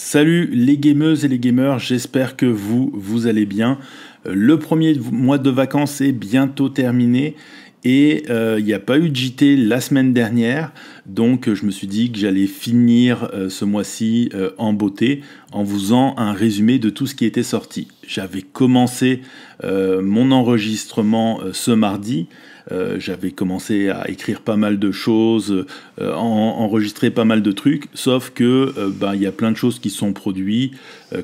Salut les gameuses et les gamers, j'espère que vous, vous allez bien. Euh, le premier mois de vacances est bientôt terminé et euh, il n'y a pas eu de JT la semaine dernière, donc je me suis dit que j'allais finir euh, ce mois-ci en beauté en vous faisant un résumé de tout ce qui était sorti. J'avais commencé mon enregistrement ce mardi. Euh, j'avais commencé à écrire pas mal de choses, euh, enregistrer pas mal de trucs, sauf que euh, ben, il y a plein de choses qui sont produites.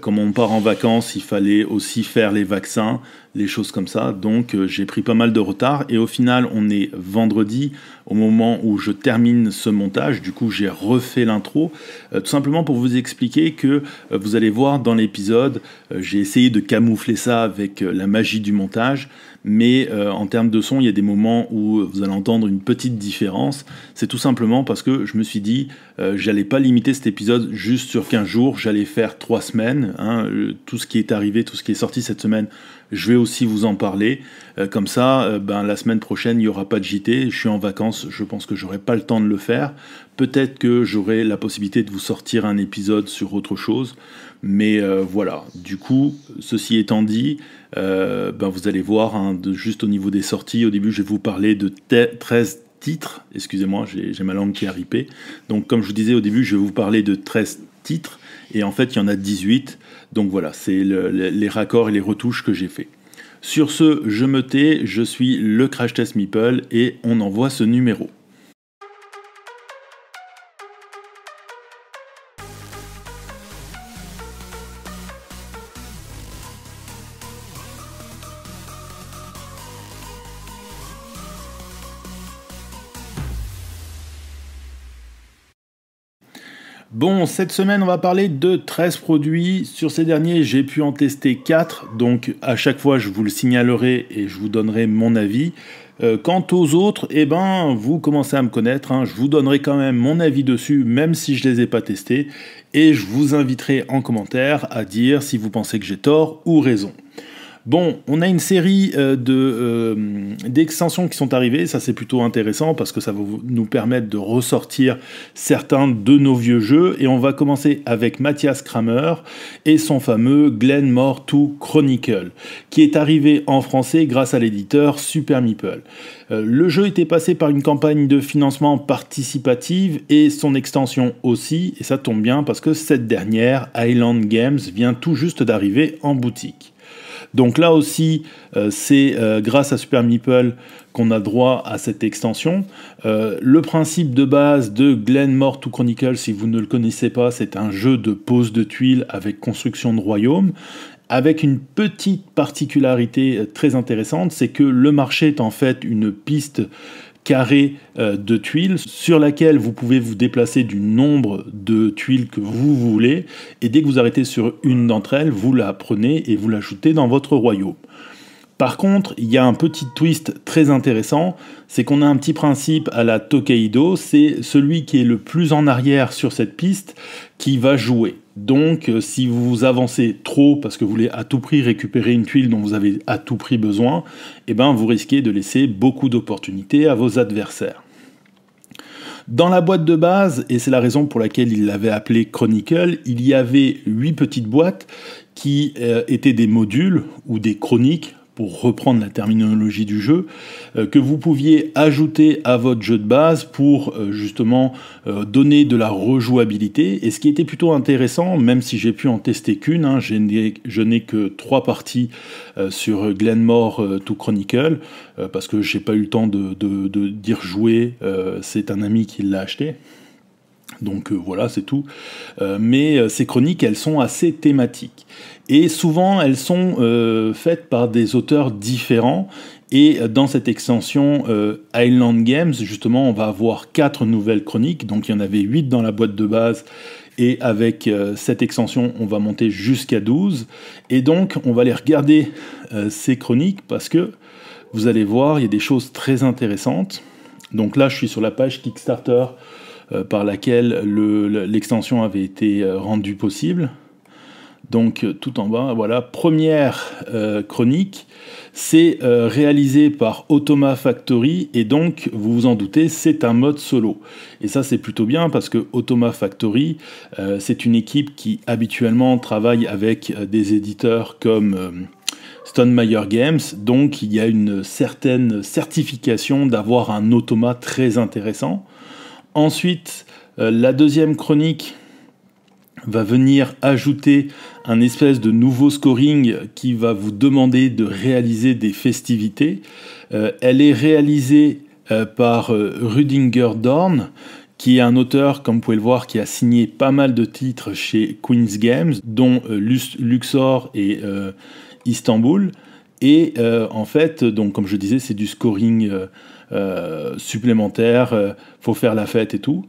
comme on part en vacances, il fallait aussi faire les vaccins, les choses comme ça. Donc j'ai pris pas mal de retard et au final on est vendredi au moment où je termine ce montage. Du coup j'ai refait l'intro tout simplement pour vous expliquer que vous allez voir dans l'épisode, j'ai essayé de camoufler ça avec la magie du montage mais euh, en termes de son, il y a des moments où vous allez entendre une petite différence. C'est tout simplement parce que je me suis dit, euh, j'allais pas limiter cet épisode juste sur 15 jours, j'allais faire 3 semaines. Hein. Euh, tout ce qui est arrivé, tout ce qui est sorti cette semaine, je vais aussi vous en parler. comme ça, ben, la semaine prochaine, il n'y aura pas de JT. Je suis en vacances, je pense que j'aurai pas le temps de le faire. Peut-être que j'aurai la possibilité de vous sortir un épisode sur autre chose. Mais voilà, du coup, ceci étant dit, euh, ben vous allez voir, hein, juste au niveau des sorties, au début je vais vous parler de 13 titres, excusez-moi, j'ai ma langue qui a ripé. Donc comme je vous disais au début, je vais vous parler de 13 titres, et en fait il y en a 18. Donc voilà, c'est les raccords et les retouches que j'ai fait. Sur ce, je me tais, je suis le Crash Test Meeple, et on envoie ce numéro. Bon, cette semaine, on va parler de 13 produits. Sur ces derniers, j'ai pu en tester 4, donc à chaque fois, je vous le signalerai et je vous donnerai mon avis. Euh, quant aux autres, eh ben, vous commencez à me connaître, hein. je vous donnerai quand même mon avis dessus, même si je ne les ai pas testés, et je vous inviterai en commentaire à dire si vous pensez que j'ai tort ou raison. Bon, on a une série euh, de euh, d'extensions qui sont arrivées, ça c'est plutôt intéressant parce que ça va nous permettre de ressortir certains de nos vieux jeux et on va commencer avec Mathias Kramer et son fameux Glenmore 2 Chronicle qui est arrivé en français grâce à l'éditeur Super Meeple. Euh, le jeu était passé par une campagne de financement participative et son extension aussi, et ça tombe bien parce que cette dernière, Island Games, vient tout juste d'arriver en boutique. Donc là aussi, euh, c'est euh, grâce à Super Meeple qu'on a droit à cette extension. Euh, le principe de base de Glenmore to Chronicle, si vous ne le connaissez pas, c'est un jeu de pose de tuiles avec construction de royaume avec une petite particularité très intéressante, c'est que le marché est en fait une piste carré euh, de tuiles sur laquelle vous pouvez vous déplacer du nombre de tuiles que vous voulez et dès que vous arrêtez sur une d'entre elles, vous la prenez et vous l'ajoutez dans votre royaume. Par contre, il y a un petit twist très intéressant, c'est qu'on a un petit principe à la Tokaido, c'est celui qui est le plus en arrière sur cette piste qui va jouer. Donc, euh, si vous avancez trop parce que vous voulez à tout prix récupérer une tuile dont vous avez à tout prix besoin, eh ben, vous risquez de laisser beaucoup d'opportunités à vos adversaires. Dans la boîte de base, et c'est la raison pour laquelle il l'avait appelé Chronicle, il y avait huit petites boîtes qui euh, étaient des modules ou des chroniques pour reprendre la terminologie du jeu, euh, que vous pouviez ajouter à votre jeu de base pour euh, justement euh, donner de la rejouabilité. Et ce qui était plutôt intéressant, même si j'ai pu en tester qu'une, hein, je n'ai que trois parties sur Glenmore to Chronicle, parce que j'ai pas eu le temps de dire jouer, c'est un ami qui l'a acheté. Donc voilà, c'est tout. mais ces chroniques, elles sont assez thématiques. Et souvent, elles sont euh, faites par des auteurs différents. Et dans cette extension euh, Island Games, justement, on va avoir quatre nouvelles chroniques. Donc il y en avait huit dans la boîte de base. Et avec euh, cette extension, on va monter jusqu'à 12. Et donc, on va les regarder, ces chroniques, parce que vous allez voir, il y a des choses très intéressantes. Donc là, je suis sur la page Kickstarter par laquelle l'extension avait été rendue possible. Donc tout en bas, voilà, première chronique, c'est réalisé par Automa Factory et donc vous vous en doutez, c'est un mode solo. Et ça c'est plutôt bien parce que Automa Factory, c'est une équipe qui habituellement travaille avec des éditeurs comme Stone Meyer Games, donc il y a une certaine certification d'avoir un automa très intéressant. Ensuite, euh, la deuxième chronique va venir ajouter un espèce de nouveau scoring qui va vous demander de réaliser des festivités. Euh, elle est réalisée euh, par Rudinger Dorn, qui est un auteur, comme vous pouvez le voir, qui a signé pas mal de titres chez Queen's Games, dont Luxor et Istanbul. Et euh, en fait, donc comme je disais, c'est du scoring euh, euh, supplémentaire, faut faire la fête et tout.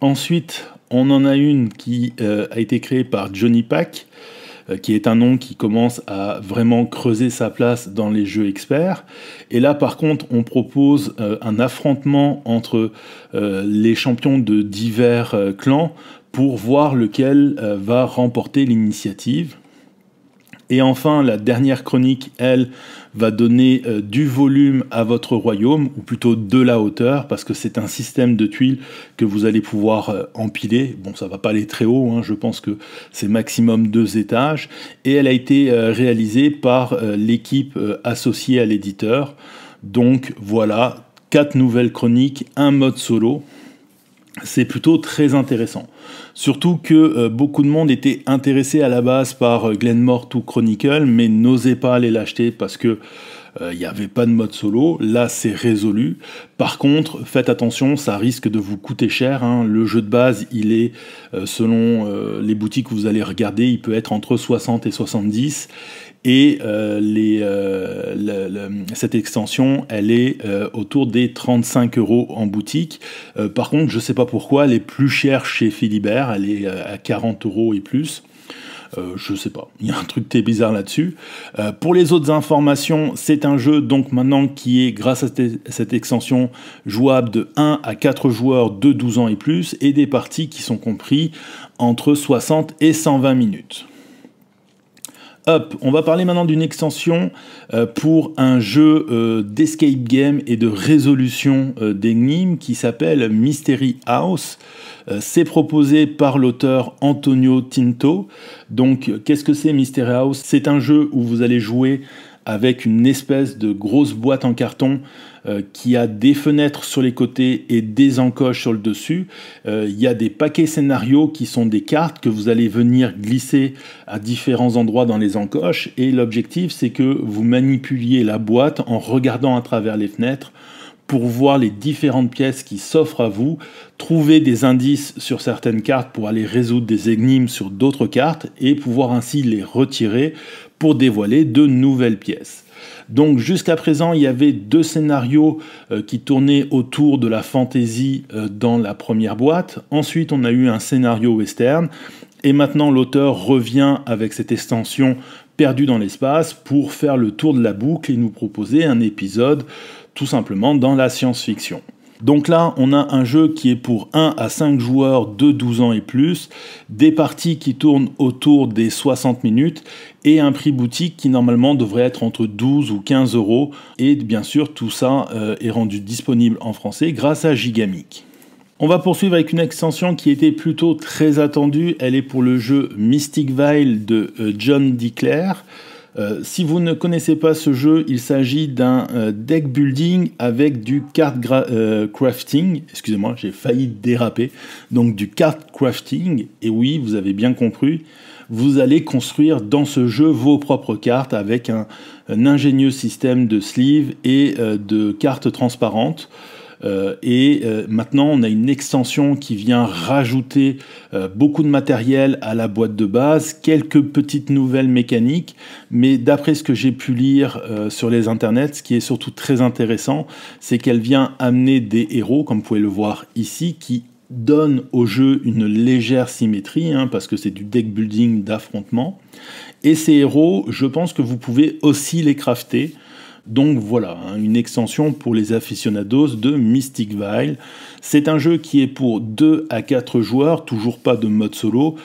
Ensuite, on en a une qui a été créée par Johnny Pack, qui est un nom qui commence à vraiment creuser sa place dans les jeux experts. Et là, par contre, on propose un affrontement entre les champions de divers clans pour voir lequel va remporter l'initiative. Et enfin, la dernière chronique, elle, va donner euh, du volume à votre royaume, ou plutôt de la hauteur, parce que c'est un système de tuiles que vous allez pouvoir euh, empiler. Bon, ça va pas aller très haut, hein, je pense que c'est maximum deux étages. Et elle a été euh, réalisée par l'équipe associée à l'éditeur. Donc voilà, quatre nouvelles chroniques, un mode solo c'est plutôt très intéressant. Surtout que euh, beaucoup de monde était intéressé à la base par euh, Glenmore to Chronicle, mais n'osait pas aller l'acheter parce que il euh, n'y avait pas de mode solo. Là, c'est résolu. Par contre, faites attention, ça risque de vous coûter cher. Hein. Le jeu de base, il est, selon les boutiques que vous allez regarder, il peut être entre 60 et 70 et euh, les, euh, cette extension, elle est euh, autour des 35 euros en boutique. par contre, je ne sais pas pourquoi, elle est plus chère chez Philibert, elle est à 40 euros et plus. je ne sais pas, il y a un truc très bizarre là-dessus. pour les autres informations, c'est un jeu donc maintenant qui est, grâce à cette extension, jouable de 1 à 4 joueurs de 12 ans et plus, et des parties qui sont compris entre 60 et 120 minutes. On va parler maintenant d'une extension euh, pour un jeu euh, d'escape game et de résolution euh, d'énigmes qui s'appelle Mystery House. c'est proposé par l'auteur Antonio Tinto. Donc, qu'est-ce que c'est Mystery House? C'est un jeu où vous allez jouer avec une espèce de grosse boîte en carton euh, qui a des fenêtres sur les côtés et des encoches sur le dessus. Euh, il y a des paquets scénarios qui sont des cartes que vous allez venir glisser à différents endroits dans les encoches et l'objectif c'est que vous manipuliez la boîte en regardant à travers les fenêtres pour voir les différentes pièces qui s'offrent à vous, trouver des indices sur certaines cartes pour aller résoudre des énigmes sur d'autres cartes et pouvoir ainsi les retirer pour dévoiler de nouvelles pièces. Donc jusqu'à présent, il y avait deux scénarios euh, qui tournaient autour de la fantasy euh, dans la première boîte. Ensuite, on a eu un scénario western. Et maintenant, l'auteur revient avec cette extension perdue dans l'espace pour faire le tour de la boucle et nous proposer un épisode tout simplement dans la science-fiction. Donc là, on a un jeu qui est pour 1 à 5 joueurs de 12 ans et plus, des parties qui tournent autour des 60 minutes et un prix boutique qui normalement devrait être entre 12 ou 15 euros. Et bien sûr, tout ça euh, est rendu disponible en français grâce à Gigamic. On va poursuivre avec une extension qui était plutôt très attendue. Elle est pour le jeu Mystic Vile de euh, John DeClaire. Euh, si vous ne connaissez pas ce jeu, il s'agit d'un euh, deck building avec du card euh, crafting. Excusez-moi, j'ai failli déraper. Donc du card crafting. Et oui, vous avez bien compris. Vous allez construire dans ce jeu vos propres cartes avec un ingénieux système de sleeves et de cartes transparentes. Euh, et euh, maintenant, on a une extension qui vient rajouter euh, beaucoup de matériel à la boîte de base, quelques petites nouvelles mécaniques, mais d'après ce que j'ai pu lire sur les internets, ce qui est surtout très intéressant, c'est qu'elle vient amener des héros, comme vous pouvez le voir ici, qui donnent au jeu une légère symétrie, hein, parce que c'est du deck building d'affrontement. Et ces héros, je pense que vous pouvez aussi les crafter. Donc voilà, hein, une extension pour les aficionados de Mystic Vile. C'est un jeu qui est pour 2 à 4 joueurs, toujours pas de mode solo,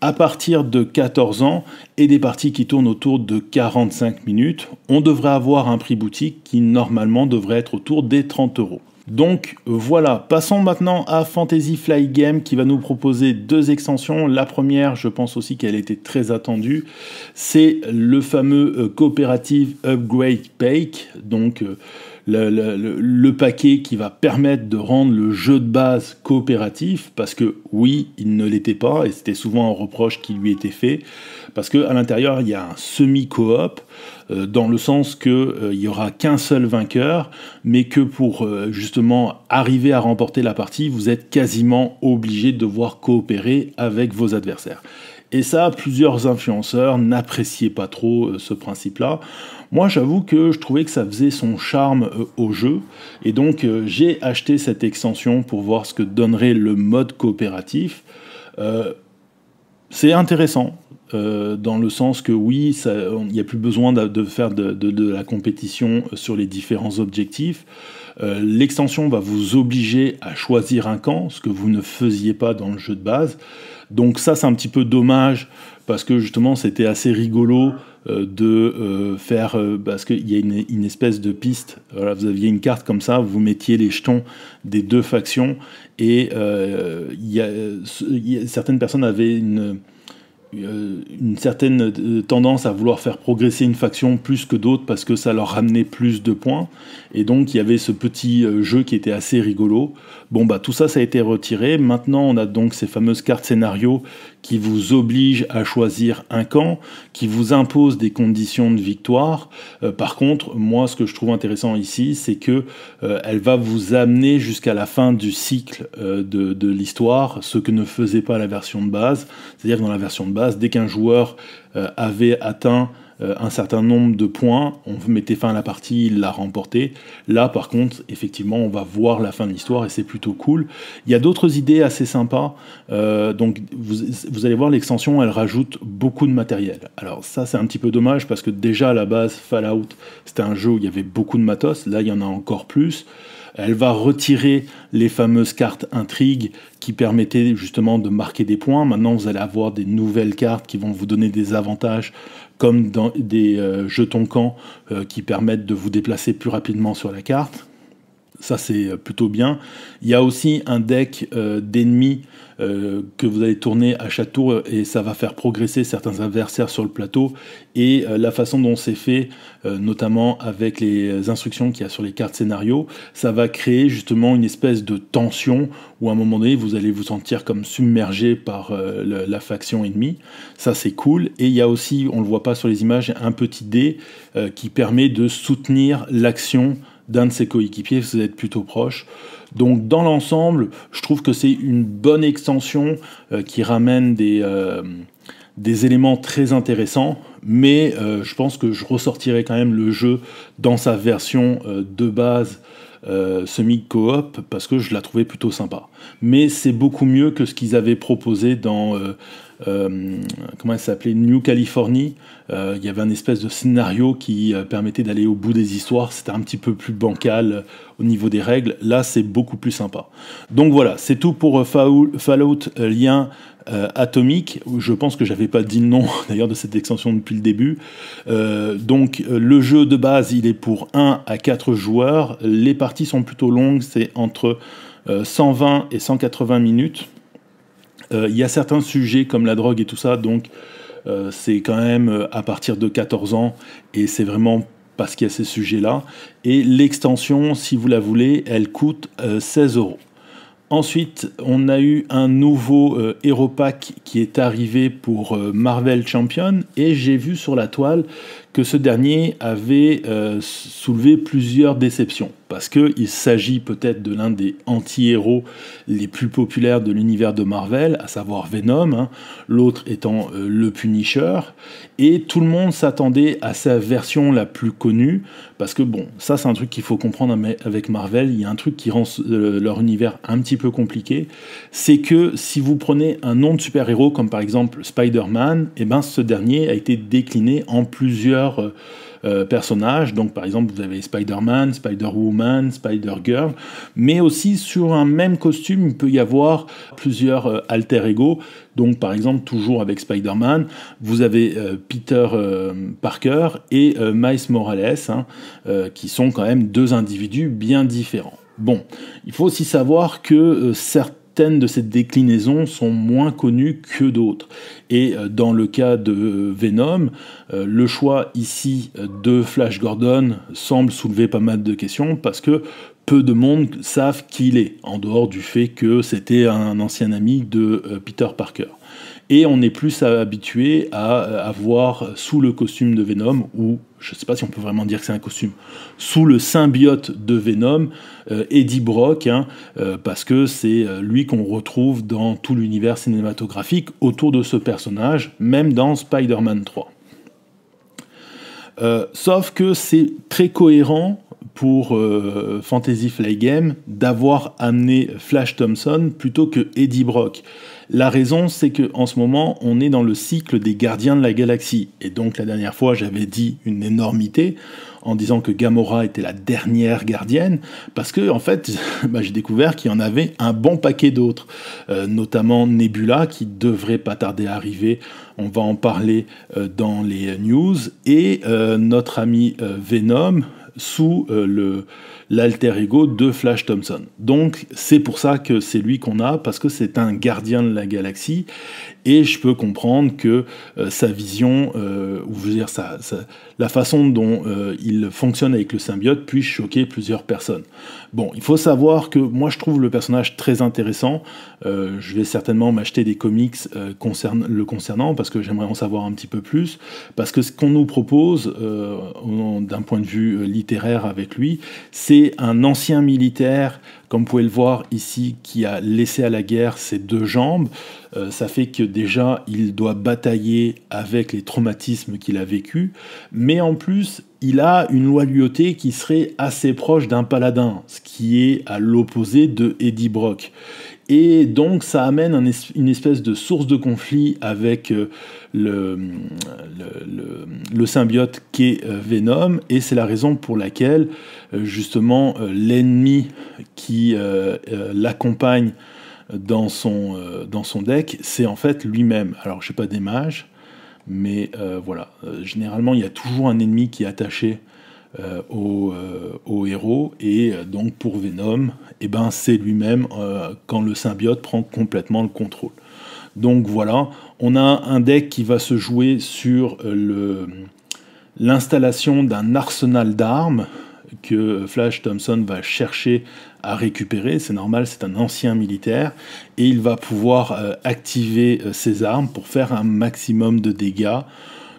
à partir de 14 ans et des parties qui tournent autour de 45 minutes. On devrait avoir un prix boutique qui normalement devrait être autour des 30 euros. Donc voilà, passons maintenant à Fantasy Fly Game qui va nous proposer deux extensions. La première, je pense aussi qu'elle était très attendue, c'est le fameux euh, Cooperative Upgrade Pack, donc euh, le, paquet qui va permettre de rendre le jeu de base coopératif, parce que oui, il ne l'était pas, et c'était souvent un reproche qui lui était fait, parce qu'à l'intérieur, il y a un semi-coop, euh, dans le sens qu'il euh, n'y aura qu'un seul vainqueur, mais que pour euh, justement arriver à remporter la partie, vous êtes quasiment obligé de devoir coopérer avec vos adversaires. Et ça, plusieurs influenceurs n'appréciaient pas trop ce principe-là. Moi, j'avoue que je trouvais que ça faisait son charme euh, au jeu, et donc euh, j'ai acheté cette extension pour voir ce que donnerait le mode coopératif. Euh, c'est intéressant, dans le sens que oui, il n'y a plus besoin de, faire de, la compétition sur les différents objectifs. L'extension va vous obliger à choisir un camp, ce que vous ne faisiez pas dans le jeu de base. Donc ça, c'est un petit peu dommage, parce que justement, c'était assez rigolo de euh, faire, euh, parce qu'il y a une, espèce de piste, vous aviez une carte comme ça, vous mettiez les jetons des deux factions, et y a, certaines personnes avaient une euh, certaine euh, tendance à vouloir faire progresser une faction plus que d'autres parce que ça leur ramenait plus de points. Et donc il y avait ce petit euh, jeu qui était assez rigolo. Bon bah tout ça ça a été retiré. Maintenant on a donc ces fameuses cartes scénario qui vous obligent à choisir un camp, qui vous imposent des conditions de victoire. par contre, moi ce que je trouve intéressant ici, c'est que elle va vous amener jusqu'à la fin du cycle de, de l'histoire, ce que ne faisait pas la version de base. C'est-à-dire que dans la version de base, dès qu'un joueur euh, avait atteint euh, un certain nombre de points, on mettait fin à la partie, il l'a remporté. Là, par contre, effectivement, on va voir la fin de l'histoire et c'est plutôt cool. Il y a d'autres idées assez sympas. Euh, donc, vous, allez voir, l'extension, elle rajoute beaucoup de matériel. Alors, ça, c'est un petit peu dommage parce que déjà, à la base, Fallout, c'était un jeu où il y avait beaucoup de matos. Là, il y en a encore plus. Elle va retirer les fameuses cartes intrigues qui permettaient justement de marquer des points. Maintenant, vous allez avoir des nouvelles cartes qui vont vous donner des avantages comme dans des euh, jetons camps euh, qui permettent de vous déplacer plus rapidement sur la carte. Ça, c'est euh, plutôt bien. Il y a aussi un deck d'ennemis euh, que vous allez tourner à chaque tour et ça va faire progresser certains adversaires sur le plateau. Et euh, la façon dont c'est fait, euh, notamment avec les instructions qu'il y a sur les cartes scénario, ça va créer justement une espèce de tension où à un moment donné vous allez vous sentir comme submergé par la, faction ennemie. Ça c'est cool. Et il y a aussi, on le voit pas sur les images, un petit dé qui permet de soutenir l'action d'un de ses coéquipiers, vous êtes plutôt proche. Donc dans l'ensemble, je trouve que c'est une bonne extension euh, qui ramène des, euh, des éléments très intéressants, mais euh, je pense que je ressortirai quand même le jeu dans sa version de base semi-coop parce que je la trouvais plutôt sympa. Mais c'est beaucoup mieux que ce qu'ils avaient proposé dans euh, comment elle s'appelait? New Californie. Euh, il y avait un espèce de scénario qui euh, permettait d'aller au bout des histoires. C'était un petit peu plus bancal au niveau des règles. Là, c'est beaucoup plus sympa. Donc voilà, c'est tout pour Fallout Lien Atomique. Je pense que j'avais pas dit le nom d'ailleurs de cette extension depuis le début. donc le jeu de base, il est pour 1 à 4 joueurs. Les parties sont plutôt longues, c'est entre 120 et 180 minutes. Euh, il y a certains sujets comme la drogue et tout ça, donc euh, c'est quand même euh, à partir de 14 ans et c'est vraiment parce qu'il y a ces sujets-là. Et l'extension, si vous la voulez, elle coûte 16 euros. Ensuite, on a eu un nouveau Hero Pack qui est arrivé pour Marvel Champion et j'ai vu sur la toile que ce dernier avait soulevé plusieurs déceptions parce qu'il s'agit peut-être de l'un des anti-héros les plus populaires de l'univers de Marvel, à savoir Venom, hein, l'autre étant euh, le Punisher, et tout le monde s'attendait à sa version la plus connue, parce que bon, ça c'est un truc qu'il faut comprendre avec Marvel, il y a un truc qui rend euh, leur univers un petit peu compliqué, c'est que si vous prenez un nom de super-héros comme par exemple Spider-Man, et eh ben ce dernier a été décliné en plusieurs plusieurs personnages. Donc par exemple, vous avez Spider-Man, Spider-Woman, Spider-Girl, mais aussi sur un même costume, il peut y avoir plusieurs alter ego. Donc par exemple, toujours avec Spider-Man, vous avez Peter Parker et Miles Morales, hein, qui sont quand même deux individus bien différents. Bon, il faut aussi savoir que euh, certaines de ces déclinaisons sont moins connues que d'autres. Et euh, dans le cas de Venom, euh, le choix ici de Flash Gordon semble soulever pas mal de questions parce que peu de monde savent qui il est, en dehors du fait que c'était un ancien ami de Peter Parker et on est plus habitué à avoir sous le costume de Venom, ou je ne sais pas si on peut vraiment dire que c'est un costume, sous le symbiote de Venom, euh, Eddie Brock, hein, euh, parce que c'est euh, lui qu'on retrouve dans tout l'univers cinématographique autour de ce personnage, même dans Spider-Man 3. sauf que c'est très cohérent pour Fantasy Flight Game d'avoir amené Flash Thompson plutôt que Eddie Brock. La raison, c'est que en ce moment, on est dans le cycle des gardiens de la galaxie. Et donc, la dernière fois, j'avais dit une énormité en disant que Gamora était la dernière gardienne, parce que en fait, bah, j'ai découvert qu'il y en avait un bon paquet d'autres, euh, notamment Nebula qui devrait pas tarder à arriver. On va en parler euh, dans les news et euh, notre ami Venom sous le l'alter ego de Flash Thompson. Donc c'est pour ça que c'est lui qu'on a, parce que c'est un gardien de la galaxie, et je peux comprendre que euh, sa vision, euh, ou dire sa, la façon dont euh, il fonctionne avec le symbiote puisse choquer plusieurs personnes. Bon, il faut savoir que moi je trouve le personnage très intéressant. je vais certainement m'acheter des comics le concernant parce que j'aimerais en savoir un petit peu plus. Parce que ce qu'on nous propose d'un point de vue littéraire avec lui, c'est un ancien militaire comme vous pouvez le voir ici, qui a laissé à la guerre ses deux jambes, euh, ça fait que déjà il doit batailler avec les traumatismes qu'il a vécu, mais en plus il a une loyauté qui serait assez proche d'un paladin, ce qui est à l'opposé de Eddie Brock. Et donc ça amène une espèce de source de conflit avec euh, le, symbiote qu'est euh, Venom, et c'est la raison pour laquelle euh, justement l'ennemi qui l'accompagne dans son, deck, c'est en fait lui-même. Alors je n'ai pas d'image, mais voilà, généralement il y a toujours un ennemi qui est attaché euh, euh, au, héros. Et euh, donc pour Venom, eh ben, c'est lui-même quand le symbiote prend complètement le contrôle. Donc voilà, on a un deck qui va se jouer sur l'installation d'un arsenal d'armes que Flash Thompson va chercher à récupérer. C'est normal, c'est un ancien militaire. Et il va pouvoir activer ses armes pour faire un maximum de dégâts.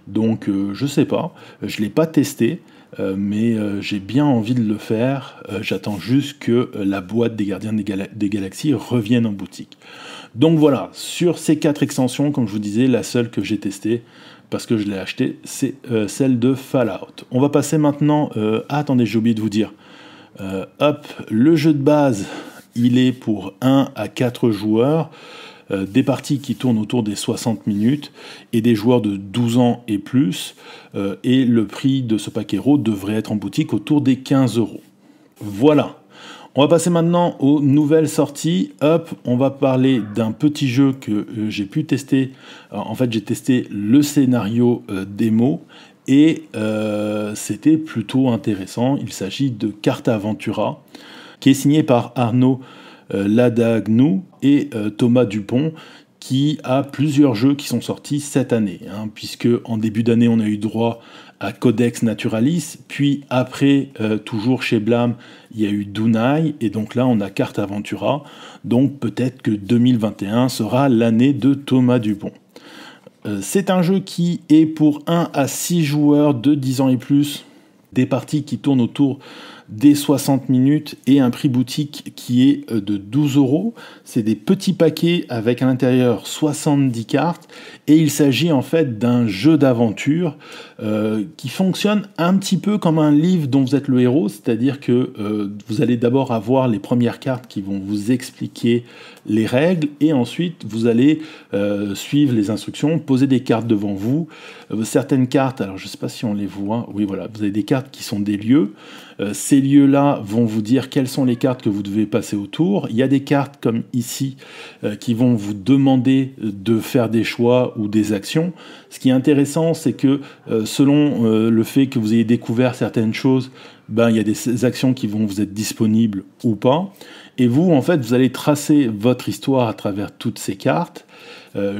Donc je sais pas, je ne l'ai pas testé. Euh, mais euh, j'ai bien envie de le faire. Euh, j'attends juste que la boîte des Gardiens des, Galaxies revienne en boutique. Donc voilà, sur ces quatre extensions, comme je vous disais, la seule que j'ai testée, parce que je l'ai achetée, c'est celle de Fallout. On va passer maintenant... Ah, attendez, j'ai oublié de vous dire. hop, le jeu de base, il est pour 1 à 4 joueurs. Euh, des parties qui tournent autour des 60 minutes et des joueurs de 12 ans et plus. Euh, et le prix de ce paquet RAW devrait être en boutique autour des 15 euros. Voilà. On va passer maintenant aux nouvelles sorties. Hop, on va parler d'un petit jeu que euh, j'ai pu tester. en fait, j'ai testé le scénario démo et c'était plutôt intéressant. Il s'agit de Carta Aventura, qui est signé par Arnaud euh, Ladagnou et euh, Thomas Dupont qui a plusieurs jeux qui sont sortis cette année, hein, puisque en début d'année on a eu droit à Codex Naturalis, puis après, euh, toujours chez Blam, il y a eu Dunai, et donc là on a Carte Aventura, donc peut-être que 2021 sera l'année de Thomas Dupont. c'est un jeu qui est pour 1 à 6 joueurs de 10 ans et plus, des parties qui tournent autour des 60 minutes et un prix boutique qui est euh, de 12 euros. C'est des petits paquets avec à l'intérieur 70 cartes et il s'agit en fait d'un jeu d'aventure euh, qui fonctionne un petit peu comme un livre dont vous êtes le héros, c'est-à-dire que euh, vous allez d'abord avoir les premières cartes qui vont vous expliquer les règles et ensuite vous allez suivre les instructions, poser des cartes devant vous. certaines cartes, alors je ne sais pas si on les voit, oui voilà, vous avez des cartes qui sont des lieux. Euh, ces lieux-là vont vous dire quelles sont les cartes que vous devez passer autour. Il y a des cartes comme ici euh, qui vont vous demander de faire des choix ou des actions. Ce qui est intéressant, c'est que euh, selon le fait que vous ayez découvert certaines choses, ben, il y a des actions qui vont vous être disponibles ou pas. Et vous, en fait, vous allez tracer votre histoire à travers toutes ces cartes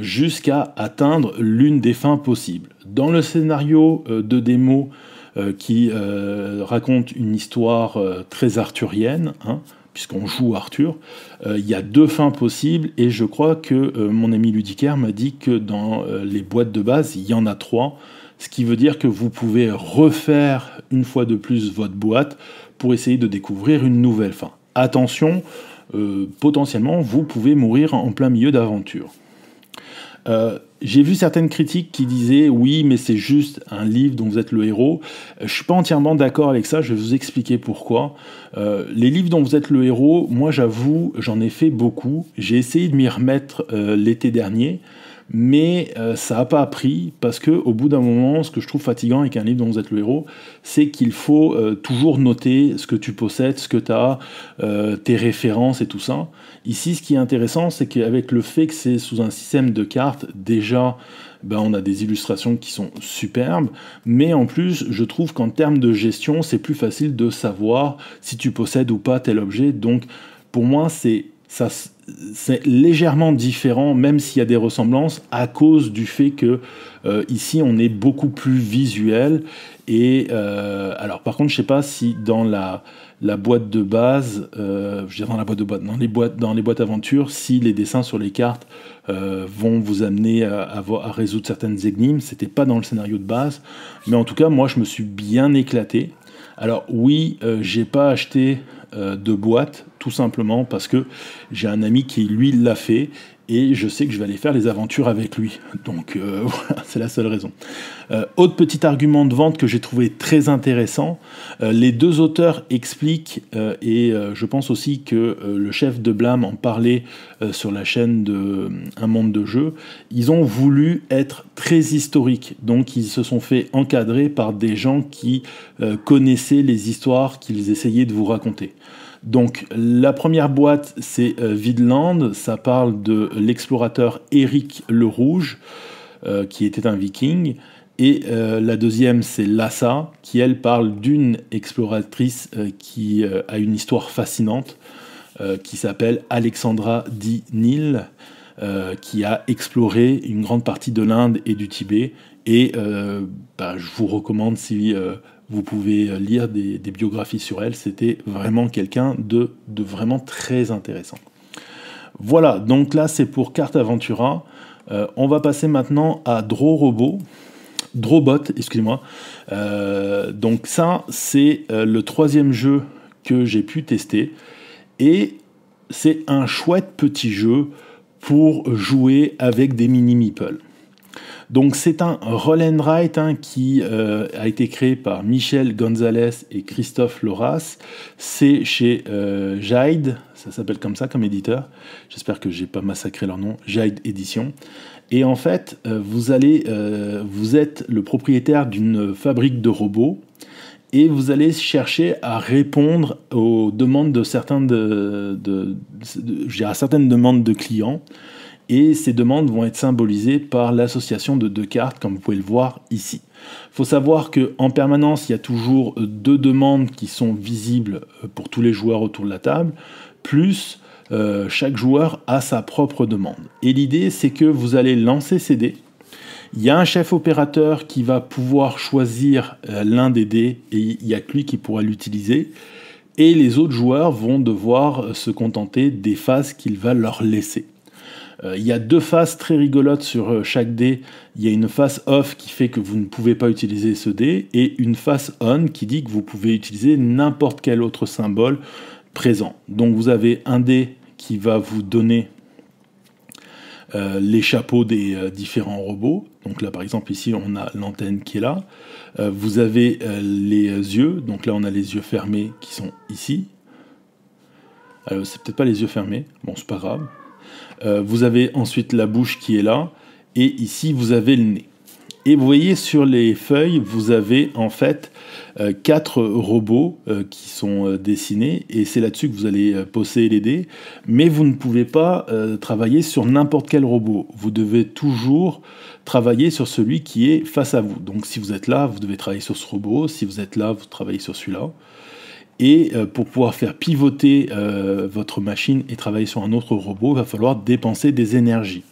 jusqu'à atteindre l'une des fins possibles. Dans le scénario de démo euh, qui euh, raconte une histoire euh, très arthurienne, hein, puisqu'on joue Arthur. Il y a deux fins possibles, et je crois que mon ami Ludicaire m'a dit que dans les boîtes de base, il y en a trois, ce qui veut dire que vous pouvez refaire une fois de plus votre boîte pour essayer de découvrir une nouvelle fin. Attention, potentiellement, vous pouvez mourir en plein milieu d'aventure. Euh, j'ai vu certaines critiques qui disaient oui, mais c'est juste un livre dont vous êtes le héros. Euh, je suis pas entièrement d'accord avec ça. Je vais vous expliquer pourquoi. Euh, les livres dont vous êtes le héros, moi j'avoue, j'en ai fait beaucoup. J'ai essayé de m'y remettre l'été dernier mais euh, ça n'a pas appris parce que au bout d'un moment, ce que je trouve fatigant avec un livre dont vous êtes le héros, c'est qu'il faut euh, toujours noter ce que tu possèdes, ce que tu as, euh, tes références et tout ça. Ici, ce qui est intéressant, c'est qu'avec le fait que c'est sous un système de cartes, déjà, ben, on a des illustrations qui sont superbes, mais en plus, je trouve qu'en termes de gestion, c'est plus facile de savoir si tu possèdes ou pas tel objet. Donc, pour moi, c'est ça c'est légèrement différent, même s'il y a des ressemblances, à cause du fait que euh, ici on est beaucoup plus visuel. Et euh, alors, par contre, je sais pas si dans la, la boîte de base, euh, je dirais dans la boîte de dans les boîtes, dans les boîtes aventures, si les dessins sur les cartes vont vous amener à, à, résoudre certaines énigmes. C'était pas dans le scénario de base, mais en tout cas, moi, je me suis bien éclaté. Alors oui, j'ai pas acheté de boîte, tout simplement parce que j'ai un ami qui, lui, l'a fait et je sais que je vais aller faire les aventures avec lui. Donc euh, voilà, c'est la seule raison. Euh, autre petit argument de vente que j'ai trouvé très intéressant, les deux auteurs expliquent, et je pense aussi que le chef de Blâme en parlait sur la chaîne de Un monde de jeu, ils ont voulu être très historiques, donc ils se sont fait encadrer par des gens qui connaissaient les histoires qu'ils essayaient de vous raconter. Donc la première boîte, c'est euh, Vidland, ça parle de l'explorateur Éric le Rouge, euh, qui était un viking. Et euh, la deuxième, c'est Lassa, qui elle parle d'une exploratrice qui a une histoire fascinante, qui s'appelle Alexandra Di Nil, qui a exploré une grande partie de l'Inde et du Tibet. Et bah, je vous recommande, si vous pouvez euh, lire des, biographies sur elle. C'était vraiment quelqu'un de, vraiment très intéressant. Voilà, donc là c'est pour Carte Aventura. Euh, on va passer maintenant à Draw Robot. Drawbot, excusez-moi. Euh, donc ça, c'est le troisième jeu que j'ai pu tester. Et c'est un chouette petit jeu pour jouer avec des mini-meeples. Donc c'est un roll and write hein, qui euh, a été créé par Michel Gonzalez et Christophe Loras. C'est chez euh, ça s'appelle comme ça comme éditeur. J'espère que j'ai pas massacré leur nom. Jade Édition. Et en fait, euh, vous allez, vous êtes le propriétaire d'une fabrique de robots et vous allez chercher à répondre aux demandes de certains de, certaines demandes de clients et ces demandes vont être symbolisées par l'association de deux cartes, comme vous pouvez le voir ici. Il faut savoir qu'en permanence, il y a toujours deux demandes qui sont visibles euh, pour tous les joueurs autour de la table, plus euh, chaque joueur a sa propre demande. Et l'idée, c'est que vous allez lancer ces dés. Il y a un chef opérateur qui va pouvoir choisir euh, l'un des dés et il n'y a que lui qui pourra l'utiliser. Et les autres joueurs vont devoir se contenter des phases qu'il va leur laisser. Il y a deux faces très rigolotes sur chaque dé. Il y a une face off qui fait que vous ne pouvez pas utiliser ce dé et une face on qui dit que vous pouvez utiliser n'importe quel autre symbole présent. Donc vous avez un dé qui va vous donner euh, les chapeaux des euh, différents robots. Donc là, par exemple, ici, on a l'antenne qui est là. Euh, vous avez les yeux. Donc là, on a les yeux fermés qui sont ici. Alors, c'est peut-être pas les yeux fermés. Bon, c'est pas grave. Vous avez ensuite la bouche qui est là. Et ici, vous avez le nez. Et vous voyez sur les feuilles, vous avez en fait euh, quatre robots euh, qui sont euh, dessinés et c'est là-dessus que vous allez poser les dés. Mais vous ne pouvez pas travailler sur n'importe quel robot. Vous devez toujours travailler sur celui qui est face à vous. Donc si vous êtes là, vous devez travailler sur ce robot. Si vous êtes là, vous travaillez sur celui-là. Et pour pouvoir faire pivoter votre machine et travailler sur un autre robot, il va falloir dépenser des énergies.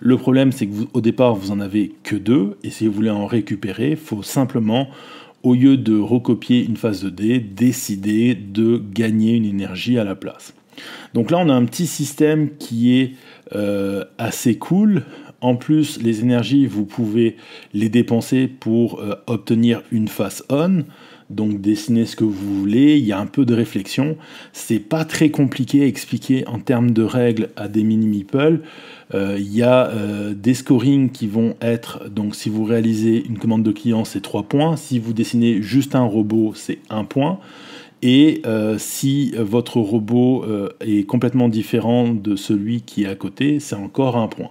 Le problème, c'est que au départ, vous en avez que deux, et si vous voulez en récupérer, il faut simplement, au lieu de recopier une phase de dé, décider de gagner une énergie à la place. Donc là, on a un petit système qui est euh, assez cool. En plus, les énergies, vous pouvez les dépenser pour euh, obtenir une phase on donc dessinez ce que vous voulez, il y a un peu de réflexion. C'est pas très compliqué à expliquer en termes de règles à des mini-meeples. Euh, il y a euh, des scorings qui vont être, donc si vous réalisez une commande de client, c'est 3 points. Si vous dessinez juste un robot, c'est 1 point. Et euh, si votre robot est complètement différent de celui qui est à côté, c'est encore un point.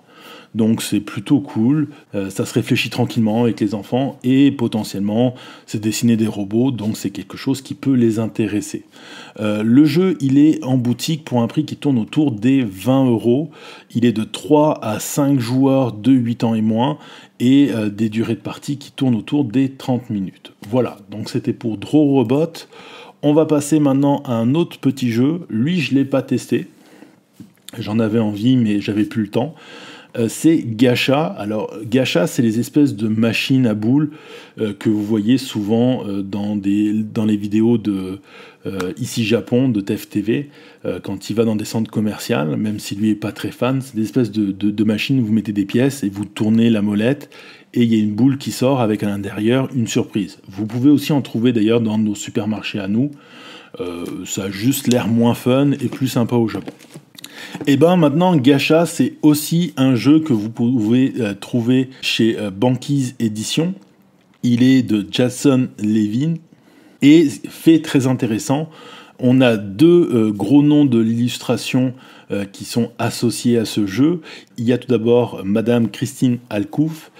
Donc c'est plutôt cool, euh, ça se réfléchit tranquillement avec les enfants et potentiellement c'est dessiner des robots, donc c'est quelque chose qui peut les intéresser. Euh, le jeu il est en boutique pour un prix qui tourne autour des 20 euros. Il est de 3 à 5 joueurs de 8 ans et moins et euh, des durées de partie qui tournent autour des 30 minutes. Voilà, donc c'était pour Draw Robot. On va passer maintenant à un autre petit jeu. Lui, je ne l'ai pas testé. J'en avais envie, mais j'avais plus le temps. Euh, c'est Gacha. Alors Gacha, c'est les espèces de machines à boules euh, que vous voyez souvent euh, dans, les vidéos de Ici Japon, de TFTV, quand il va dans des centres commerciaux, même si lui est pas très fan, c'est des espèces de, de, machines où vous mettez des pièces et vous tournez la molette et il y a une boule qui sort avec à l'intérieur une surprise. Vous pouvez aussi en trouver d'ailleurs dans nos supermarchés à nous. ça a juste l'air moins fun et plus sympa au Japon. Et eh ben maintenant, Gacha, c'est aussi un jeu que vous pouvez euh, trouver chez euh, Banquise Édition. Il est de Jason Levin et fait très intéressant. On a deux euh, gros noms de l'illustration euh, qui sont associés à ce jeu. Il y a tout d'abord Madame Christine Alcouf,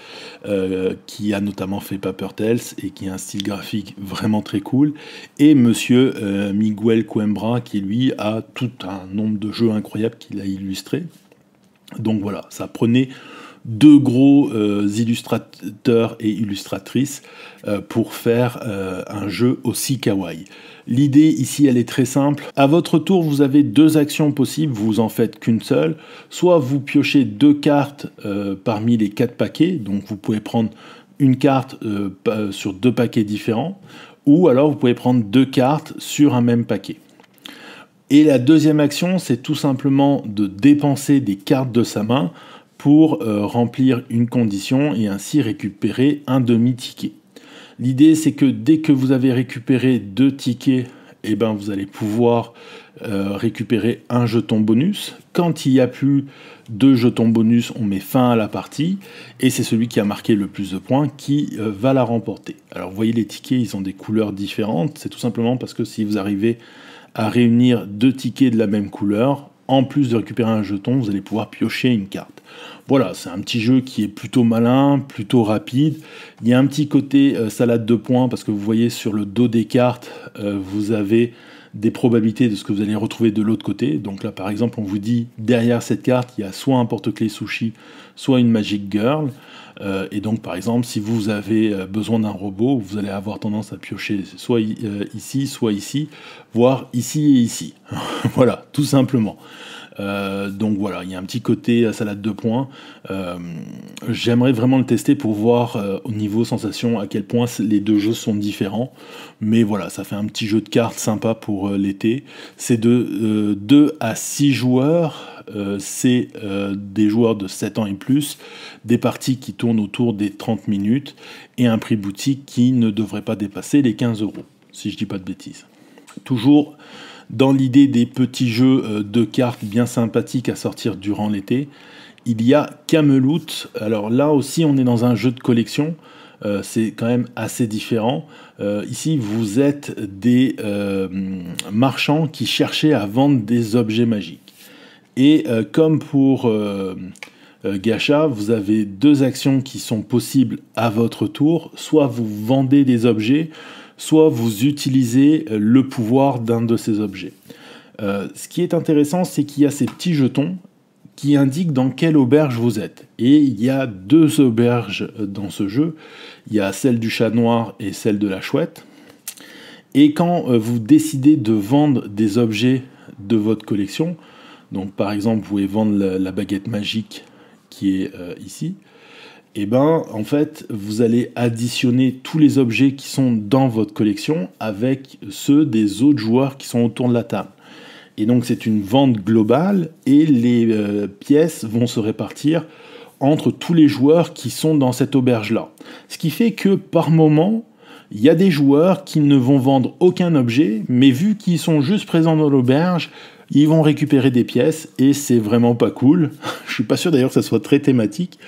euh, qui a notamment fait Paper Tales et qui a un style graphique vraiment très cool, et Monsieur Miguel Coimbra, qui lui a tout un nombre de jeux incroyables qu'il a illustrés. Donc voilà, ça prenait deux gros illustrateurs et illustratrices pour faire un jeu aussi kawaii. L'idée ici, elle est très simple. À votre tour, vous avez deux actions possibles, vous en faites qu'une seule. Soit vous piochez deux cartes euh, parmi les quatre paquets, donc vous pouvez prendre une carte euh, sur deux paquets différents, ou alors vous pouvez prendre deux cartes sur un même paquet. Et la deuxième action, c'est tout simplement de dépenser des cartes de sa main pour euh, remplir une condition et ainsi récupérer un demi-ticket. L'idée, c'est que dès que vous avez récupéré deux tickets, eh ben, vous allez pouvoir euh, récupérer un jeton bonus. Quand il n'y a plus de jetons bonus, on met fin à la partie et c'est celui qui a marqué le plus de points qui euh, va la remporter. Alors vous voyez les tickets, ils ont des couleurs différentes. C'est tout simplement parce que si vous arrivez à réunir deux tickets de la même couleur, en plus de récupérer un jeton, vous allez pouvoir piocher une carte. Voilà, c'est un petit jeu qui est plutôt malin, plutôt rapide. Il y a un petit côté euh, salade de points parce que vous voyez sur le dos des cartes, euh, vous avez des probabilités de ce que vous allez retrouver de l'autre côté. Donc là, par exemple, on vous dit derrière cette carte, il y a soit un porte-clés sushi, soit une Magic Girl. Euh, et donc, par exemple, si vous avez besoin d'un robot, vous allez avoir tendance à piocher soit ici, soit ici, voire ici et ici. voilà, tout simplement. Euh, donc voilà, il y a un petit côté salade de points. Euh, j'aimerais vraiment le tester pour voir euh, au niveau sensation à quel point les deux jeux sont différents. Mais voilà, ça fait un petit jeu de cartes sympa pour l'été. C'est de 2 à 6 joueurs. C'est des joueurs de 7 ans et plus, des parties qui tournent autour des 30 minutes et un prix boutique qui ne devrait pas dépasser les 15 euros, si je dis pas de bêtises. Toujours dans l'idée des petits jeux de cartes bien sympathiques à sortir durant l'été, il y a Camelot. Alors là aussi, on est dans un jeu de collection. Euh, c'est quand même assez différent. Euh, ici, vous êtes des euh, marchands qui cherchaient à vendre des objets magiques. Et comme pour Gacha, vous avez deux actions qui sont possibles à votre tour. Soit vous vendez des objets, soit vous utilisez le pouvoir d'un de ces objets. ce qui est intéressant, c'est qu'il y a ces petits jetons qui indique dans quelle auberge vous êtes. Et il y a deux auberges dans ce jeu. Il y a celle du chat noir et celle de la chouette. Et quand euh, vous décidez de vendre des objets de votre collection, donc par exemple vous pouvez vendre la, baguette magique qui est euh, ici, et eh ben en fait vous allez additionner tous les objets qui sont dans votre collection avec ceux des autres joueurs qui sont autour de la table. Et donc c'est une vente globale et les euh, pièces vont se répartir entre tous les joueurs qui sont dans cette auberge-là. Ce qui fait que par moment, il y a des joueurs qui ne vont vendre aucun objet, mais vu qu'ils sont juste présents dans l'auberge, ils vont récupérer des pièces et c'est vraiment pas cool. Je suis pas sûr d'ailleurs que ça soit très thématique,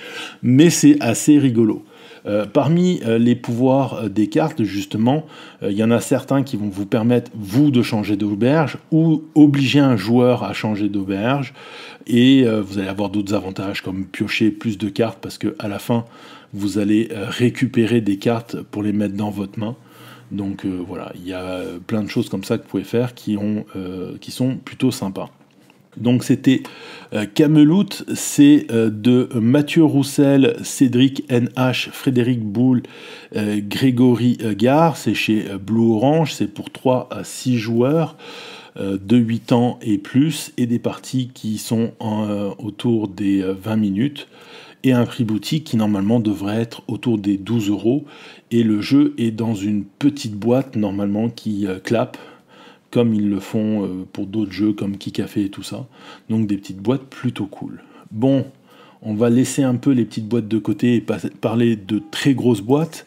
mais c'est assez rigolo. Euh, parmi euh, les pouvoirs euh, des cartes, justement, il y en a certains qui vont vous permettre, vous, de changer d'auberge ou obliger un joueur à changer d'auberge. Et vous allez avoir d'autres avantages comme piocher plus de cartes parce qu'à la fin, vous allez récupérer des cartes pour les mettre dans votre main. Donc voilà, il y a plein de choses comme ça que vous pouvez faire qui, qui sont plutôt sympas. Donc c'était euh, Camelot, c'est euh, de Mathieu Roussel, Cédric NH, Frédéric Boulle, euh, Grégory Gare, c'est chez Blue Orange, c'est pour 3 à 6 joueurs de 8 ans et plus, et des parties qui sont autour des 20 minutes, et un prix boutique qui normalement devrait être autour des 12 euros, et le jeu est dans une petite boîte normalement qui clappe, comme ils le font euh, pour d'autres jeux comme Kicafé et tout ça. Donc des petites boîtes plutôt cool. Bon, on va laisser un peu les petites boîtes de côté et parler de très grosses boîtes.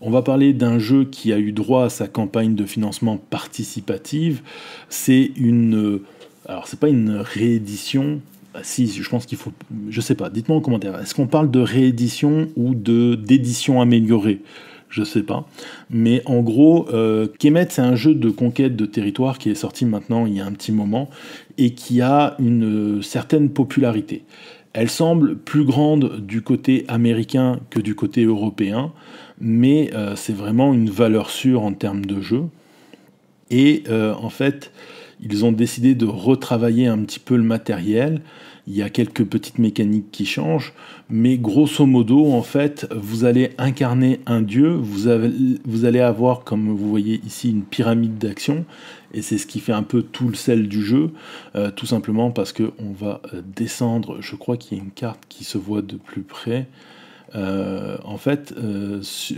On va parler d'un jeu qui a eu droit à sa campagne de financement participative. C'est une. Euh, alors, c'est pas une réédition. Bah, si, je pense qu'il faut. Je sais pas, dites-moi en commentaire. Est-ce qu'on parle de réédition ou de d'édition améliorée? Je sais pas. Mais en gros, euh, Kemet, c'est un jeu de conquête de territoire qui est sorti maintenant il y a un petit moment et qui a une certaine popularité. Elle semble plus grande du côté américain que du côté européen, mais euh, c'est vraiment une valeur sûre en termes de jeu. Et euh, en fait, ils ont décidé de retravailler un petit peu le matériel. Il y a quelques petites mécaniques qui changent, mais grosso modo, en fait, vous allez incarner un dieu, vous, allez avoir, comme vous voyez ici, une pyramide d'action, et c'est ce qui fait un peu tout le sel du jeu, euh, tout simplement parce qu'on va euh, descendre, je crois qu'il y a une carte qui se voit de plus près. Euh, en fait,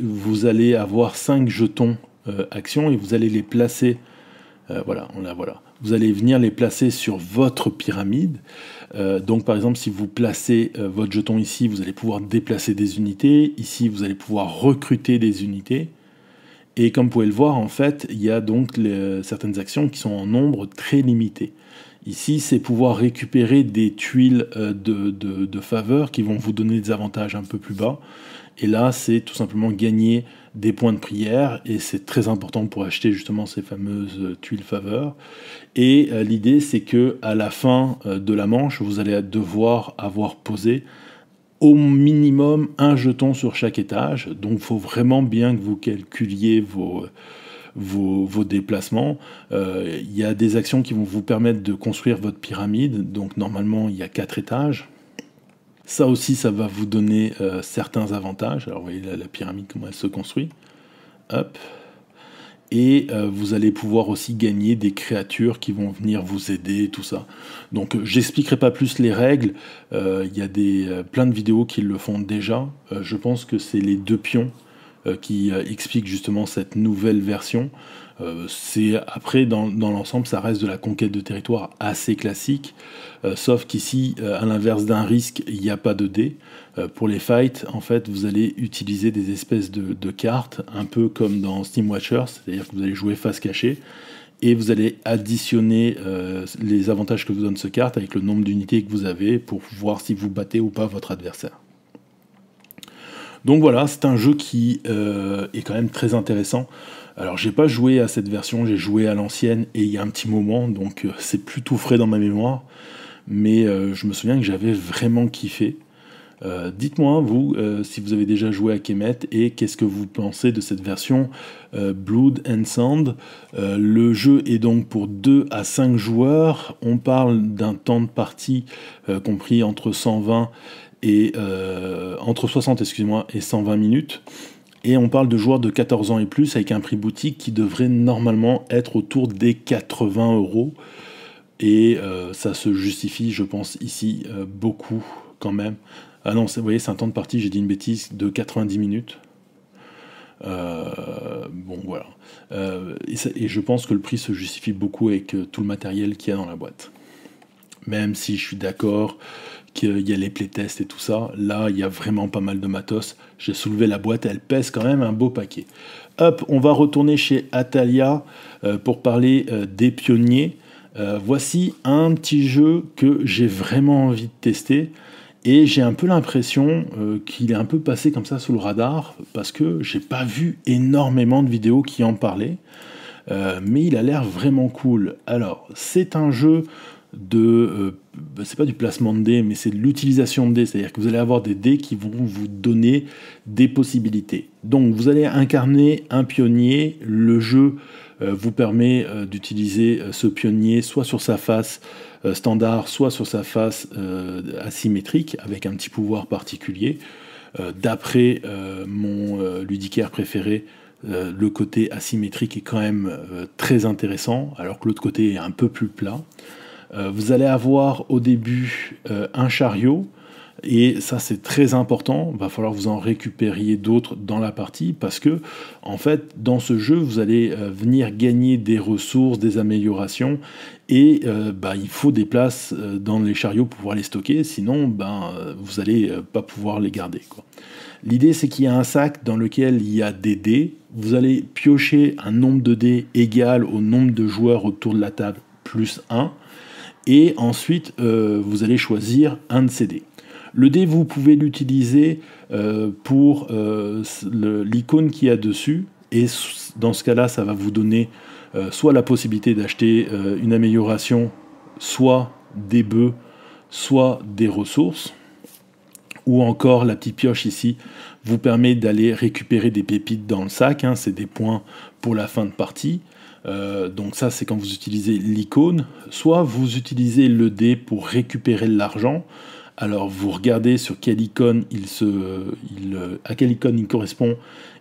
vous allez avoir 5 jetons action et vous allez les placer. voilà, on la voilà vous allez venir les placer sur votre pyramide. Euh, donc par exemple, si vous placez euh, votre jeton ici, vous allez pouvoir déplacer des unités. Ici, vous allez pouvoir recruter des unités. Et comme vous pouvez le voir, en fait, il y a donc certaines actions qui sont en nombre très limité. Ici, c'est pouvoir récupérer des tuiles euh, de, de faveur qui vont vous donner des avantages un peu plus bas. Et là, c'est tout simplement gagner des points de prière, et c'est très important pour acheter justement ces fameuses euh, tuiles faveur. Et euh, l'idée, c'est que à la fin euh, de la manche, vous allez devoir avoir posé au minimum un jeton sur chaque étage. Donc, il faut vraiment bien que vous calculiez vos, vos, déplacements. Il y a des actions qui vont vous permettre de construire votre pyramide. Donc, normalement, il y a quatre étages. Ça aussi, ça va vous donner euh, certains avantages. Alors, vous voyez la, pyramide, comment elle se construit. Hop. Et euh, vous allez pouvoir aussi gagner des créatures qui vont venir vous aider, tout ça. Donc, euh, j'expliquerai pas plus les règles. Il y a des, plein de vidéos qui le font déjà. je pense que c'est les deux pions qui explique justement cette nouvelle version. C'est après dans, l'ensemble ça reste de la conquête de territoire assez classique sauf qu'ici à l'inverse d'un risque il n'y a pas de dés pour les fights en fait vous allez utiliser des espèces de, cartes un peu comme dans Steam Watcher c'est à dire que vous allez jouer face cachée et vous allez additionner euh, les avantages que vous donne ce carte avec le nombre d'unités que vous avez pour voir si vous battez ou pas votre adversaire. Donc voilà, c'est un jeu qui euh, est quand même très intéressant. Alors j'ai pas joué à cette version, j'ai joué à l'ancienne et il y a un petit moment, donc euh, c'est plutôt frais dans ma mémoire. Mais je me souviens que j'avais vraiment kiffé. Euh, dites-moi, vous, euh, si vous avez déjà joué à Kemet et qu'est-ce que vous pensez de cette version euh, Blood and Sand. le jeu est donc pour 2 à 5 joueurs. On parle d'un temps de partie compris entre 120 et entre 60 excusez-moi et 120 minutes. Et on parle de joueurs de 14 ans et plus avec un prix boutique qui devrait normalement être autour des 80 euros. Et ça se justifie, je pense, ici beaucoup quand même ah non, vous voyez, c'est un temps de partie, j'ai dit une bêtise, de 90 minutes. Euh, bon, voilà. Euh, et, je pense que le prix se justifie beaucoup avec euh, tout le matériel qu'il y a dans la boîte. Même si je suis d'accord qu'il y a les playtests et tout ça, là, il y a vraiment pas mal de matos. J'ai soulevé la boîte, elle pèse quand même un beau paquet. Hop, on va retourner chez Atalia pour parler des pionniers. voici un petit jeu que j'ai vraiment envie de tester. Et j'ai un peu l'impression euh, qu'il est un peu passé comme ça sous le radar, parce que j'ai pas vu énormément de vidéos qui en parlaient. Euh, mais il a l'air vraiment cool. Alors, c'est un jeu de. Euh, bah, c'est pas du placement de dés, mais c'est de l'utilisation de dés. C'est-à-dire que vous allez avoir des dés qui vont vous donner des possibilités. Donc, vous allez incarner un pionnier. Le jeu vous permet d'utiliser ce pionnier soit sur sa face euh, standard, soit sur sa face euh, asymétrique, avec un petit pouvoir particulier. Euh, d'après mon ludicaire préféré, le côté asymétrique est quand même très intéressant, alors que l'autre côté est un peu plus plat. Vous allez avoir au début un chariot et ça, c'est très important. Il va falloir vous en récupériez d'autres dans la partie parce que, en fait, dans ce jeu, vous allez euh, venir gagner des ressources, des améliorations et euh, bah, il faut des places euh, dans les chariots pour pouvoir les stocker. Sinon, ben, vous n'allez pas pouvoir les garder. L'idée, c'est qu'il y a un sac dans lequel il y a des dés. Vous allez piocher un nombre de dés égal au nombre de joueurs autour de la table plus 1. Et ensuite, vous allez choisir un de ces dés. Le dé, vous pouvez l'utiliser euh, pour euh, l'icône qui y a dessus, et dans ce cas-là, ça va vous donner euh, soit la possibilité d'acheter une amélioration, soit des bœufs, soit des ressources, ou encore la petite pioche ici vous permet d'aller récupérer des pépites dans le sac, hein, c'est des points pour la fin de partie. Donc ça c'est quand vous utilisez l'icône, soit vous utilisez le dé pour récupérer l'argent, alors vous regardez sur quelle icône il se, il, à quelle icône il correspond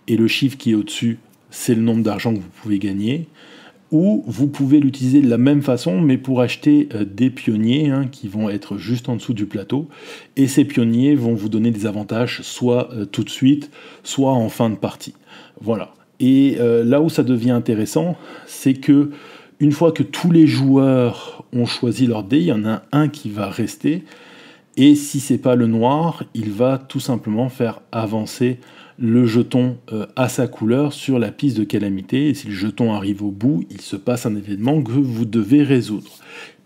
et le chiffre qui est au-dessus, c'est le nombre d'argent que vous pouvez gagner. Ou vous pouvez l'utiliser de la même façon, mais pour acheter euh, des pionniers hein, qui vont être juste en dessous du plateau. Et ces pionniers vont vous donner des avantages soit euh, tout de suite, soit en fin de partie. Voilà. Et euh, là où ça devient intéressant, c'est que une fois que tous les joueurs ont choisi leur dé, il y en a un qui va rester et si c'est pas le noir, il va tout simplement faire avancer le jeton euh, à sa couleur sur la piste de calamité. Et si le jeton arrive au bout, il se passe un événement que vous devez résoudre.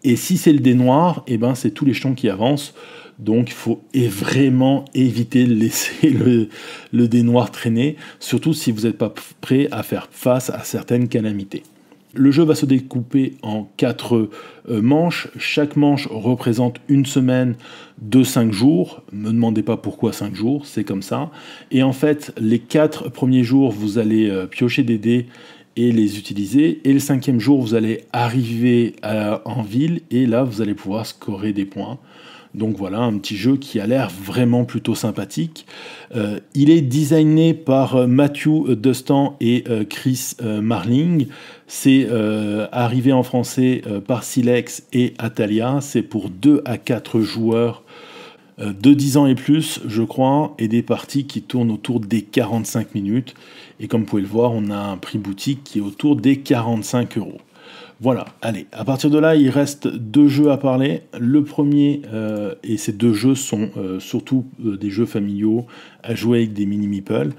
Et si c'est le dé noir, eh ben c'est tous les jetons qui avancent. Donc il faut vraiment éviter de laisser le, dé noir traîner, surtout si vous n'êtes pas prêt à faire face à certaines calamités. Le jeu va se découper en quatre euh, manches. Chaque manche représente une semaine de 5 jours. Ne me demandez pas pourquoi 5 jours, c'est comme ça. Et en fait, les quatre premiers jours, vous allez euh, piocher des dés et les utiliser. Et le cinquième jour, vous allez arriver en ville et là, vous allez pouvoir scorer des points. Donc voilà, un petit jeu qui a l'air vraiment plutôt sympathique. Euh, il est designé par euh, Matthew Dustan et euh, Chris Marling. C'est arrivé en français par Silex et Atalia. C'est pour 2 à 4 joueurs. de 10 ans et plus, je crois, et des parties qui tournent autour des 45 minutes. Et comme vous pouvez le voir, on a un prix boutique qui est autour des 45 euros. Voilà, allez, à partir de là, il reste deux jeux à parler. Le premier, euh, et ces deux jeux sont euh, surtout euh, des jeux familiaux à jouer avec des mini-meeples.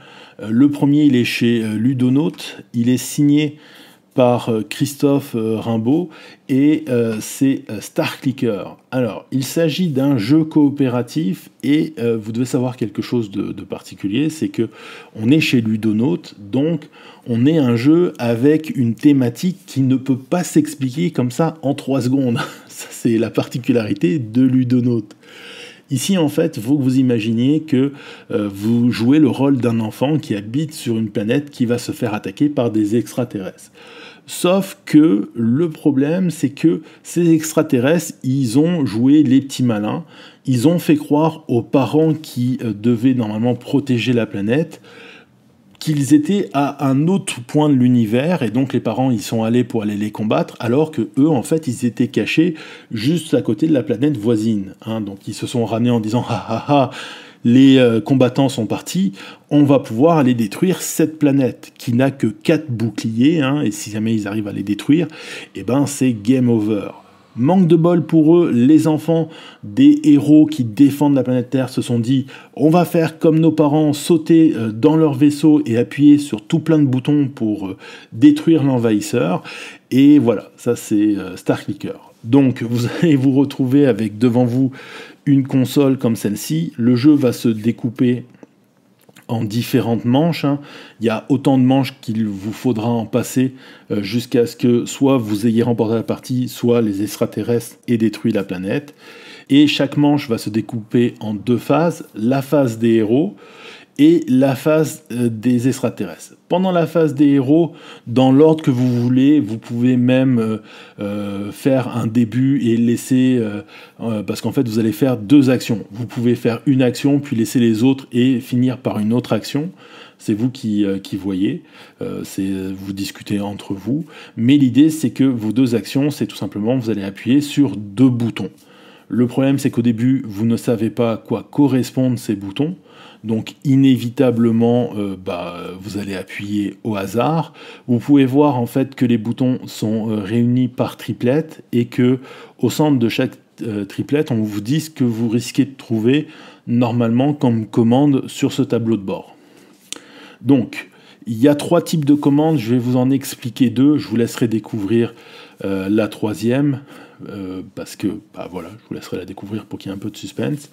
le premier, il est chez Ludonote, il est signé par Christophe Rimbaud et c'est Star Clicker. Alors, il s'agit d'un jeu coopératif et vous devez savoir quelque chose de, particulier, c'est que on est chez Ludonote, donc on est un jeu avec une thématique qui ne peut pas s'expliquer comme ça en trois secondes. Ça, c'est la particularité de Ludonote. Ici, en fait, il faut que vous imaginiez que vous jouez le rôle d'un enfant qui habite sur une planète qui va se faire attaquer par des extraterrestres. Sauf que le problème, c'est que ces extraterrestres, ils ont joué les petits malins. Ils ont fait croire aux parents qui euh, devaient normalement protéger la planète qu'ils étaient à un autre point de l'univers et donc les parents ils sont allés pour aller les combattre alors que eux en fait ils étaient cachés juste à côté de la planète voisine. Hein. Donc ils se sont ramenés en disant ah ah ah les euh, combattants sont partis, on va pouvoir aller détruire cette planète qui n'a que 4 boucliers, hein, et si jamais ils arrivent à les détruire, eh ben c'est game over. Manque de bol pour eux, les enfants des héros qui défendent la planète Terre se sont dit on va faire comme nos parents, sauter euh, dans leur vaisseau et appuyer sur tout plein de boutons pour euh, détruire l'envahisseur. Et voilà, ça c'est Star Clicker. Donc vous allez vous retrouver avec devant vous une console comme celle-ci, le jeu va se découper en différentes manches. Hein. Il y a autant de manches qu'il vous faudra en passer euh, jusqu'à ce que soit vous ayez remporté la partie, soit les extraterrestres aient détruit la planète. Et chaque manche va se découper en deux phases. La phase des héros, et la phase euh, des extraterrestres. Pendant la phase des héros, dans l'ordre que vous voulez, vous pouvez même euh, euh, faire un début et laisser, parce qu'en fait vous allez faire deux actions. Vous pouvez faire une action, puis laisser les autres et finir par une autre action. C'est vous qui, qui voyez, c'est vous discutez entre vous. Mais l'idée c'est que vos deux actions, c'est tout simplement vous allez appuyer sur deux boutons. Le problème c'est qu'au début vous ne savez pas à quoi correspondent ces boutons. Donc inévitablement, euh, bah, vous allez appuyer au hasard. Vous pouvez voir en fait que les boutons sont euh, réunis par triplette et que au centre de chaque euh, triplette, on vous dit ce que vous risquez de trouver normalement comme commande sur ce tableau de bord. Donc, il y a trois types de commandes, je vais vous en expliquer deux, je vous laisserai découvrir la troisième. Parce que bah, voilà, je vous laisserai la découvrir pour qu'il y ait un peu de suspense.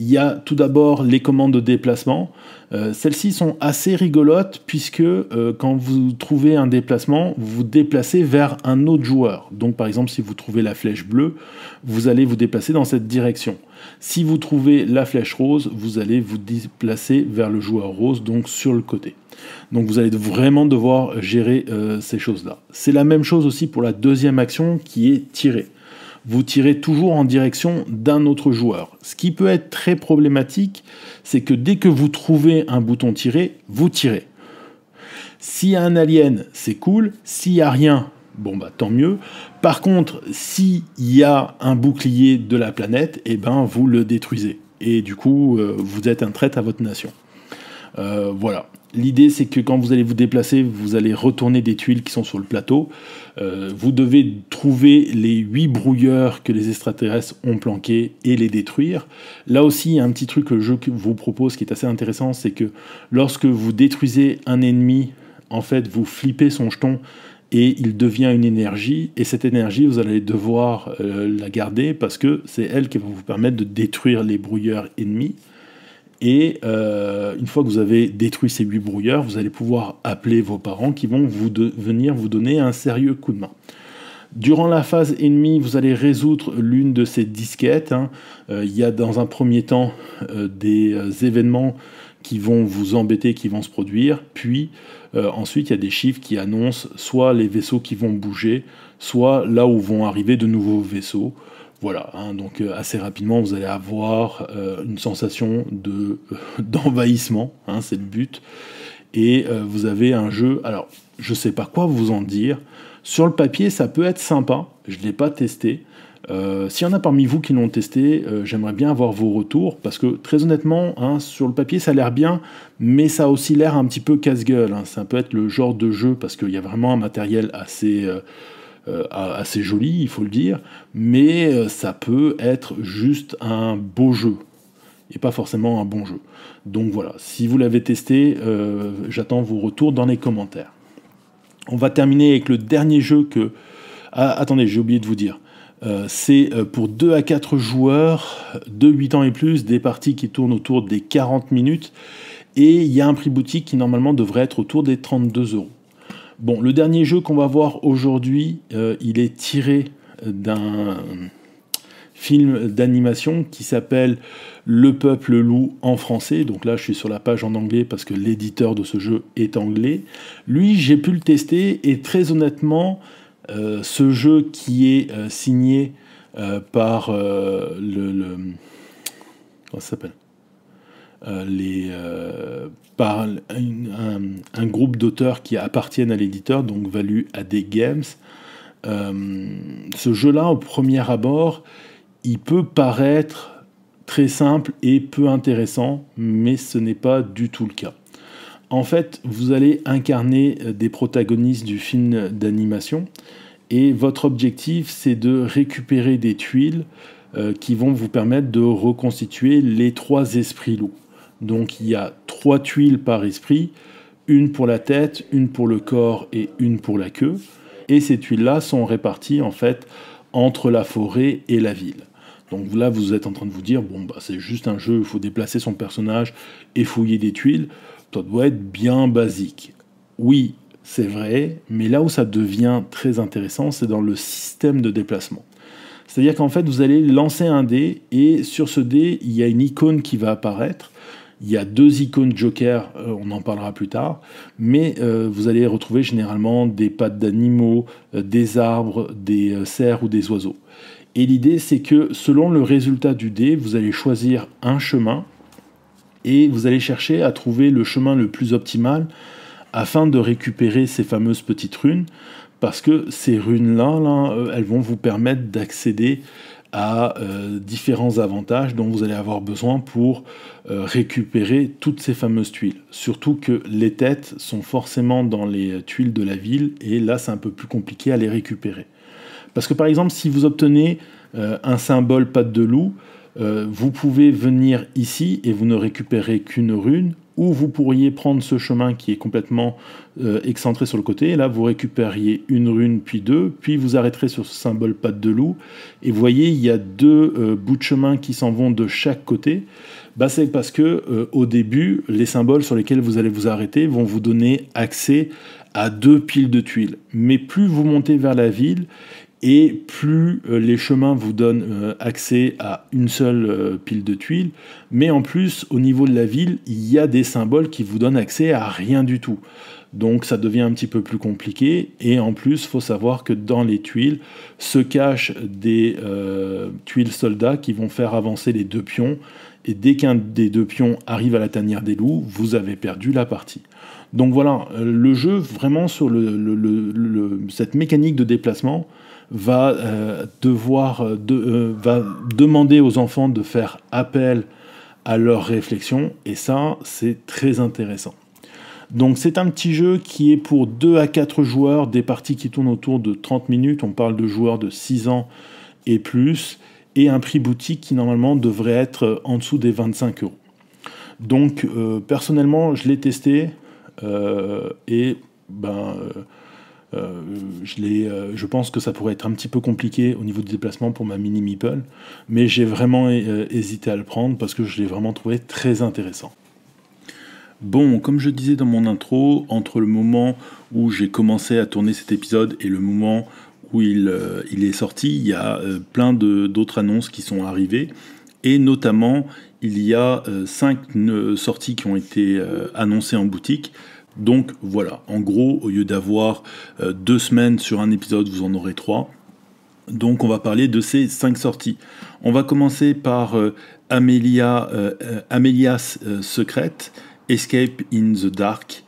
Il y a tout d'abord les commandes de déplacement. Euh, celles-ci sont assez rigolotes puisque euh, quand vous trouvez un déplacement, vous vous déplacez vers un autre joueur. Donc par exemple, si vous trouvez la flèche bleue, vous allez vous déplacer dans cette direction. Si vous trouvez la flèche rose, vous allez vous déplacer vers le joueur rose, donc sur le côté. Donc vous allez vraiment devoir gérer ces choses-là. C'est la même chose aussi pour la deuxième action qui est tirer vous tirez toujours en direction d'un autre joueur. Ce qui peut être très problématique, c'est que dès que vous trouvez un bouton tirer, vous tirez. S'il y a un alien, c'est cool. S'il n'y a rien, bon bah tant mieux. Par contre, s'il y a un bouclier de la planète, eh ben vous le détruisez. Et du coup, euh, vous êtes un traite à votre nation. Euh, voilà. L'idée, c'est que quand vous allez vous déplacer, vous allez retourner des tuiles qui sont sur le plateau. Euh, vous devez trouver les huit brouilleurs que les extraterrestres ont planqués et les détruire. Là aussi, un petit truc que jeu vous propose qui est assez intéressant, c'est que lorsque vous détruisez un ennemi, en fait, vous flippez son jeton et il devient une énergie. Et cette énergie, vous allez devoir euh, la garder parce que c'est elle qui va vous permettre de détruire les brouilleurs ennemis. Et euh, une fois que vous avez détruit ces huit brouilleurs, vous allez pouvoir appeler vos parents qui vont vous venir vous donner un sérieux coup de main. Durant la phase ennemie, vous allez résoudre l'une de ces disquettes. Hein. Euh, il y a dans un premier temps euh, des événements qui vont vous embêter, qui vont se produire. Puis ensuite, il y a des chiffres qui annoncent soit les vaisseaux qui vont bouger, soit là où vont arriver de nouveaux vaisseaux. Voilà, hein, donc euh, assez rapidement, vous allez avoir euh, une sensation de d'envahissement, hein, c'est le but. Et euh, vous avez un jeu, alors je sais pas quoi vous en dire. Sur le papier, ça peut être sympa, je ne l'ai pas testé. Euh, s'il y en a parmi vous qui l'ont testé, euh, j'aimerais bien avoir vos retours, parce que très honnêtement, hein, sur le papier ça a l'air bien, mais ça a aussi l'air un petit peu casse-gueule. Ça peut être le genre de jeu, parce qu'il y a vraiment un matériel assez, euh, assez joli, il faut le dire, mais ça peut être juste un beau jeu, et pas forcément un bon jeu. Donc voilà, si vous l'avez testé, j'attends vos retours dans les commentaires. On va terminer avec le dernier jeu que... Ah, attendez, j'ai oublié de vous dire. Euh, c'est euh, pour 2 à 4 joueurs de 8 ans et plus, des parties qui tournent autour des 40 minutes, et il y a un prix boutique qui normalement devrait être autour des 32 euros. Bon, le dernier jeu qu'on va voir aujourd'hui, euh, il est tiré d'un film d'animation qui s'appelle Le Peuple Loup en français. Donc là, je suis sur la page en anglais parce que l'éditeur de ce jeu est anglais. Lui, j'ai pu le tester et très honnêtement, euh, ce jeu qui est euh, signé par le, comment ça s'appelle? Les, par un, groupe d'auteurs qui appartiennent à l'éditeur, donc Valu AD Games. ce jeu-là, au premier abord, il peut paraître très simple et peu intéressant, mais ce n'est pas du tout le cas. En fait, vous allez incarner euh, des protagonistes du film d'animation et votre objectif, c'est de récupérer des tuiles euh, qui vont vous permettre de reconstituer les trois esprits loups. Donc il y a trois tuiles par esprit, une pour la tête, une pour le corps et une pour la queue. Et ces tuiles-là sont réparties en fait entre la forêt et la ville. Donc là, vous êtes en train de vous dire, bon, bah, c'est juste un jeu, il faut déplacer son personnage et fouiller des tuiles ça doit être bien basique. Oui, c'est vrai, mais là où ça devient très intéressant, c'est dans le système de déplacement. C'est-à-dire qu'en fait, vous allez lancer un dé et sur ce dé, il y a une icône qui va apparaître. Il y a deux icônes Joker, euh, on en parlera plus tard, mais euh, vous allez retrouver généralement des pattes d'animaux, euh, des arbres, des cerfs ou des oiseaux. Et l'idée, c'est que selon le résultat du dé, vous allez choisir un chemin et vous allez chercher à trouver le chemin le plus optimal afin de récupérer ces fameuses petites runes, parce que ces runes-là, là, elles vont vous permettre d'accéder à euh, différents avantages dont vous allez avoir besoin pour euh, récupérer toutes ces fameuses tuiles. Surtout que les têtes sont forcément dans les tuiles de la ville, et là c'est un peu plus compliqué à les récupérer. Parce que par exemple, si vous obtenez un symbole patte de loup, euh, vous pouvez venir ici et vous ne récupérez qu'une rune, ou vous pourriez prendre ce chemin qui est complètement euh, excentré sur le côté, et là vous récupériez une rune puis deux, puis vous arrêterez sur ce symbole patte de loup, et vous voyez il y a deux euh, bouts de chemin qui s'en vont de chaque côté. Bah, c'est parce que au début, les symboles sur lesquels vous allez vous arrêter vont vous donner accès à deux piles de tuiles. Mais plus vous montez vers la ville, et plus euh, les chemins vous donnent euh, accès à une seule euh, pile de tuiles, mais en plus au niveau de la ville, il y a des symboles qui vous donnent accès à rien du tout. Donc ça devient un petit peu plus compliqué et en plus il faut savoir que dans les tuiles se cachent des tuiles soldats qui vont faire avancer les deux pions et dès qu'un des deux pions arrive à la tanière des loups, vous avez perdu la partie. Donc voilà, le jeu vraiment sur cette mécanique de déplacement, va euh, devoir euh, euh, va demander aux enfants de faire appel à leur réflexion et ça c'est très intéressant. Donc c'est un petit jeu qui est pour 2 à 4 joueurs, des parties qui tournent autour de 30 minutes, on parle de joueurs de 6 ans et plus, et un prix boutique qui normalement devrait être en dessous des 25 euros. Donc personnellement je l'ai testé et ben euh, je, euh, je, pense que ça pourrait être un petit peu compliqué au niveau du déplacement pour ma mini Meeple, mais j'ai vraiment euh, hésité à le prendre parce que je l'ai vraiment trouvé très intéressant. Bon, comme je disais dans mon intro, entre le moment où j'ai commencé à tourner cet épisode et le moment où il, il est sorti, il y a plein d'autres annonces qui sont arrivées, et notamment il y a cinq sorties qui ont été annoncées en boutique. Donc voilà, en gros, au lieu d'avoir euh, deux semaines sur un épisode, vous en aurez trois. Donc on va parler de ces cinq sorties. On va commencer par euh, Amelia, euh, Amelia's Secret, Escape in the Dark.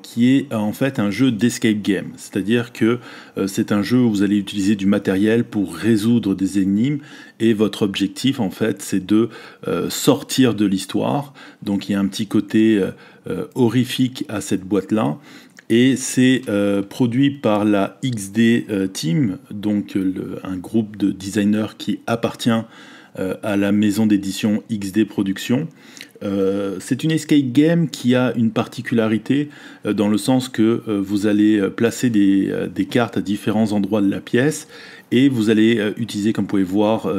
qui est en fait un jeu d'escape game. C'est-à-dire que c'est un jeu où vous allez utiliser du matériel pour résoudre des énigmes et votre objectif en fait c'est de sortir de l'histoire. Donc il y a un petit côté horrifique à cette boîte-là et c'est euh, produit par la XD euh, Team, donc euh, un groupe de designers qui appartient à la maison d'édition XD Productions. c'est une escape game qui a une particularité dans le sens que vous allez placer des, des, cartes à différents endroits de la pièce et vous allez utiliser, comme vous pouvez voir,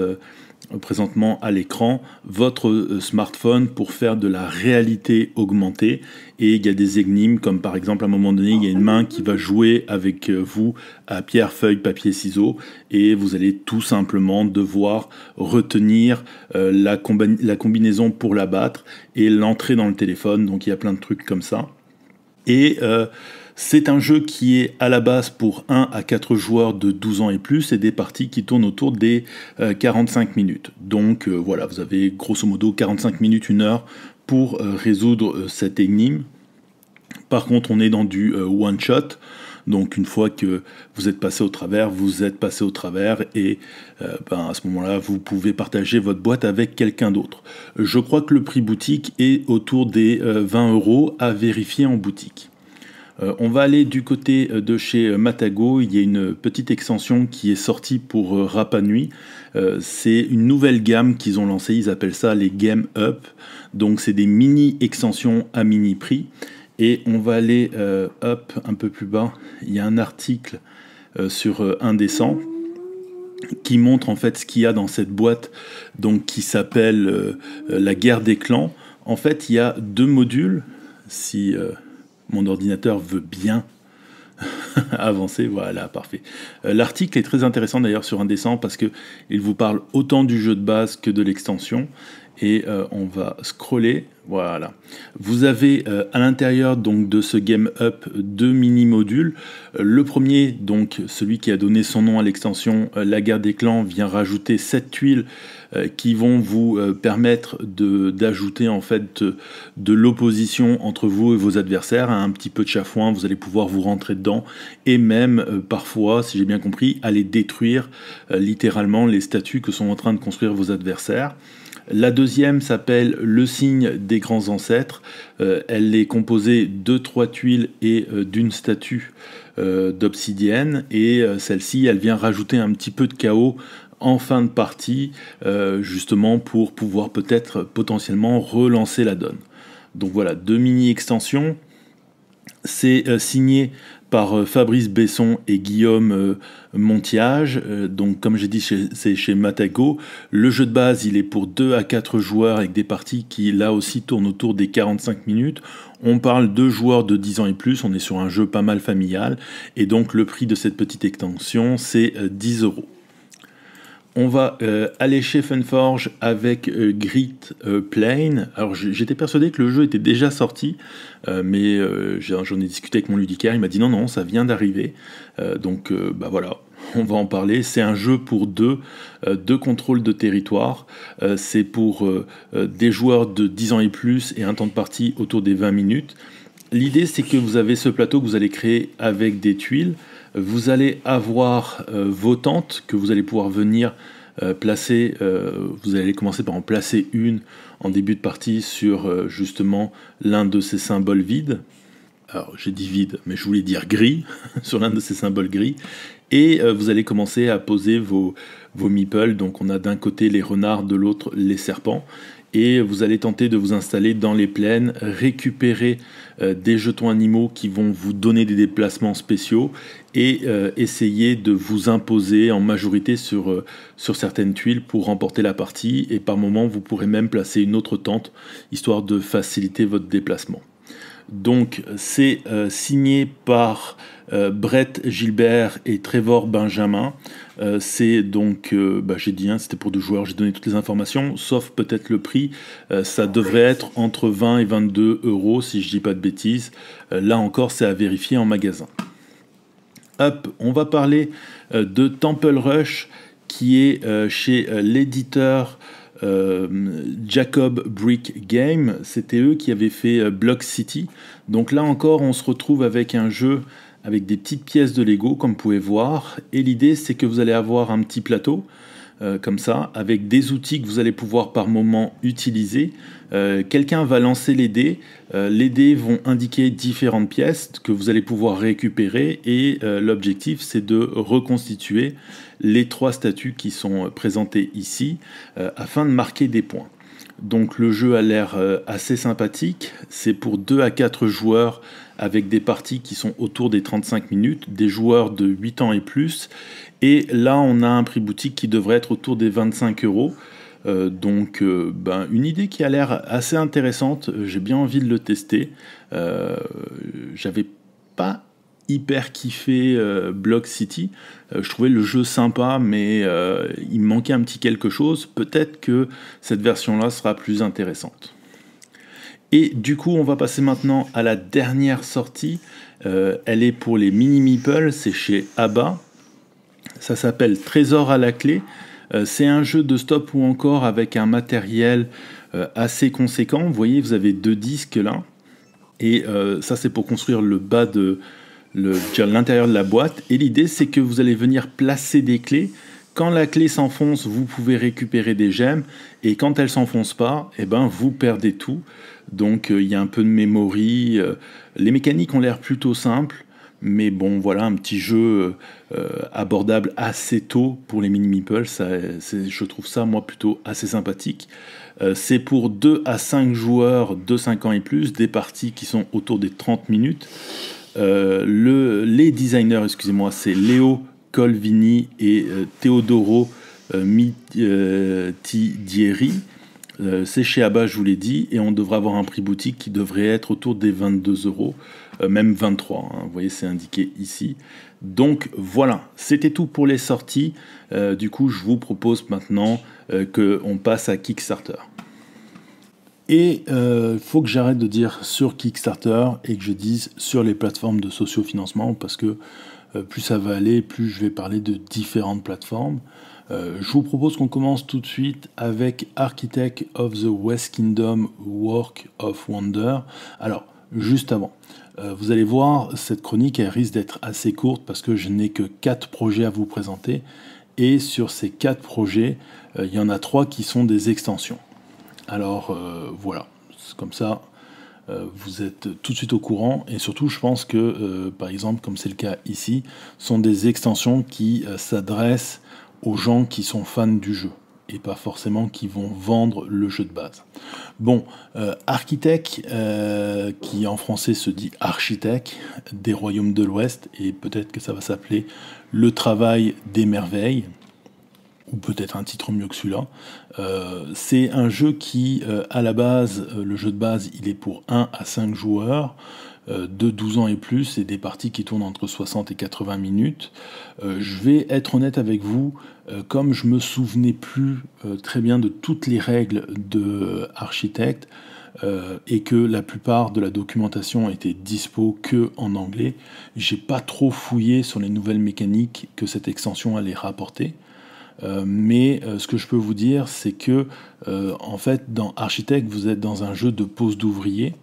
présentement à l'écran votre euh, smartphone pour faire de la réalité augmentée. Et il y a des énigmes comme par exemple à un moment donné il y a une main qui va jouer avec euh, vous à pierre feuille papier ciseaux. Et vous allez tout simplement devoir retenir euh, la, combinaison pour la battre et l'entrer dans le téléphone. Donc il y a plein de trucs comme ça. Et c'est un jeu qui est à la base pour 1 à 4 joueurs de 12 ans et plus et des parties qui tournent autour des 45 euh, minutes. Donc euh, voilà, vous avez grosso modo 45 minutes, 1 heure pour euh, résoudre cette énigme. Par contre, on est dans du one shot. Donc une fois que vous êtes passé au travers, vous êtes passé au travers et ben, à ce moment-là, vous pouvez partager votre boîte avec quelqu'un d'autre. Je crois que le prix boutique est autour des 20 euros à vérifier en boutique. Euh, on va aller du côté euh, de chez euh, Matago. Il y a une petite extension qui est sortie pour Rapa Nui. c'est une nouvelle gamme qu'ils ont lancée. Ils appellent ça les Game Up. Donc c'est des mini extensions à mini prix. Et on va aller up un peu plus bas. Il y a un article sur Indécent qui montre en fait ce qu'il y a dans cette boîte donc qui s'appelle la guerre des clans. En fait, il y a deux modules. Si mon ordinateur veut bien avancer. Voilà, parfait. Euh, l'article est très intéressant d'ailleurs sur Indécent parce que il vous parle autant du jeu de base que de l'extension. Et euh, on va scroller. Voilà. Vous avez euh, à l'intérieur donc de ce Game Up deux mini modules. le premier, donc celui qui a donné son nom à l'extension La guerre des clans, vient rajouter sept tuiles euh, qui vont vous euh, permettre d'ajouter en fait de, l'opposition entre vous et vos adversaires, un petit peu de chafouin, vous allez pouvoir vous rentrer dedans et même euh, parfois, si j'ai bien compris, aller détruire littéralement les statues que sont en train de construire vos adversaires. La deuxième s'appelle Le signe des grands ancêtres. elle est composée de trois tuiles et d'une statue d'obsidienne. Et celle-ci, elle vient rajouter un petit peu de chaos en fin de partie, euh, justement pour pouvoir peut-être potentiellement relancer la donne. Donc voilà, deux mini-extensions. C'est euh, signé par euh, Fabrice Besson et Guillaume Montiage. donc comme j'ai dit, c'est chez Matago. Le jeu de base, il est pour 2 à 4 joueurs avec des parties qui là aussi tournent autour des 45 minutes. On parle de joueurs de 10 ans et plus, on est sur un jeu pas mal familial. Et donc le prix de cette petite extension, c'est 10 euros on va euh, aller chez Funforge avec euh, Grit euh, Plane. Alors j'étais persuadé que le jeu était déjà sorti, mais j'en ai discuté avec mon ludicaire, il m'a dit non, non, ça vient d'arriver. donc bah voilà, on va en parler. C'est un jeu pour deux, deux contrôles de territoire. C'est pour des joueurs de 10 ans et plus et un temps de partie autour des 20 minutes. L'idée c'est que vous avez ce plateau que vous allez créer avec des tuiles. Vous allez avoir euh, vos tentes que vous allez pouvoir venir euh, placer. Euh, vous allez commencer par en placer une en début de partie sur justement l'un de ces symboles vides. Alors j'ai dit vide, mais je voulais dire gris, sur l'un de ces symboles gris. Et vous allez commencer à poser vos, vos meeples. Donc on a d'un côté les renards, de l'autre les serpents et vous allez tenter de vous installer dans les plaines, récupérer euh, des jetons animaux qui vont vous donner des déplacements spéciaux et euh, essayer de vous imposer en majorité sur, euh, sur certaines tuiles pour remporter la partie et par moment vous pourrez même placer une autre tente histoire de faciliter votre déplacement. Donc c'est signé par Brett Gilbert et Trevor Benjamin. Euh, c'est donc, euh, bah, j'ai dit, hein, c'était pour deux joueurs, j'ai donné toutes les informations, sauf peut-être le prix. Euh, ça devrait être entre 20 et 22 euros, si je dis pas de bêtises. là encore, c'est à vérifier en magasin. Hop, on va parler de Temple Rush, qui est chez l'éditeur Jacob Brick Game, c'était eux qui avaient fait Block City. Donc là encore, on se retrouve avec un jeu avec des petites pièces de Lego, comme vous pouvez voir. Et l'idée, c'est que vous allez avoir un petit plateau, comme ça, avec des outils que vous allez pouvoir par moment utiliser. Euh, quelqu'un va lancer les dés. Euh, les dés vont indiquer différentes pièces que vous allez pouvoir récupérer et euh, l'objectif c'est de reconstituer les trois statues qui sont présentées ici afin de marquer des points. Donc le jeu a l'air assez sympathique. C'est pour 2 à 4 joueurs avec des parties qui sont autour des 35 minutes, des joueurs de 8 ans et plus. Et là on a un prix boutique qui devrait être autour des 25 euros. Euh, donc, euh, ben, une idée qui a l'air assez intéressante. J'ai bien envie de le tester. Euh, j'avais pas hyper kiffé Block City. je trouvais le jeu sympa, mais il manquait un petit quelque chose. Peut-être que cette version-là sera plus intéressante. Et du coup, on va passer maintenant à la dernière sortie. elle est pour les mini meeple, c'est chez ABBA. Ça s'appelle Trésor à la clé. Euh, c'est un jeu de stop ou encore avec un matériel euh, assez conséquent. Vous voyez, vous avez deux disques là. Et euh, ça, c'est pour construire le bas de l'intérieur de la boîte. Et l'idée, c'est que vous allez venir placer des clés. Quand la clé s'enfonce, vous pouvez récupérer des gemmes. Et quand elle s'enfonce pas, eh ben, vous perdez tout. Donc, il y a un peu de mémoire. les mécaniques ont l'air plutôt simples. Mais bon, voilà, un petit jeu abordable assez tôt pour les mini meeples. je trouve ça, moi, plutôt assez sympathique. Euh, c'est pour 2 à 5 joueurs de 5 ans et plus, des parties qui sont autour des 30 minutes. Euh, le, les designers, excusez-moi, c'est Léo Colvini et Teodoro Mitidieri. C'est chez Abba, je vous l'ai dit, et on devrait avoir un prix boutique qui devrait être autour des 22 euros. Euh, même 23. Hein. vous voyez, c'est indiqué ici. Donc voilà, c'était tout pour les sorties. Euh, du coup, je vous propose maintenant euh, qu'on passe à Kickstarter. Et il faut que j'arrête de dire sur Kickstarter et que je dise sur les plateformes de sociofinancement parce que plus ça va aller, plus je vais parler de différentes plateformes. Je vous propose qu'on commence tout de suite avec Architect of the West Kingdom Work of Wonder. Alors, juste avant, euh, vous allez voir, cette chronique, elle risque d'être assez courte parce que je n'ai que 4 projets à vous présenter. Et sur ces 4 projets, euh, il y en a 3 qui sont des extensions. Alors euh, voilà, comme ça, vous êtes tout de suite au courant. Et surtout, je pense que, par exemple, comme c'est le cas ici, sont des extensions qui s'adressent aux gens qui sont fans du jeu et pas forcément qui vont vendre le jeu de base. Bon, euh, architecte, euh, qui en français se dit architecte des royaumes de l'Ouest, et peut-être que ça va s'appeler Le travail des merveilles, ou peut-être un titre mieux que celui-là. Euh, c'est un jeu qui, à la base, le jeu de base, il est pour 1 à 5 joueurs. Euh, de 12 ans et plus et des parties qui tournent entre 60 et 80 minutes. Euh, je vais être honnête avec vous, euh, comme je me souvenais plus très bien de toutes les règles de architecte et que la plupart de la documentation était dispo que en anglais, j'ai pas trop fouillé sur les nouvelles mécaniques que cette extension allait rapporter. mais ce que je peux vous dire, c'est que en fait, dans Architect, vous êtes dans un jeu de pose d'ouvrier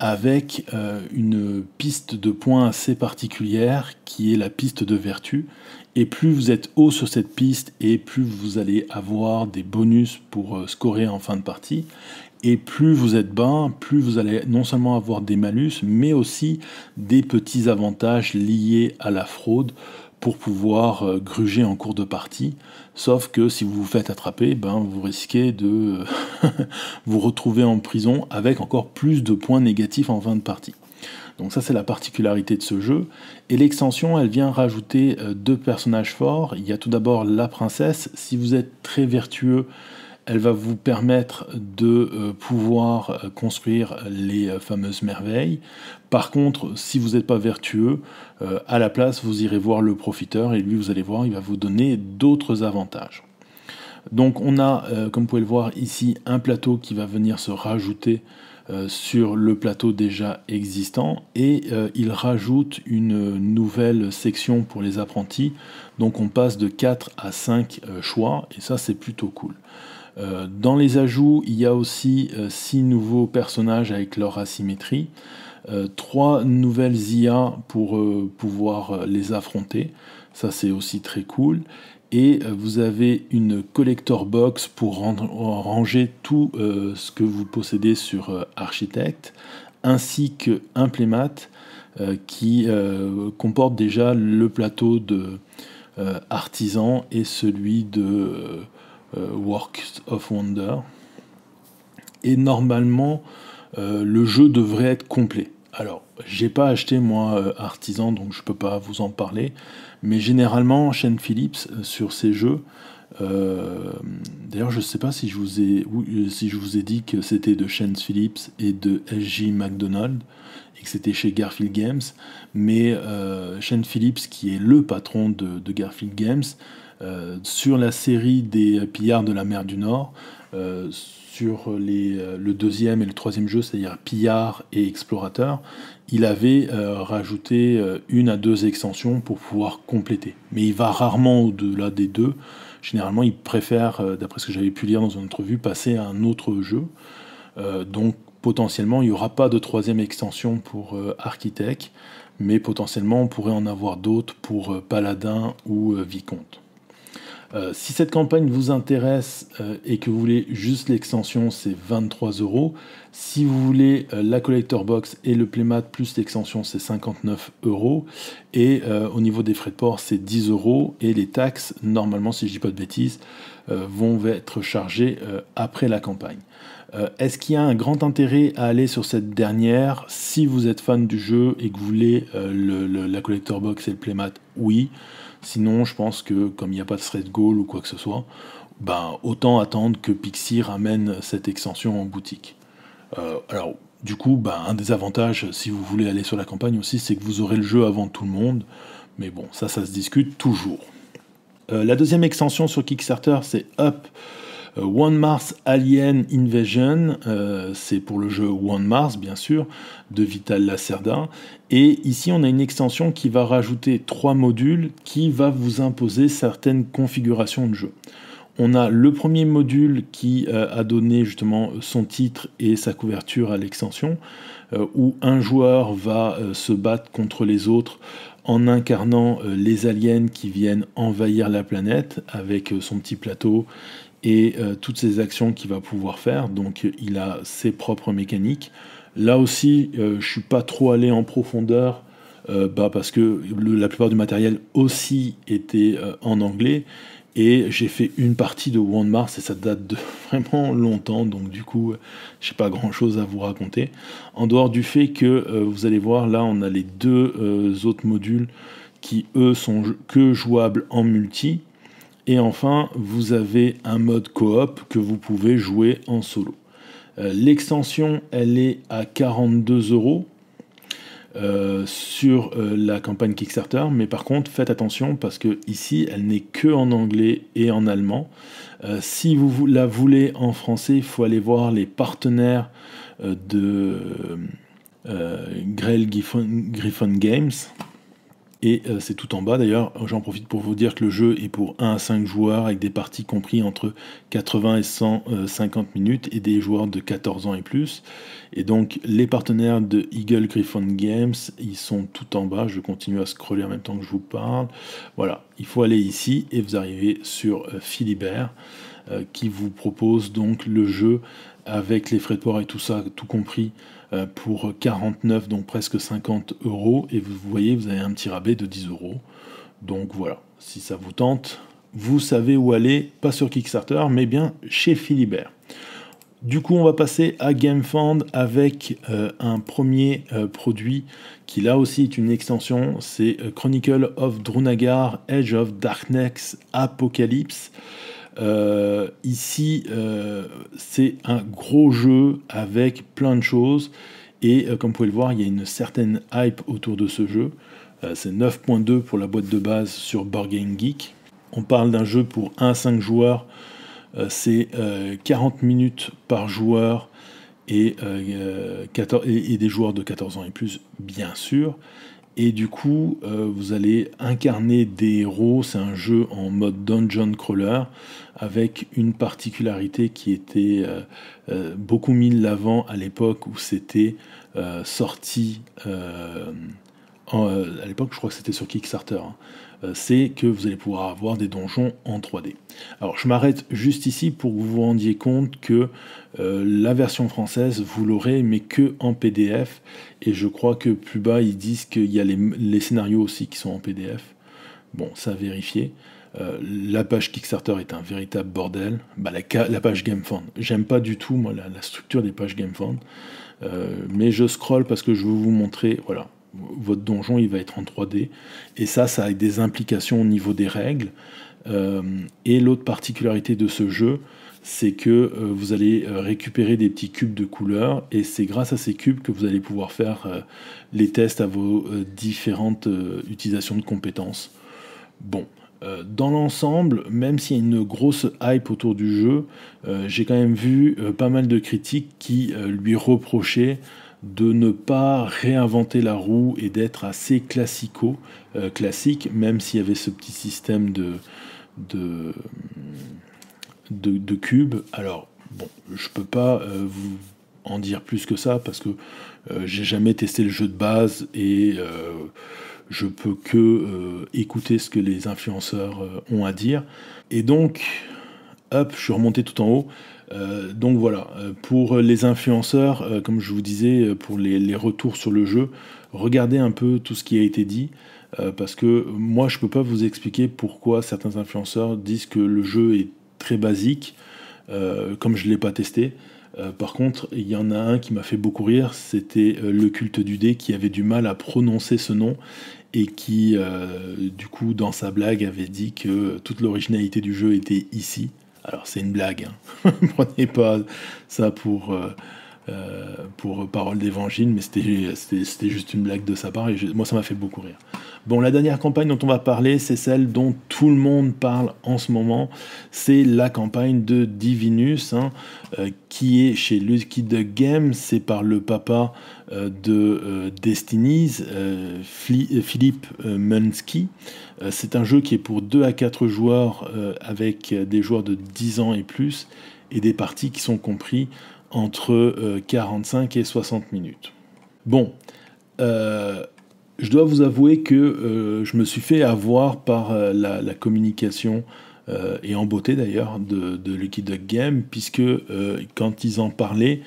avec euh, une piste de points assez particulière qui est la piste de vertu. Et plus vous êtes haut sur cette piste et plus vous allez avoir des bonus pour euh, scorer en fin de partie. Et plus vous êtes bas, plus vous allez non seulement avoir des malus, mais aussi des petits avantages liés à la fraude pour pouvoir euh, gruger en cours de partie. Sauf que si vous vous faites attraper, ben, vous risquez de vous retrouver en prison avec encore plus de points négatifs en fin de partie. Donc ça c'est la particularité de ce jeu. Et l'extension, elle vient rajouter euh, deux personnages forts. Il y a tout d'abord la princesse. Si vous êtes très vertueux, elle va vous permettre de euh, pouvoir euh, construire les euh, fameuses merveilles. Par contre, si vous n'êtes pas vertueux, à la place, vous irez voir le profiteur et lui, vous allez voir, il va vous donner d'autres avantages. Donc on a, comme vous pouvez le voir ici, un plateau qui va venir se rajouter sur le plateau déjà existant et il rajoute une nouvelle section pour les apprentis. Donc on passe de 4 à 5 choix et ça c'est plutôt cool. Dans les ajouts, il y a aussi 6 nouveaux personnages avec leur asymétrie, 3 nouvelles IA pour pouvoir les affronter, ça c'est aussi très cool, et vous avez une collector box pour ranger tout ce que vous possédez sur Architect, ainsi que un playmat qui comporte déjà le plateau de euh, artisan et celui de euh, euh, Works of Wonder. Et normalement, le jeu devrait être complet. Alors, j'ai pas acheté moi Artisan, donc je peux pas vous en parler. Mais généralement, Shane Phillips sur ces jeux. D'ailleurs, je sais pas si je vous ai si je vous ai dit que c'était de Shane Phillips et de SJ McDonald et que c'était chez Garfield Games. Mais euh, Shane Phillips, qui est le patron de, Garfield Games, euh, sur la série des pillards de la mer du Nord, euh, sur les, le deuxième et le troisième jeu, c'est-à-dire Pillard et Explorateur, il avait rajouté une à deux extensions pour pouvoir compléter. Mais il va rarement au-delà des deux. Généralement, il préfère, d'après ce que j'avais pu lire dans une entrevue, passer à un autre jeu. donc potentiellement, il n'y aura pas de troisième extension pour euh, Architect, mais potentiellement, on pourrait en avoir d'autres pour euh, Paladin ou euh, si cette campagne vous intéresse et que vous voulez juste l'extension, c'est 23 euros. Si vous voulez la collector box et le playmat plus l'extension, c'est 59 euros. Et au niveau des frais de port, c'est 10 euros. Et les taxes, normalement, si je dis pas de bêtises, vont être chargées après la campagne. Euh, est-ce qu'il y a un grand intérêt à aller sur cette dernière? Si vous êtes fan du jeu et que vous voulez euh, la collector box et le playmat Oui. Sinon, je pense que comme il n'y a pas de thread goal ou quoi que ce soit, ben, autant attendre que Pixie ramène cette extension en boutique. Euh, alors, du coup, ben, un des avantages, si vous voulez aller sur la campagne aussi, c'est que vous aurez le jeu avant tout le monde. Mais bon, ça, ça se discute toujours. la deuxième extension sur Kickstarter, c'est Up euh, One Mars Alien Invasion, euh, c'est pour le jeu One Mars bien sûr, de Vital Lacerda. Et ici on a une extension qui va rajouter trois modules qui va vous imposer certaines configurations de jeu. On a le premier module qui euh, a donné justement son titre et sa couverture à l'extension, où un joueur va se battre contre les autres en incarnant les aliens qui viennent envahir la planète avec son petit plateau et euh, toutes ces actions qu'il va pouvoir faire. Donc il a ses propres mécaniques. Là aussi, je euh, je suis pas trop allé en profondeur euh, bah, parce que la plupart du matériel aussi était en anglais. Et j'ai fait une partie de One Mars et ça date de vraiment longtemps, donc du coup, je n'ai pas grand chose à vous raconter. En dehors du fait que vous allez voir, là, on a les deux autres modules qui, eux, sont que jouables en multi. Et enfin, vous avez un mode coop que vous pouvez jouer en solo. Euh, l'extension, elle est à 42 euros euh, sur euh, la campagne Kickstarter, mais par contre, faites attention parce que ici, elle n'est que en anglais et en allemand. si vous la voulez en français, il faut aller voir les partenaires de Grell Griffon Games. Et euh, c'est tout en bas d'ailleurs, j'en profite pour vous dire que le jeu est pour 1 à 5 joueurs avec des parties compris entre 80 et 150 minutes et des joueurs de 14 ans et plus. Et donc les partenaires de Eagle Griffon Games, ils sont tout en bas, je continue à scroller en même temps que je vous parle. Voilà, il faut aller ici et vous arrivez sur euh, Philibert euh, qui vous propose donc le jeu avec les frais de port et tout ça, tout compris euh, pour 49, donc presque 50 euros. Et vous voyez, vous avez un petit rabais de 10 euros. Donc voilà, si ça vous tente, vous savez où aller, pas sur Kickstarter, mais bien chez Philibert. Du coup, on va passer à GameFound avec euh, un premier euh, produit qui là aussi est une extension, c'est Chronicle of Drunagar, Edge of Darkness, Apocalypse. Euh, ici, euh, c'est un gros jeu avec plein de choses. Et euh, comme vous pouvez le voir, il y a une certaine hype autour de ce jeu. c'est 9.2 pour la boîte de base sur Board Geek. On parle d'un jeu pour 1 à 5 joueurs. c'est 40 minutes par joueur et, et, des joueurs de 14 ans et plus, bien sûr. Et du coup, vous allez incarner des héros. C'est un jeu en mode dungeon crawler avec une particularité qui était beaucoup mis de l'avant à l'époque où c'était sorti. À l'époque, je crois que c'était sur Kickstarter. Hein. Euh, c'est que vous allez pouvoir avoir des donjons en 3D. Alors je m'arrête juste ici pour que vous vous rendiez compte que euh, la version française, vous l'aurez, mais que en PDF. Et je crois que plus bas, ils disent qu'il y a les, scénarios aussi qui sont en PDF. Bon, ça à vérifier. Euh, la page Kickstarter est un véritable bordel. Bah, la, page GameFound, j'aime pas du tout moi la, structure des pages GameFound, mais je scroll parce que je veux vous montrer. Voilà, votre donjon il va être en 3D. Et ça, ça a des implications au niveau des règles. Euh, et l'autre particularité de ce jeu, c'est que euh, vous allez euh, récupérer des petits cubes de couleurs et c'est grâce à ces cubes que vous allez pouvoir faire les tests à vos différentes utilisations de compétences. Bon, dans l'ensemble, même s'il y a une grosse hype autour du jeu, j'ai quand même vu pas mal de critiques qui lui reprochaient de ne pas réinventer la roue et d'être assez classico, euh, classique, même s'il y avait ce petit système de, de, cubes. Alors, bon, je peux pas euh, vous en dire plus que ça parce que euh, j'ai jamais testé le jeu de base et je peux que écouter ce que les influenceurs ont à dire. Et donc, hop, je suis remonté tout en haut. Euh, donc voilà, euh, pour les influenceurs, euh, comme je vous disais, pour les, retours sur le jeu, regardez un peu tout ce qui a été dit, parce que moi je ne peux pas vous expliquer pourquoi certains influenceurs disent que le jeu est très basique, comme je ne l'ai pas testé. par contre, il y en a un qui m'a fait beaucoup rire, c'était le culte du dé qui avait du mal à prononcer ce nom et qui, du coup, dans sa blague, avait dit que toute l'originalité du jeu était ici. Alors c'est une blague, hein. prenez pas ça pour, euh, euh, parole d'évangile, mais c'était juste une blague de sa part et moi ça m'a fait beaucoup rire. Bon, la dernière campagne dont on va parler, c'est celle dont tout le monde parle en ce moment, c'est la campagne de Divinus, hein, euh, qui est chez Lucky the Game, c'est par le papa de Destinies, Philippe Munsky. Euh, c'est un jeu qui est pour 2 à 4 joueurs euh, avec des joueurs de 10 ans et plus et des parties qui sont compris entre 45 euh, et 60 minutes. Bon, je dois vous avouer que je me suis fait avoir par la, communication et en beauté d'ailleurs de, de, Lucky Duck Game, puisque quand ils en parlaient,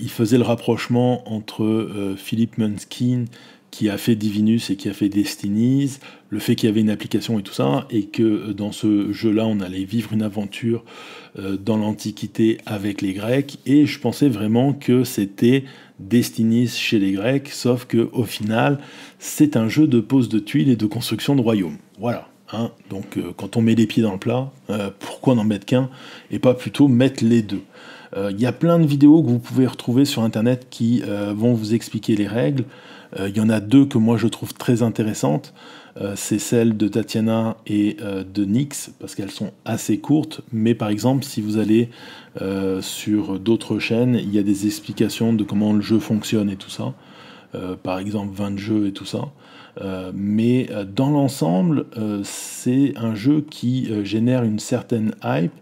ils faisaient le rapprochement entre Philippe Munskin qui a fait Divinus et qui a fait Destinies, le fait qu'il y avait une application et tout ça, et que euh, dans ce jeu-là, on allait vivre une aventure euh, dans l'Antiquité avec les Grecs, et je pensais vraiment que c'était Destinies chez les Grecs, sauf que au final, c'est un jeu de pose de tuiles et de construction de royaumes. Voilà. Hein. Donc euh, quand on met les pieds dans le plat, pourquoi n'en mettre qu'un et pas plutôt mettre les deux? Il y a plein de vidéos que vous pouvez retrouver sur Internet qui vont vous expliquer les règles. Il y en a deux que moi je trouve très intéressantes. Euh, c'est celle de Tatiana et euh, de Nix, parce qu'elles sont assez courtes, mais par exemple, si vous allez euh, sur d'autres chaînes, il y a des explications de comment le jeu fonctionne et tout ça. par exemple, 20 jeux et tout ça. mais dans l'ensemble, c'est un jeu qui génère une certaine hype.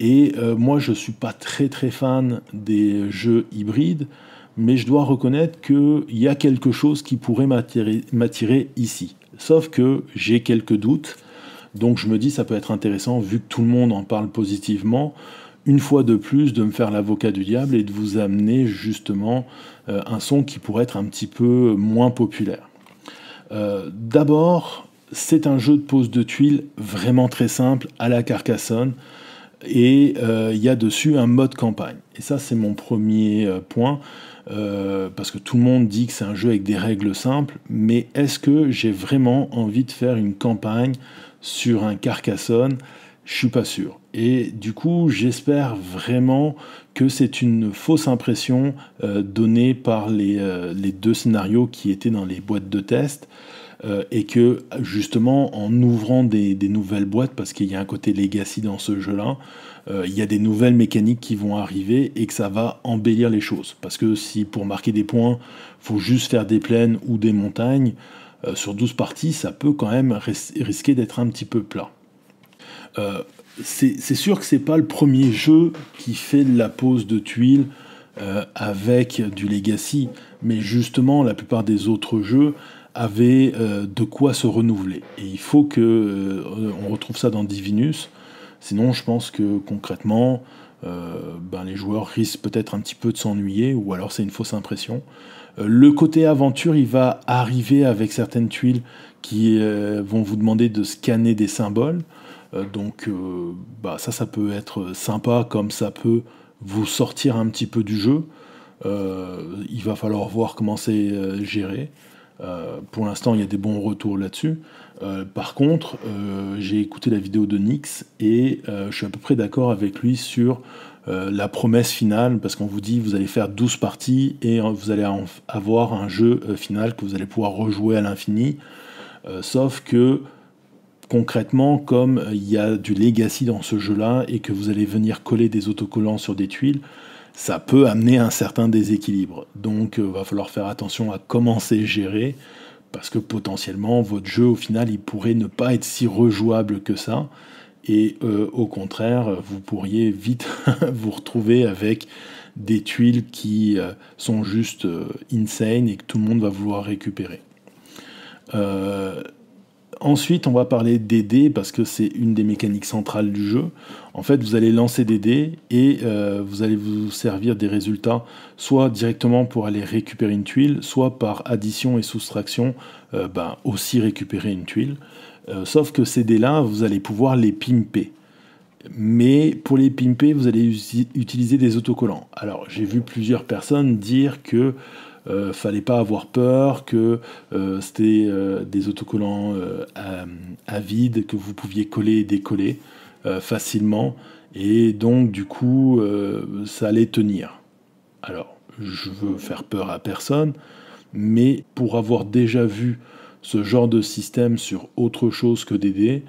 Et moi, je ne suis pas très très fan des jeux hybrides, mais je dois reconnaître qu'il y a quelque chose qui pourrait m'attirer ici. Sauf que j'ai quelques doutes, donc je me dis ça peut être intéressant, vu que tout le monde en parle positivement, une fois de plus de me faire l'avocat du diable et de vous amener justement euh, un son qui pourrait être un petit peu moins populaire. Euh, d'abord, c'est un jeu de pose de tuiles vraiment très simple à la Carcassonne et euh, il y a dessus un mode campagne. Et ça, c'est mon premier point. Euh, parce que tout le monde dit que c'est un jeu avec des règles simples, mais est-ce que j'ai vraiment envie de faire une campagne sur un Carcassonne? Je suis pas sûr. Et du coup, j'espère vraiment que c'est une fausse impression euh, donnée par euh, les, deux scénarios qui étaient dans les boîtes de test. et que justement en ouvrant des, des nouvelles boîtes, parce qu'il y a un côté legacy dans ce jeu-là, il y a des nouvelles mécaniques qui vont arriver et que ça va embellir les choses. Parce que si pour marquer des points, faut juste faire des plaines ou des montagnes, sur 12 parties, ça peut quand même risquer d'être un petit peu plat. c'est sûr que c'est pas le premier jeu qui fait de la pose de tuiles avec du legacy, mais justement la plupart des autres jeux avaient de quoi se renouveler. Et il faut que on retrouve ça dans Divinus. Sinon, je pense que concrètement, euh, ben, les joueurs risquent peut-être un petit peu de s'ennuyer, ou alors c'est une fausse impression. Euh, le côté aventure, il va arriver avec certaines tuiles qui euh, vont vous demander de scanner des symboles. donc bah, ça, ça peut être sympa, comme ça peut vous sortir un petit peu du jeu. il va falloir voir comment c'est géré. pour l'instant, il y a des bons retours là-dessus. Par contre, j'ai écouté la vidéo de Nix et je suis à peu près d'accord avec lui sur euh, la promesse finale, parce qu'on vous dit vous allez faire 12 parties et euh, vous allez avoir un jeu euh, final que vous allez pouvoir rejouer à l'infini. sauf que concrètement, comme il y a du legacy dans ce jeu-là et que vous allez venir coller des autocollants sur des tuiles, ça peut amener un certain déséquilibre. Donc il va falloir faire attention à comment c'est géré, parce que potentiellement votre jeu au final il pourrait ne pas être si rejouable que ça et euh, au contraire, vous pourriez vite vous retrouver avec des tuiles qui euh, sont juste euh, insane et que tout le monde va vouloir récupérer. Ensuite, on va parler des dés parce que c'est une des mécaniques centrales du jeu. En fait, vous allez lancer des dés et vous allez vous servir des résultats soit directement pour aller récupérer une tuile, soit par addition et soustraction, ben, aussi récupérer une tuile. Euh, sauf que ces dés-là, vous allez pouvoir les pimper. Mais pour les pimper, vous allez utiliser des autocollants. Alors, j'ai vu plusieurs personnes dire que euh, fallait pas avoir peur, que euh, c'était des autocollants à, vide, que vous pouviez coller et décoller facilement, et donc du coup, ça allait tenir. Alors, je veux faire peur à personne, mais pour avoir déjà vu ce genre de système sur autre chose que des dés,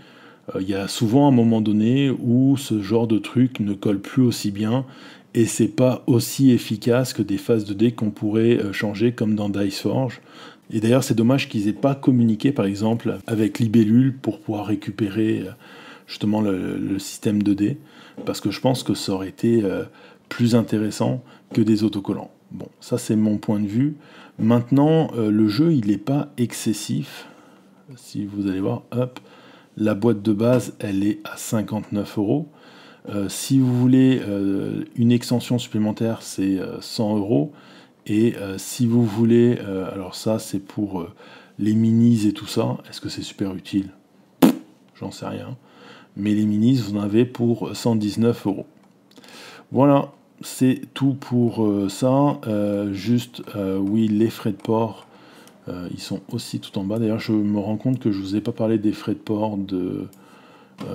euh, il y a souvent un moment donné où ce genre de truc ne colle plus aussi bien et c'est pas aussi efficace que des phases de dés qu'on pourrait euh, changer comme dans Diceforge. Et d'ailleurs, c'est dommage qu'ils aient pas communiqué par exemple avec Libellule pour pouvoir récupérer euh, justement le, système de dés parce que je pense que ça aurait été plus intéressant que des autocollants. Bon, ça c'est mon point de vue. Maintenant, euh, le jeu, il n'est pas excessif. Si vous allez voir, hop, la boîte de base, elle est à 59 euros. Euh, si vous voulez euh, une extension supplémentaire, c'est 100 euros. Et si vous voulez, alors ça, c'est pour les minis et tout ça. Est-ce que c'est super utile? J'en sais rien. Mais les minis, vous en avez pour 119 euros. Voilà, c'est tout pour euh, ça. Euh, juste, euh, oui, les frais de port, ils sont aussi tout en bas. D'ailleurs, je me rends compte que je ne vous ai pas parlé des frais de port de.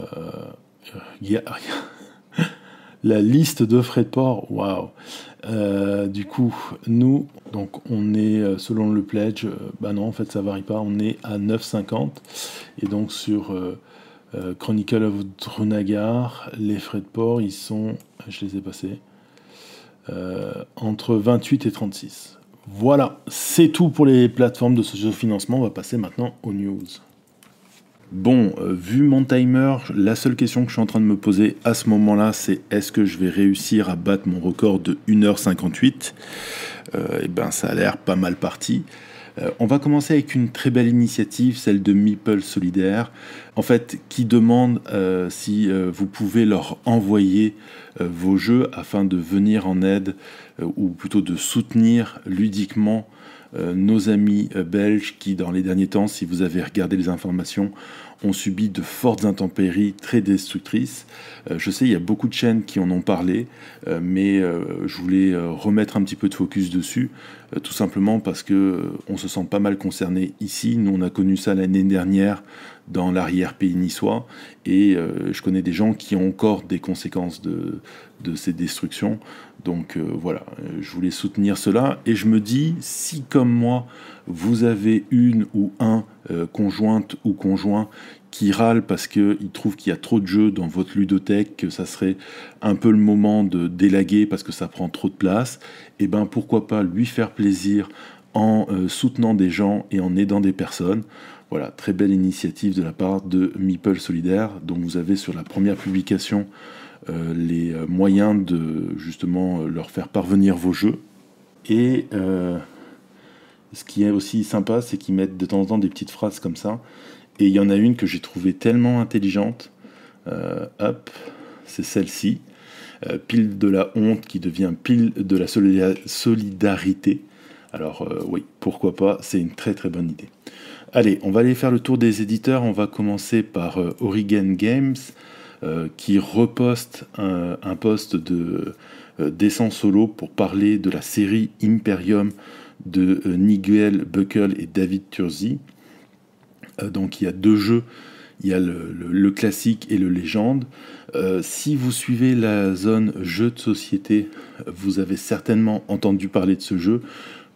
la liste de frais de port, waouh! du coup, nous, donc on est selon le pledge, bah non, en fait ça varie pas, on est à 9,50 et donc sur Chronicle of Drunagar, les frais de port, ils sont, je les ai passés, euh, entre 28 et 36. Voilà, c'est tout pour les plateformes de ce financement. On va passer maintenant aux news. Bon, euh, vu mon timer, la seule question que je suis en train de me poser à ce moment-là, c'est est-ce que je vais réussir à battre mon record de 1h58 euh, Et ben, ça a l'air pas mal parti. Euh, on va commencer avec une très belle initiative, celle de Meeple Solidaire, en fait, qui demande si vous pouvez leur envoyer vos jeux afin de venir en aide, ou plutôt de soutenir ludiquement nos amis belges qui, dans les derniers temps, si vous avez regardé les informations, ont subi de fortes intempéries très destructrices. Euh, je sais, il y a beaucoup de chaînes qui en ont parlé, euh, mais euh, je voulais remettre un petit peu de focus dessus, tout simplement parce que on se sent pas mal concerné ici. Nous, on a connu ça l'année dernière dans l'arrière-pays niçois, et je connais des gens qui ont encore des conséquences de, de ces destructions. Donc voilà, je voulais soutenir cela, et je me dis, si comme moi, vous avez une ou un conjointe ou conjoint qui râle parce qu'il trouve qu'il y a trop de jeux dans votre ludothèque, que ça serait un peu le moment de délaguer parce que ça prend trop de place, et eh ben pourquoi pas lui faire plaisir en soutenant des gens et en aidant des personnes. Voilà, très belle initiative de la part de Meeple Solidaire. Donc vous avez sur la première publication les moyens de justement leur faire parvenir vos jeux. Et ce qui est aussi sympa, c'est qu'ils mettent de temps en temps des petites phrases comme ça. Et il y en a une que j'ai trouvée tellement intelligente. hop, c'est celle-ci. Euh, pile de la honte qui devient pile de la solidarité. Alors euh, oui, pourquoi pas, c'est une très très bonne idée. Allez, on va aller faire le tour des éditeurs. On va commencer par euh, Oregon Games qui reposte un, poste de descent solo pour parler de la série Imperium de Niguel Buckle et David Turzi. donc il y a deux jeux il y a le, classique et le légende. Euh, si vous suivez la zone jeu de société, vous avez certainement entendu parler de ce jeu,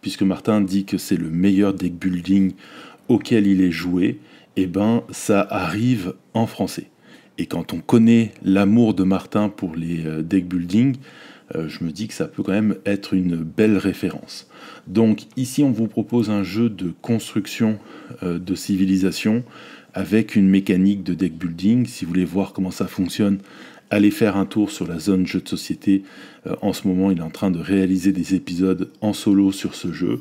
puisque Martin dit que c'est le meilleur deck building auquel il est joué. Eh ben, ça arrive en français. Et quand on connaît l'amour de Martin pour les euh, deck building, euh, je me dis que ça peut quand même être une belle référence. Donc ici, on vous propose un jeu de construction de civilisation avec une mécanique de deck building. Si vous voulez voir comment ça fonctionne, allez faire un tour sur la zone jeu de société. Euh, en ce moment, il est en train de réaliser des épisodes en solo sur ce jeu.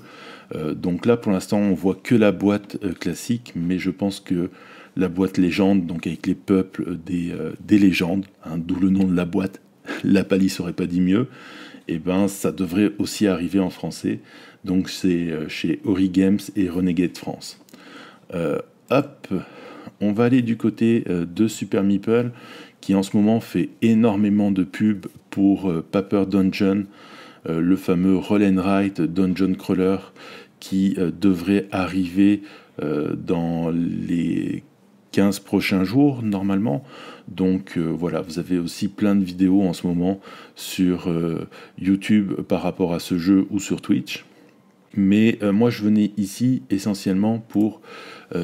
Euh, donc là, pour l'instant, on voit que la boîte euh, classique, mais je pense que la boîte légende, donc avec les peuples des, des légendes, hein, d'où le nom de la boîte, la palisse aurait pas dit mieux, et eh ben ça devrait aussi arriver en français. Donc c'est chez Ori Games et Renegade France. hop, on va aller du côté euh, de Super Meeple, qui en ce moment fait énormément de pubs pour euh, Paper Dungeon, euh, le fameux Roll and Write Dungeon Crawler, qui devrait arriver dans les 15 prochains jours normalement. Donc voilà, vous avez aussi plein de vidéos en ce moment sur YouTube par rapport à ce jeu ou sur Twitch. Mais moi je venais ici essentiellement pour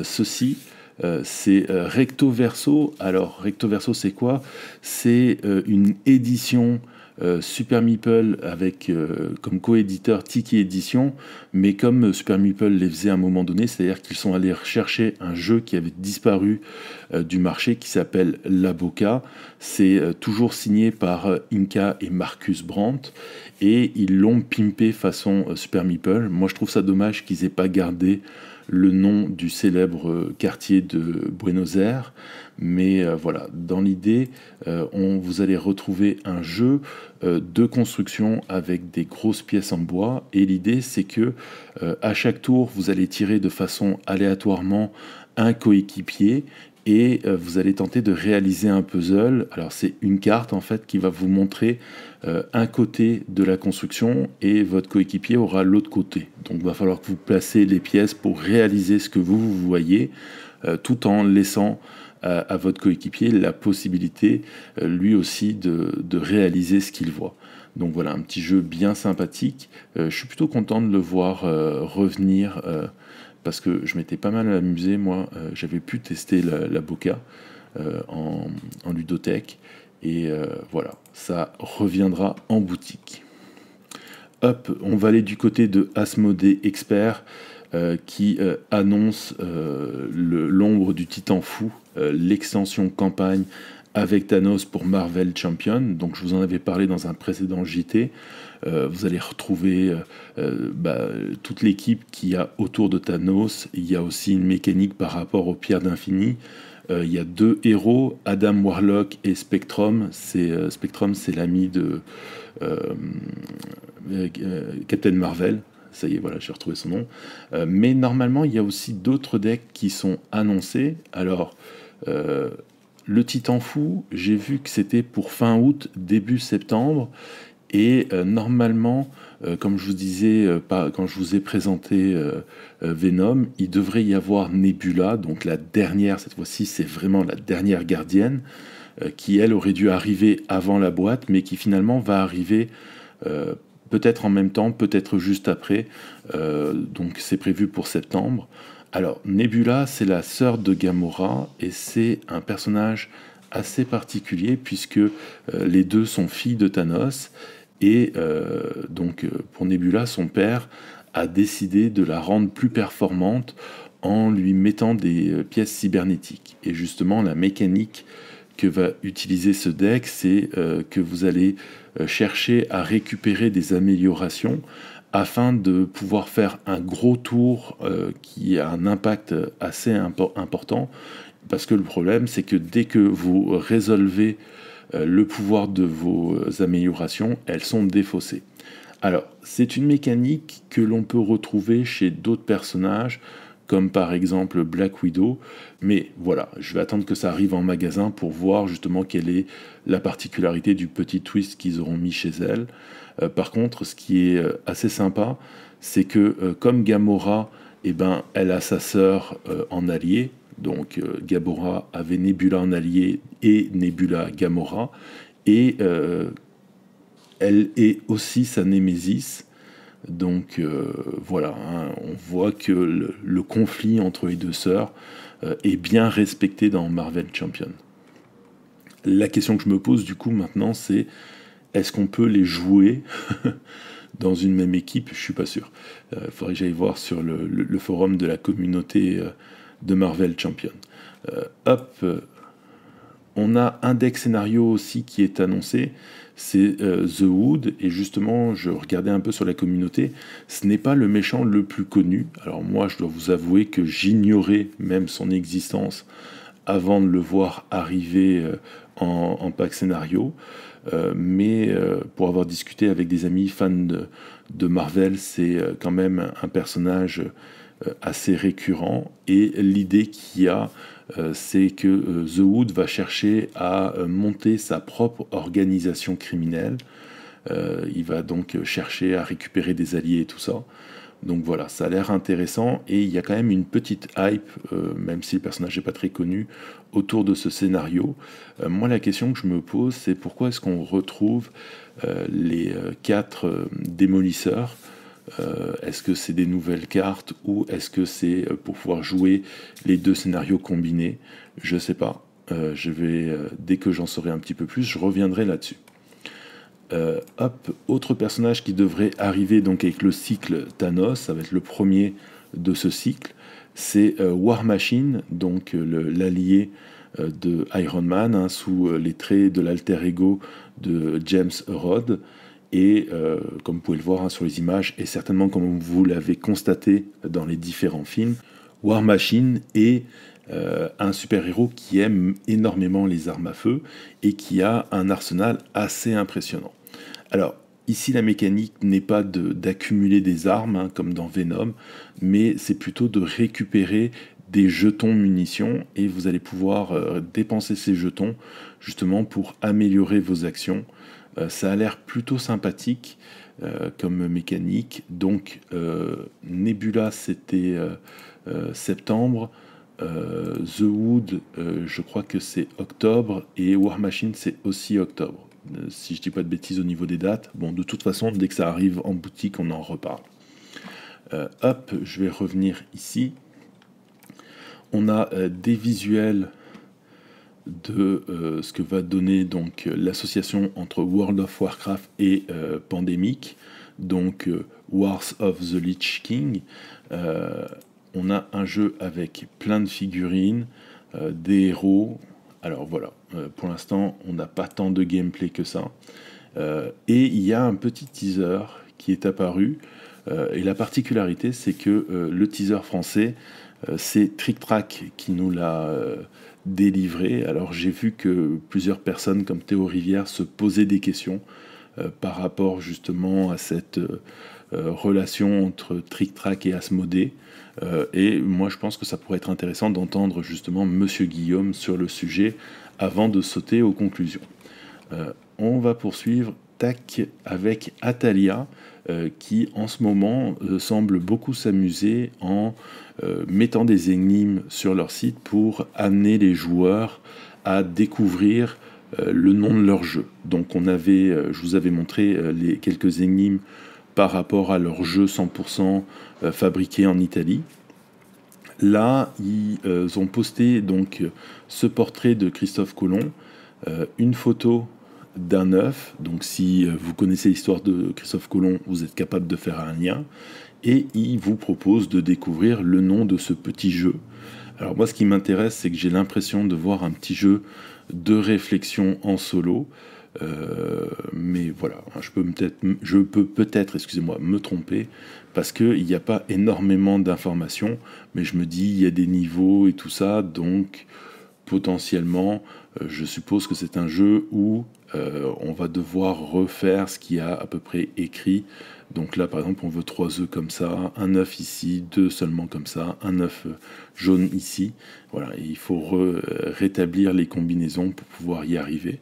ceci. Euh, c'est euh, Recto Verso. Alors, Recto Verso, c'est quoi? C'est euh, une édition Super Meeple avec comme coéditeur Tiki Edition, mais comme Super Meeple les faisait à un moment donné, c'est-à-dire qu'ils sont allés rechercher un jeu qui avait disparu du marché qui s'appelle Laboca. C'est toujours signé par Inca et Marcus Brandt et ils l'ont pimpé façon Super Meeple. Moi, je trouve ça dommage qu'ils aient pas gardé le nom du célèbre quartier de Buenos Aires. Mais euh, voilà, dans l'idée, euh, vous allez retrouver un jeu euh, de construction avec des grosses pièces en bois. Et l'idée, c'est que à chaque tour, vous allez tirer de façon aléatoirement un coéquipier et euh, vous allez tenter de réaliser un puzzle. Alors c'est une carte en fait qui va vous montrer euh, un côté de la construction et votre coéquipier aura l'autre côté. Donc il va falloir que vous placez les pièces pour réaliser ce que vous, vous voyez euh, tout en laissant à, votre coéquipier la possibilité lui aussi de, de réaliser ce qu'il voit. Donc voilà, un petit jeu bien sympathique. je suis plutôt content de le voir revenir parce que je m'étais pas mal amusé, moi, euh, j'avais pu tester la, Boca euh, en, ludothèque, et euh, voilà, ça reviendra en boutique. Hop, on va aller du côté de Asmodée Expert, qui annonce l'ombre du titan fou, l'extension campagne avec Thanos pour Marvel Champion. Donc je vous en avais parlé dans un précédent JT. Euh, vous allez retrouver euh, euh, bah, toute l'équipe qui y a autour de Thanos. Il y a aussi une mécanique par rapport aux pierres d'infini. il y a deux héros, Adam Warlock et Spectrum. C'est, Spectrum, c'est l'ami de Captain Marvel. Ça y est, voilà, j'ai retrouvé son nom. mais normalement, il y a aussi d'autres decks qui sont annoncés. Alors, le Titan Fou, j'ai vu que c'était pour fin août, début septembre. Et euh, normalement, euh, comme je vous disais euh, quand je vous ai présenté Venom, il devrait y avoir Nebula, donc la dernière, cette fois-ci c'est vraiment la dernière gardienne, qui elle aurait dû arriver avant la boîte, mais qui finalement va arriver peut-être en même temps, peut-être juste après. donc c'est prévu pour septembre. Alors Nebula, c'est la sœur de Gamora et c'est un personnage assez particulier puisque les deux sont filles de Thanos et euh, donc euh, pour Nebula, son père a décidé de la rendre plus performante en lui mettant des pièces cybernétiques. Et justement, la mécanique que va utiliser ce deck, c'est que vous allez chercher à récupérer des améliorations afin de pouvoir faire un gros tour qui a un impact assez important. Parce que le problème, c'est que dès que vous résolvez euh, le pouvoir de vos améliorations, elles sont défaussées. Alors, c'est une mécanique que l'on peut retrouver chez d'autres personnages, comme par exemple Black Widow, mais voilà, je vais attendre que ça arrive en magasin pour voir justement quelle est la particularité du petit twist qu'ils auront mis chez elle. Euh, par contre, ce qui est euh, assez sympa, c'est que comme Gamora, eh ben, elle a sa sœur en allié, donc euh, Gabora avait Nebula en allié et Nebula Gamora. Et euh, elle est aussi sa némésis. Donc euh, voilà, hein, on voit que le, conflit entre les deux sœurs est bien respecté dans Marvel Champion. La question que je me pose du coup maintenant, c'est est-ce qu'on peut les jouer dans une même équipe? Je suis pas sûr. Il faudrait que j'aille voir sur le, forum de la communauté de Marvel Champion. Euh, hop, euh, on a un deck scénario aussi qui est annoncé, c'est euh, The Wood, et justement, je regardais un peu sur la communauté, ce n'est pas le méchant le plus connu. Alors moi, je dois vous avouer que j'ignorais même son existence avant de le voir arriver en, pack scénario. mais pour avoir discuté avec des amis fans de Marvel, c'est quand même un personnage assez récurrent. Et l'idée qu'il y a, euh, c'est que euh, The Wood va chercher à monter sa propre organisation criminelle. il va donc chercher à récupérer des alliés et tout ça. Donc voilà, ça a l'air intéressant et il y a quand même une petite hype, même si le personnage n'est pas très connu, autour de ce scénario. moi, la question que je me pose, c'est pourquoi est-ce qu'on retrouve les quatre démolisseurs euh, est-ce que c'est des nouvelles cartes ou est-ce que c'est euh, pour pouvoir jouer les deux scénarios combinés? Je ne sais pas. Euh, je vais, dès que j'en saurai un petit peu plus, je reviendrai là-dessus. hop, autre personnage qui devrait arriver donc avec le cycle Thanos, ça va être le premier de ce cycle, c'est War Machine, donc l'allié de Iron Man, hein, sous les traits de l'alter ego de James Rod. Et euh, comme vous pouvez le voir hein, sur les images, et certainement comme vous l'avez constaté dans les différents films, War Machine est euh, un super-héros qui aime énormément les armes à feu et qui a un arsenal assez impressionnant. Alors, ici, la mécanique n'est pas d'accumuler des armes, hein, comme dans Venom, mais c'est plutôt de récupérer des jetons munitions et vous allez pouvoir euh, dépenser ces jetons justement pour améliorer vos actions ça a l'air plutôt sympathique euh, comme mécanique. Donc Nebula c'était septembre. The Wood, je crois que c'est octobre, et War Machine, c'est aussi octobre. si je dis pas de bêtises au niveau des dates. Bon, de toute façon, dès que ça arrive en boutique, on en reparle. hop, je vais revenir ici. On a des visuels de euh, ce que va donner donc l'association entre World of Warcraft et euh, Pandemic, donc euh, Wars of the Lich King. on a un jeu avec plein de figurines, des héros. Alors voilà, pour l'instant, on n'a pas tant de gameplay que ça. et il y a un petit teaser qui est apparu. et la particularité, c'est que le teaser français, c'est Trick Track qui nous l'a Alors j'ai vu que plusieurs personnes comme Théo Rivière se posaient des questions euh, par rapport justement à cette euh, euh, relation entre Trick Track et Asmodée. et moi je pense que ça pourrait être intéressant d'entendre justement Monsieur Guillaume sur le sujet avant de sauter aux conclusions. on va poursuivre avec Atalia qui en ce moment semble beaucoup s'amuser en euh, mettant des énigmes sur leur site pour amener les joueurs à découvrir euh, le nom de leur jeu. Donc on avait, euh, je vous avais montré les quelques énigmes par rapport à leur jeu 100% fabriqué en Italie. Là, ils ont posté donc ce portrait de Christophe Colomb, une photo d'un œuf. Donc si vous connaissez l'histoire de Christophe Colomb, vous êtes capable de faire un lien. Et il vous propose de découvrir le nom de ce petit jeu. Alors moi ce qui m'intéresse c'est que j'ai l'impression de voir un petit jeu de réflexion en solo. Euh, mais voilà, je peux peut-être, je peux peut-être, excusez-moi, me tromper parce qu'il n'y a pas énormément d'informations, mais je me dis il y a des niveaux et tout ça, donc potentiellement, euh, je suppose que c'est un jeu où euh, on va devoir refaire ce qu'il y a à peu près écrit. Donc là, par exemple, on veut trois œufs comme ça, un œuf ici, deux seulement comme ça, un œuf jaune ici. Voilà, il faut rétablir les combinaisons pour pouvoir y arriver.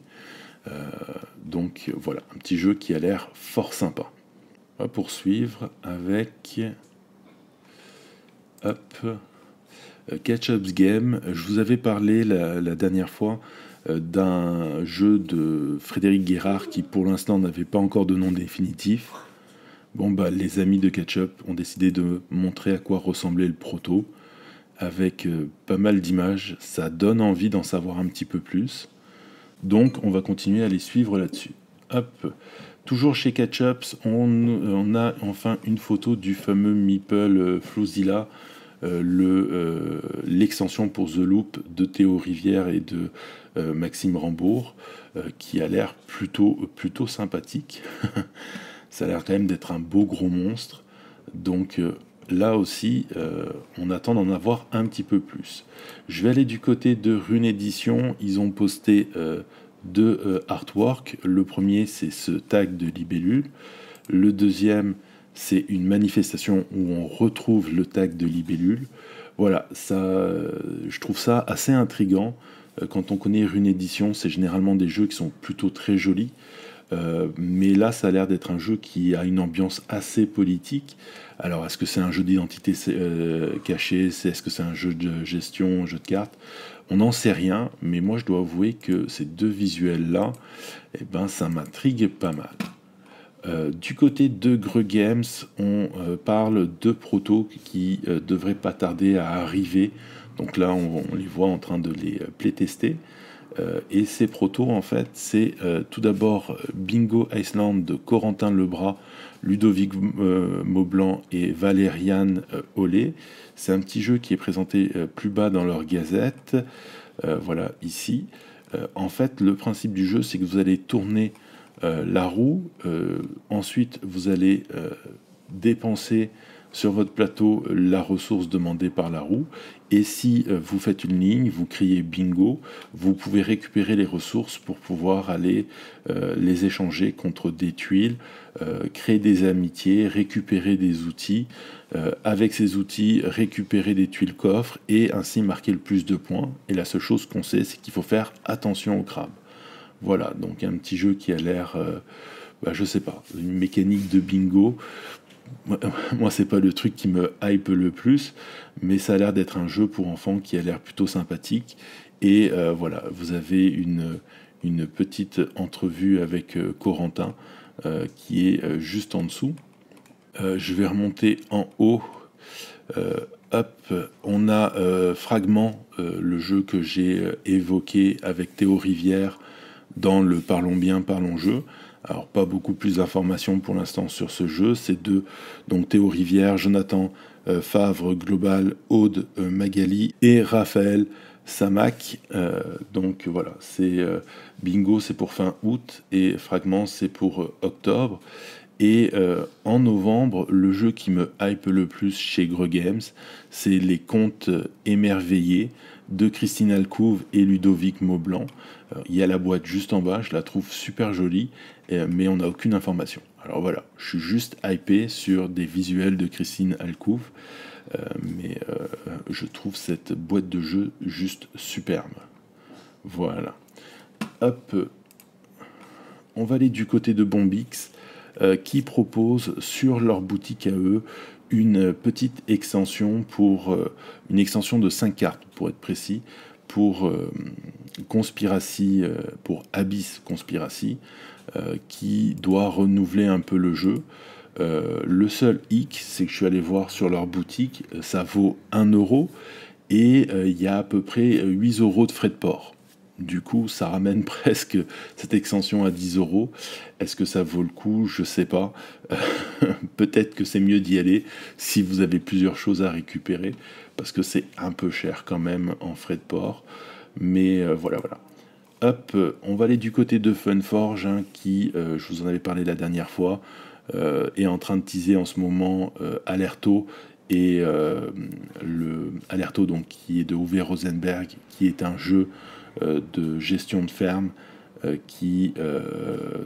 Euh, donc voilà, un petit jeu qui a l'air fort sympa. On va poursuivre avec Hop, euh, Catch Up's Game. Je vous avais parlé la, dernière fois euh, d'un jeu de Frédéric Guérard qui pour l'instant n'avait pas encore de nom définitif. Bon bah les amis de Catch Up ont décidé de montrer à quoi ressemblait le proto avec pas mal d'images. Ça donne envie d'en savoir un petit peu plus. Donc on va continuer à les suivre là-dessus. Hop. Toujours chez Catchups, on, on, a enfin une photo du fameux Meeple euh, Flowzilla, euh, euh, l'extension pour The Loop de Théo Rivière et de Maxime Rambourg, qui a l'air plutôt, plutôt sympathique. Ça a l'air quand même d'être un beau gros monstre. Donc là aussi, on attend d'en avoir un petit peu plus. Je vais aller du côté de Rune Edition. Ils ont posté deux euh, artworks. Le premier, c'est ce tag de libellule. Le deuxième, c'est une manifestation où on retrouve le tag de libellule. Voilà, ça, je trouve ça assez intrigant. Euh, quand on connaît Rune Edition, c'est généralement des jeux qui sont plutôt très jolis. Euh, mais là, ça a l'air d'être un jeu qui a une ambiance assez politique. Alors, est-ce que c'est un jeu d'identité cachée Est-ce que c'est un jeu de gestion, un jeu de cartes? On n'en sait rien, mais moi je dois avouer que ces deux visuels-là, eh ben, ça m'intrigue pas mal. Euh, du côté de Greux Games, on euh, parle de protos qui ne euh, devraient pas tarder à arriver. Donc là, on, les voit en train de les playtester. et ces protos, en fait, c'est tout d'abord Bingo Iceland de Corentin Lebras, Ludovic Maublanc et Valériane Olé. C'est un petit jeu qui est présenté euh, plus bas dans leur gazette. Euh, voilà, ici. Euh, en fait, le principe du jeu, c'est que vous allez tourner la roue. ensuite, vous allez dépenser sur votre plateau la ressource demandée par la roue. Et si euh, vous faites une ligne, vous criez bingo, vous pouvez récupérer les ressources pour pouvoir aller euh, les échanger contre des tuiles, euh, créer des amitiés, récupérer des outils. avec ces outils, récupérer des tuiles coffres et ainsi marquer le plus de points. Et la seule chose qu'on sait, c'est qu'il faut faire attention aux crabes. Voilà, donc un petit jeu qui a l'air, bah, je sais pas, une mécanique de bingo moi, c'est pas le truc qui me hype le plus, mais ça a l'air d'être un jeu pour enfants qui a l'air plutôt sympathique. Et euh, voilà, vous avez une, petite entrevue avec euh, Corentin euh, qui est juste en dessous. je vais remonter en haut. hop, on a Fragment, le jeu que j'ai évoqué avec Théo Rivière dans le Parlons bien, parlons jeu. Alors pas beaucoup plus d'informations pour l'instant sur ce jeu. C'est de donc Théo Rivière, Jonathan euh, Favre, Global, Aude euh, Magali et Raphaël Samac. Euh, donc voilà, c'est Bingo, c'est pour fin août et Fragment, c'est pour octobre. Et en novembre, le jeu qui me hype le plus chez Gre Games, c'est Les Contes émerveillés de Christine Alcouve et Ludovic Maublanc. Euh, il y a la boîte juste en bas, je la trouve super jolie, mais on n'a aucune information. Alors voilà, je suis juste hypé sur des visuels de Christine Alcouve, euh, mais euh, je trouve cette boîte de jeu juste superbe. Voilà. Hop, on va aller du côté de Bombix, qui propose sur leur boutique à eux une petite extension pour une extension de 5 cartes pour être précis pour euh, Conspiracy, euh, pour Abyss Conspiracy, euh, qui doit renouveler un peu le jeu. le seul hic, c'est que je suis allé voir sur leur boutique, ça vaut 1 euro et il y a à peu près 8 euros de frais de port. Du coup, ça ramène presque cette extension à 10 euros. Est-ce que ça vaut le coup? Je sais pas. Peut-être que c'est mieux d'y aller si vous avez plusieurs choses à récupérer, parce que c'est un peu cher quand même en frais de port. Mais euh, voilà, voilà. Hop, on va aller du côté de Funforge, hein, qui, euh, je vous en avais parlé la dernière fois, euh, est en train de teaser en ce moment Alerto et le Alerto donc qui est de Uwe Rosenberg, qui est un jeu de gestion de ferme qui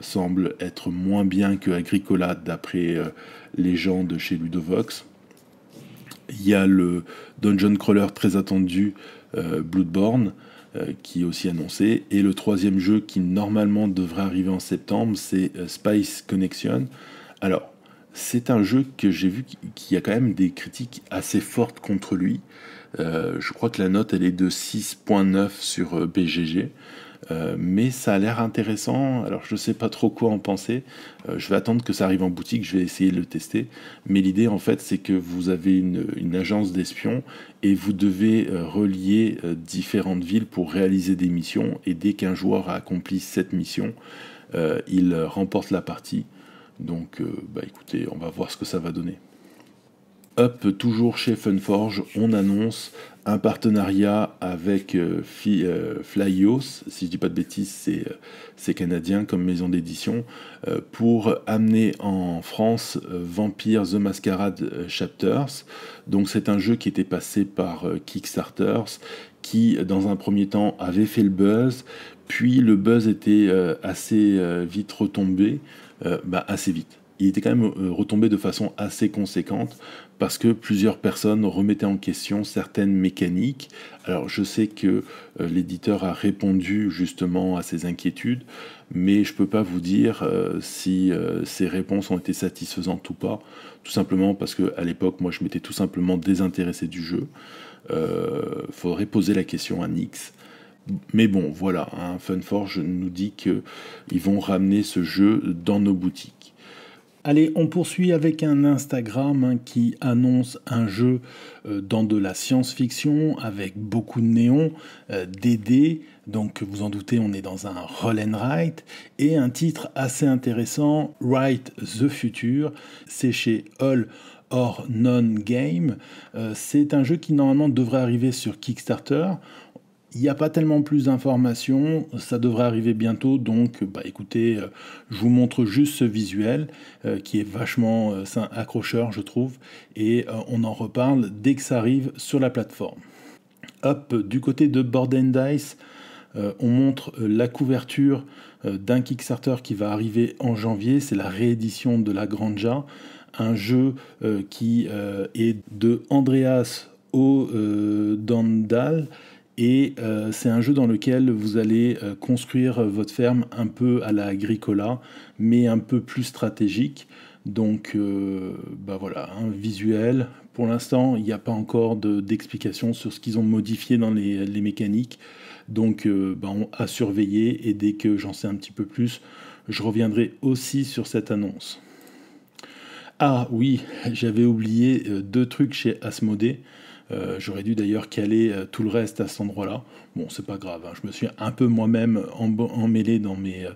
semble être moins bien que Agricola d'après les gens de chez Ludovox. Il y a le dungeon crawler très attendu Bloodborne. Euh, qui est aussi annoncé. Et le troisième jeu qui normalement devrait arriver en septembre, c'est euh, Spice Connection. Alors, c'est un jeu que j'ai vu qui a quand même des critiques assez fortes contre lui. Euh, je crois que la note elle est de 6.9 sur BGG. Euh, mais ça a l'air intéressant. Alors je ne sais pas trop quoi en penser. Euh, je vais attendre que ça arrive en boutique, je vais essayer de le tester. Mais l'idée en fait c'est que vous avez une, agence d'espions et vous devez euh, relier différentes villes pour réaliser des missions. Et dès qu'un joueur a accompli cette mission, il remporte la partie. Donc bah écoutez, on va voir ce que ça va donner. Up, toujours chez Funforge, on annonce un partenariat avec euh, euh, Flyos, si je dis pas de bêtises, euh, c'est canadien comme maison d'édition, pour amener en France Vampire The Masquerade Chapters. Donc c'est un jeu qui était passé par Kickstarters, qui dans un premier temps avait fait le buzz, puis le buzz était assez vite retombé, bah, assez vite. Il était quand même retombé de façon assez conséquente parce que plusieurs personnes remettaient en question certaines mécaniques. Alors je sais que euh, l'éditeur a répondu justement à ces inquiétudes, mais je ne peux pas vous dire euh, si euh, ces réponses ont été satisfaisantes ou pas, tout simplement parce qu'à l'époque, moi je m'étais tout simplement désintéressé du jeu. Il faudrait poser la question à Nix. Mais bon, voilà, hein, Funforge nous dit qu'ils vont ramener ce jeu dans nos boutiques. Allez, on poursuit avec un Instagram hein, qui annonce un jeu euh, dans de la science-fiction avec beaucoup de néons, euh, DD, donc vous en doutez, on est dans un roll and write, et un titre assez intéressant, Write the Future, c'est chez All or Non Game. Euh, c'est un jeu qui normalement devrait arriver sur Kickstarter. Il n'y a pas tellement plus d'informations, ça devrait arriver bientôt, donc bah écoutez, euh, je vous montre juste ce visuel euh, qui est vachement euh, accrocheur je trouve, et on en reparle dès que ça arrive sur la plateforme. Hop, du côté de Board Dice, on montre la couverture d'un Kickstarter qui va arriver en janvier, c'est la réédition de La Granja, un jeu qui est de Andreas O'Dandal et euh, c'est un jeu dans lequel vous allez euh, construire votre ferme un peu à la agricola, mais un peu plus stratégique. Donc, euh, bah voilà, un visuel. Pour l'instant, il n'y a pas encore d'explication sur ce qu'ils ont modifié dans les, mécaniques. Donc, bah, à surveiller. Et dès que j'en sais un petit peu plus, je reviendrai aussi sur cette annonce. Ah oui, j'avais oublié deux trucs chez Asmodée. Euh, j'aurais dû d'ailleurs caler euh, tout le reste à cet endroit-là. Bon, c'est pas grave, hein. je me suis un peu moi-même emmêlé dans mes,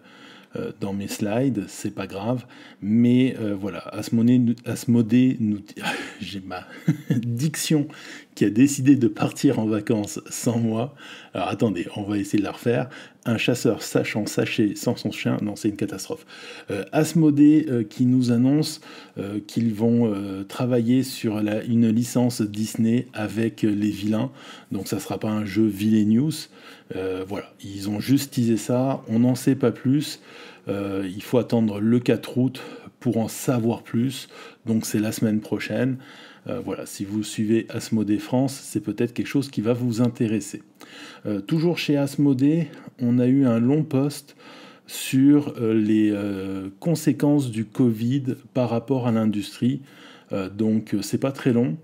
euh, dans mes slides, c'est pas grave. Mais voilà, Asmodée nous. J'ai ma diction qui a décidé de partir en vacances sans moi. Alors attendez, on va essayer de la refaire. Un chasseur sachant sacher sans son chien, non, c'est une catastrophe. Euh, Asmodée euh, qui nous annonce euh, qu'ils vont travailler sur une licence Disney avec les vilains. Donc ça sera pas un jeu Villainous. voilà, ils ont juste teasé ça. On n'en sait pas plus. il faut attendre le 4 août pour en savoir plus. Donc c'est la semaine prochaine. Euh, voilà, si vous suivez Asmodée France, c'est peut-être quelque chose qui va vous intéresser. Euh, toujours chez Asmodée, on a eu un long post sur euh, les conséquences du Covid par rapport à l'industrie. donc c'est pas très long.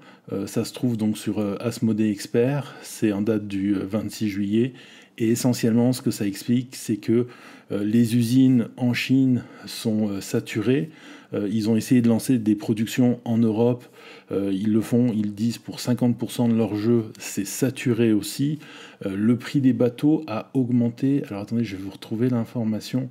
ça se trouve donc sur Asmodée Expert. C'est en date du 26 juillet. Et essentiellement, ce que ça explique, c'est que les usines en Chine sont saturées. ils ont essayé de lancer des productions en Europe. Ils le font, ils disent pour 50% de leur jeu, c'est saturé aussi. le prix des bateaux a augmenté. Alors attendez, je vais vous retrouver l'information.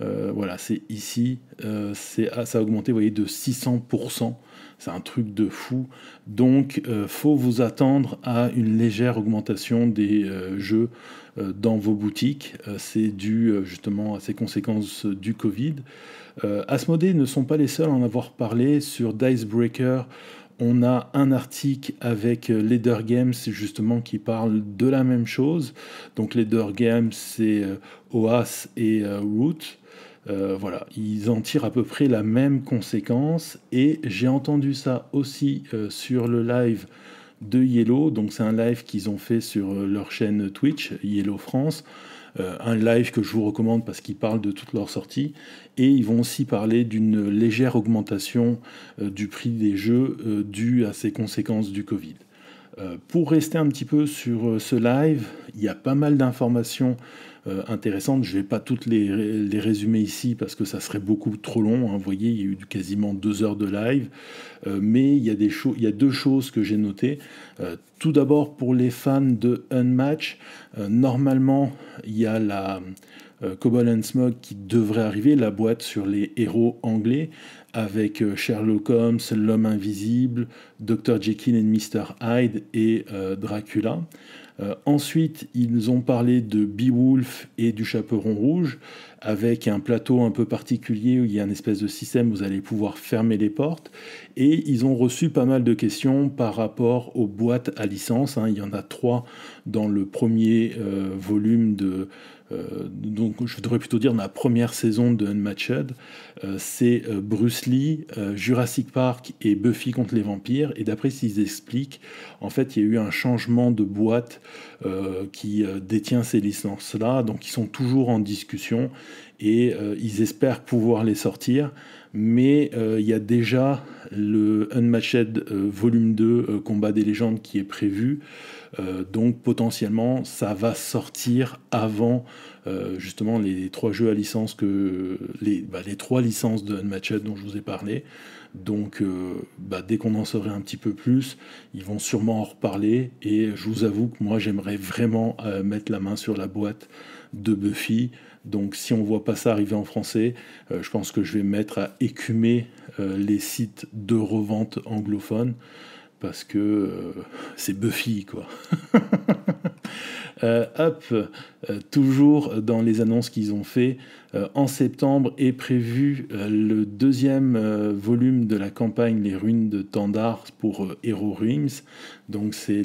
voilà, c'est ici. Ah, ça a augmenté, vous voyez, de 600%. C'est un truc de fou. Donc, euh, faut vous attendre à une légère augmentation des euh, jeux euh, dans vos boutiques. c'est dû justement à ces conséquences du Covid. Asmodée ne sont pas les seuls à en avoir parlé. Sur Dicebreaker, on a un article avec Leader Games justement qui parle de la même chose. Donc Leader Games, c'est OAS et Root. Euh, voilà, ils en tirent à peu près la même conséquence. Et j'ai entendu ça aussi euh, sur le live de Yellow. Donc c'est un live qu'ils ont fait sur euh, leur chaîne Twitch, Yellow France. Un live que je vous recommande parce qu'ils parlent de toutes leurs sorties. Et ils vont aussi parler d'une légère augmentation du prix des jeux due à ces conséquences du Covid. pour rester un petit peu sur ce live, il y a pas mal d'informations euh, intéressantes. Je ne vais pas toutes les, résumer ici parce que ça serait beaucoup trop long. Hein. Vous voyez, il y a eu quasiment deux heures de live. Euh, mais il y, a des il y a deux choses que j'ai notées. Euh, tout d'abord, pour les fans de Unmatch, normalement, il y a la Cobalt and Smog qui devrait arriver, la boîte sur les héros anglais, avec Sherlock Holmes, l'homme invisible, Dr. Jekyll et Mr. Hyde et Dracula. Euh, ensuite, ils ont parlé de Beowulf et du Chaperon Rouge, avec un plateau un peu particulier où il y a un espèce de système où vous allez pouvoir fermer les portes. Et ils ont reçu pas mal de questions par rapport aux boîtes à licence. Hein. Il y en a trois dans le premier euh, volume de donc je devrais plutôt dire dans la première saison de Unmatched, euh, c'est euh, Bruce Lee, Jurassic Park et Buffy contre les vampires. Et d'après ce qu'ils expliquent, en fait, il y a eu un changement de boîte qui détient ces licences-là. Donc ils sont toujours en discussion et ils espèrent pouvoir les sortir. Mais il y a déjà le Unmatched volume 2 Combat des légendes qui est prévu. Euh, donc potentiellement, ça va sortir avant euh, justement les trois jeux à licence que les, bah, les trois licences de Unmatched dont je vous ai parlé. Donc euh, bah, dès qu'on en saurait un petit peu plus, ils vont sûrement en reparler. Et je vous avoue que moi j'aimerais vraiment mettre la main sur la boîte de Buffy. Donc si on voit pas ça arriver en français, je pense que je vais mettre à écumer les sites de revente anglophones parce que euh, c'est Buffy, quoi. euh, hop, euh, toujours dans les annonces qu'ils ont fait, euh, en septembre est prévu le deuxième volume de la campagne Les Ruines de Tandar pour Hero Ruins. Donc c'est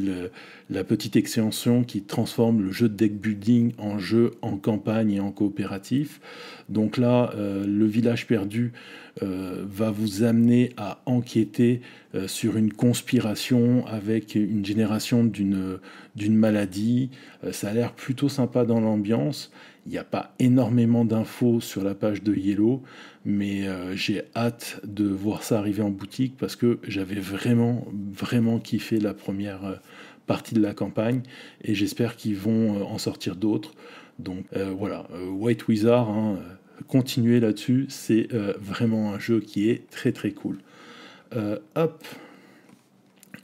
la petite extension qui transforme le jeu de deck building en jeu en campagne et en coopératif. Donc là, le village perdu euh, va vous amener à enquêter euh, sur une conspiration avec une génération d'une maladie. Euh, ça a l'air plutôt sympa dans l'ambiance. Il n'y a pas énormément d'infos sur la page de Yellow, mais j'ai hâte de voir ça arriver en boutique parce que j'avais vraiment, vraiment kiffé la première partie de la campagne et j'espère qu'ils vont en sortir d'autres. Donc voilà, White Wizard, hein, continuer là-dessus. C'est euh, vraiment un jeu qui est très très cool. Euh, hop,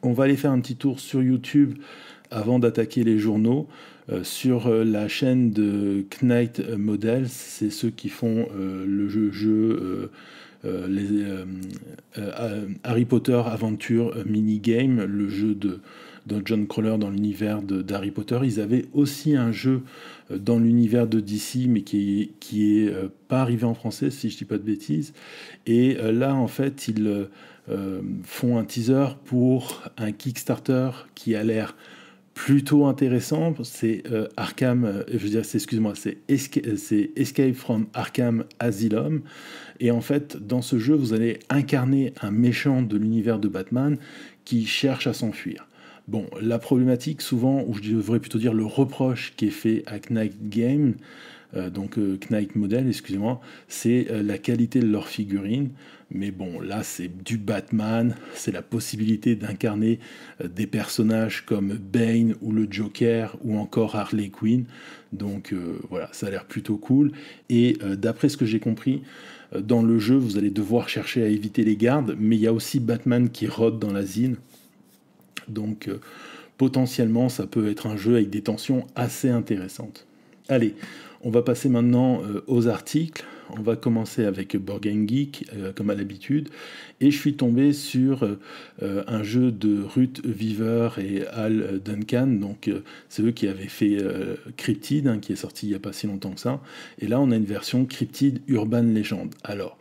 on va aller faire un petit tour sur YouTube avant d'attaquer les journaux. Euh, sur la chaîne de Knight Models, c'est ceux qui font le jeu, Harry Potter Aventure Minigame, le jeu de John Crawler dans l'univers d'Harry Potter. Ils avaient aussi un jeu euh, dans l'univers de DC, mais qui est, qui est euh, pas arrivé en français, si je dis pas de bêtises. Et euh, là, en fait, ils font un teaser pour un Kickstarter qui a l'air plutôt intéressant. C'est Escape from Arkham Asylum. Et en fait, dans ce jeu, vous allez incarner un méchant de l'univers de Batman qui cherche à s'enfuir. Bon, la problématique souvent, ou je devrais plutôt dire le reproche qui est fait à Knight Game, donc Knight Model, excusez-moi, c'est la qualité de leurs figurines. Mais bon, là, c'est du Batman, c'est la possibilité d'incarner des personnages comme Bane ou le Joker ou encore Harley Quinn. Donc voilà, ça a l'air plutôt cool. Et d'après ce que j'ai compris, dans le jeu, vous allez devoir chercher à éviter les gardes, mais il y a aussi Batman qui rôde dans la zine. Donc euh, potentiellement, ça peut être un jeu avec des tensions assez intéressantes. Allez, on va passer maintenant euh, aux articles. On va commencer avec Borgen Geek, euh, comme à l'habitude. Et je suis tombé sur un jeu de Ruth Weaver et Al Duncan. Donc, c'est eux qui avaient fait Cryptid, hein, qui est sorti il n'y a pas si longtemps que ça. Et là, on a une version Cryptid Urban Legend. Alors,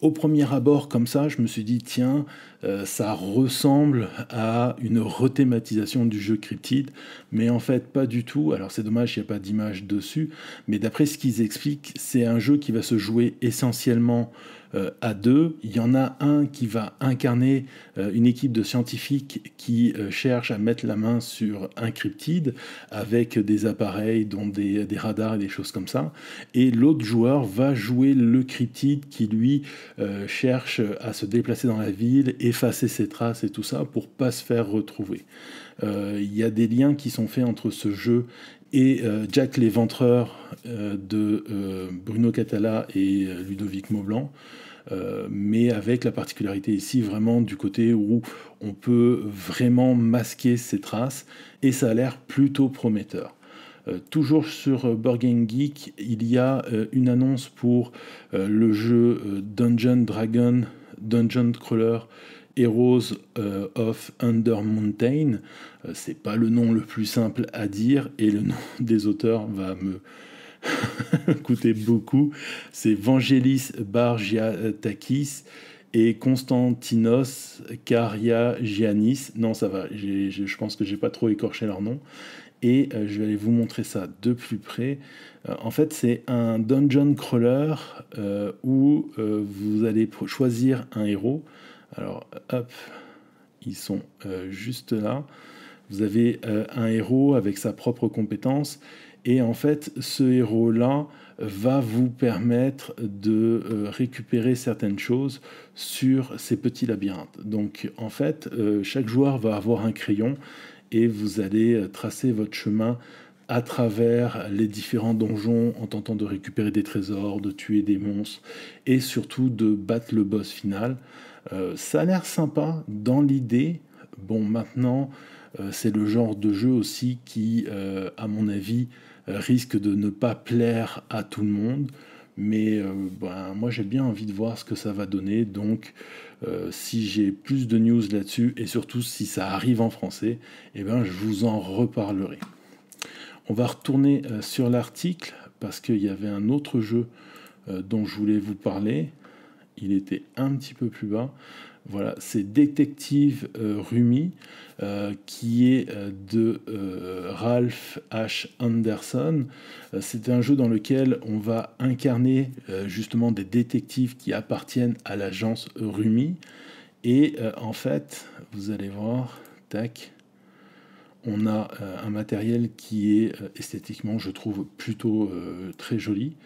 au premier abord, comme ça, je me suis dit, tiens, euh, ça ressemble à une rethématisation du jeu Cryptid, mais en fait, pas du tout. Alors, c'est dommage, il n'y a pas d'image dessus, mais d'après ce qu'ils expliquent, c'est un jeu qui va se jouer essentiellement euh, à deux. Il y en a un qui va incarner euh, une équipe de scientifiques qui euh, cherche à mettre la main sur un cryptide avec des appareils, dont des, radars et des choses comme ça. Et l'autre joueur va jouer le cryptide qui lui cherche à se déplacer dans la ville, effacer ses traces et tout ça pour pas se faire retrouver. Il y a des liens qui sont faits entre ce jeu et Jack l'éventreur de Bruno Catala et Ludovic Maublanc. Euh, mais avec la particularité ici vraiment du côté où on peut vraiment masquer ses traces, et ça a l'air plutôt prometteur. Euh, toujours sur Burgen Geek, il y a euh, une annonce pour le jeu Dungeon Dragon, Dungeon Crawler Heroes of Under Mountain. c'est pas le nom le plus simple à dire et le nom des auteurs va me coûtait beaucoup, c'est Vangelis Bargiatakis et Konstantinos Kariagianis. Non, ça va, je pense que j'ai pas trop écorché leur nom. Et euh, je vais aller vous montrer ça de plus près. Euh, en fait, c'est un dungeon crawler euh, où vous allez choisir un héros. Alors, hop, ils sont juste là. Vous avez un héros avec sa propre compétence et en fait, ce héros-là va vous permettre de euh, récupérer certaines choses sur ces petits labyrinthes. Donc en fait, euh, chaque joueur va avoir un crayon et vous allez euh, tracer votre chemin à travers les différents donjons en tentant de récupérer des trésors, de tuer des monstres et surtout de battre le boss final. Ça a l'air sympa dans l'idée. Bon, maintenant, c'est le genre de jeu aussi qui, à mon avis, euh, risque de ne pas plaire à tout le monde. Mais euh, ben, moi j'ai bien envie de voir ce que ça va donner. Donc euh, si j'ai plus de news là-dessus et surtout si ça arrive en français, eh ben, je vous en reparlerai. On va retourner sur l'article parce qu'il y avait un autre jeu dont je voulais vous parler. Il était un petit peu plus bas. Voilà, c'est Détective euh, Rumi, euh, qui est euh, de Ralph H. Anderson. c'est un jeu dans lequel on va incarner justement des détectives qui appartiennent à l'agence Rumi. Et en fait, vous allez voir, tac, on a un matériel qui est esthétiquement, je trouve, plutôt très joli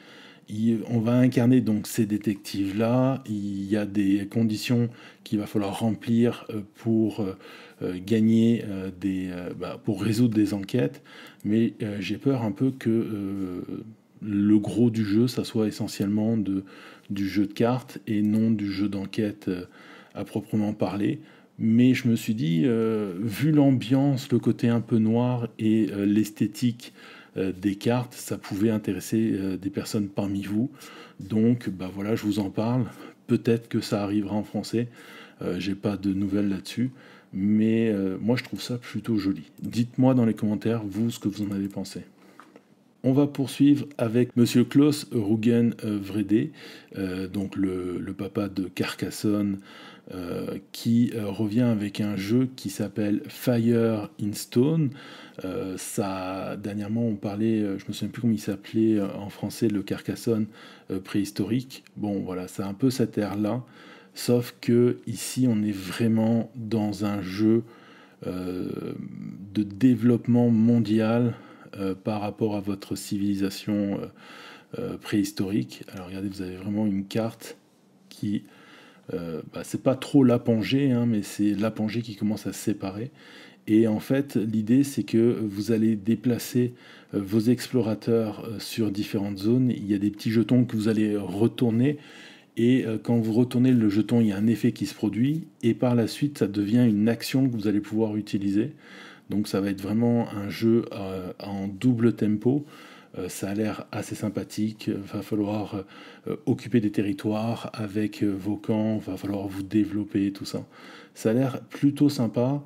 on va incarner donc ces détectives-là. Il y a des conditions qu'il va falloir remplir euh, pour euh, euh, gagner des, bah, pour résoudre des enquêtes. Mais j'ai peur un peu que le gros du jeu, ça soit essentiellement de, du jeu de cartes et non du jeu d'enquête à proprement parler. Mais je me suis dit, vu l'ambiance, le côté un peu noir et l'esthétique des cartes, ça pouvait intéresser euh, des personnes parmi vous. Donc, bah voilà, je vous en parle. Peut-être que ça arrivera en français. Euh, j'ai pas de nouvelles là-dessus. Mais moi, je trouve ça plutôt joli. Dites-moi dans les commentaires, vous, ce que vous en avez pensé. On va poursuivre avec Monsieur Klaus Rugen Vrede, donc le, papa de Carcassonne, euh, qui euh, revient avec un jeu qui s'appelle Fire in Stone. Euh, ça, dernièrement, on parlait, je me souviens plus comment il s'appelait en français, le Carcassonne préhistorique. Bon, voilà, c'est un peu cette ère-là, sauf que ici, on est vraiment dans un jeu de développement mondial par rapport à votre civilisation préhistorique. Alors regardez, vous avez vraiment une carte qui... Bah, c'est pas trop l'apogée, hein, mais c'est l'apogée qui commence à se séparer. Et en fait, l'idée, c'est que vous allez déplacer euh, vos explorateurs euh, sur différentes zones. Il y a des petits jetons que vous allez retourner. Et euh, quand vous retournez le jeton, il y a un effet qui se produit. Et par la suite, ça devient une action que vous allez pouvoir utiliser. Donc ça va être vraiment un jeu en double tempo. Euh, ça a l'air assez sympathique. Va falloir euh, occuper des territoires avec euh, vos camps, va falloir vous développer, tout ça. Ça a l'air plutôt sympa.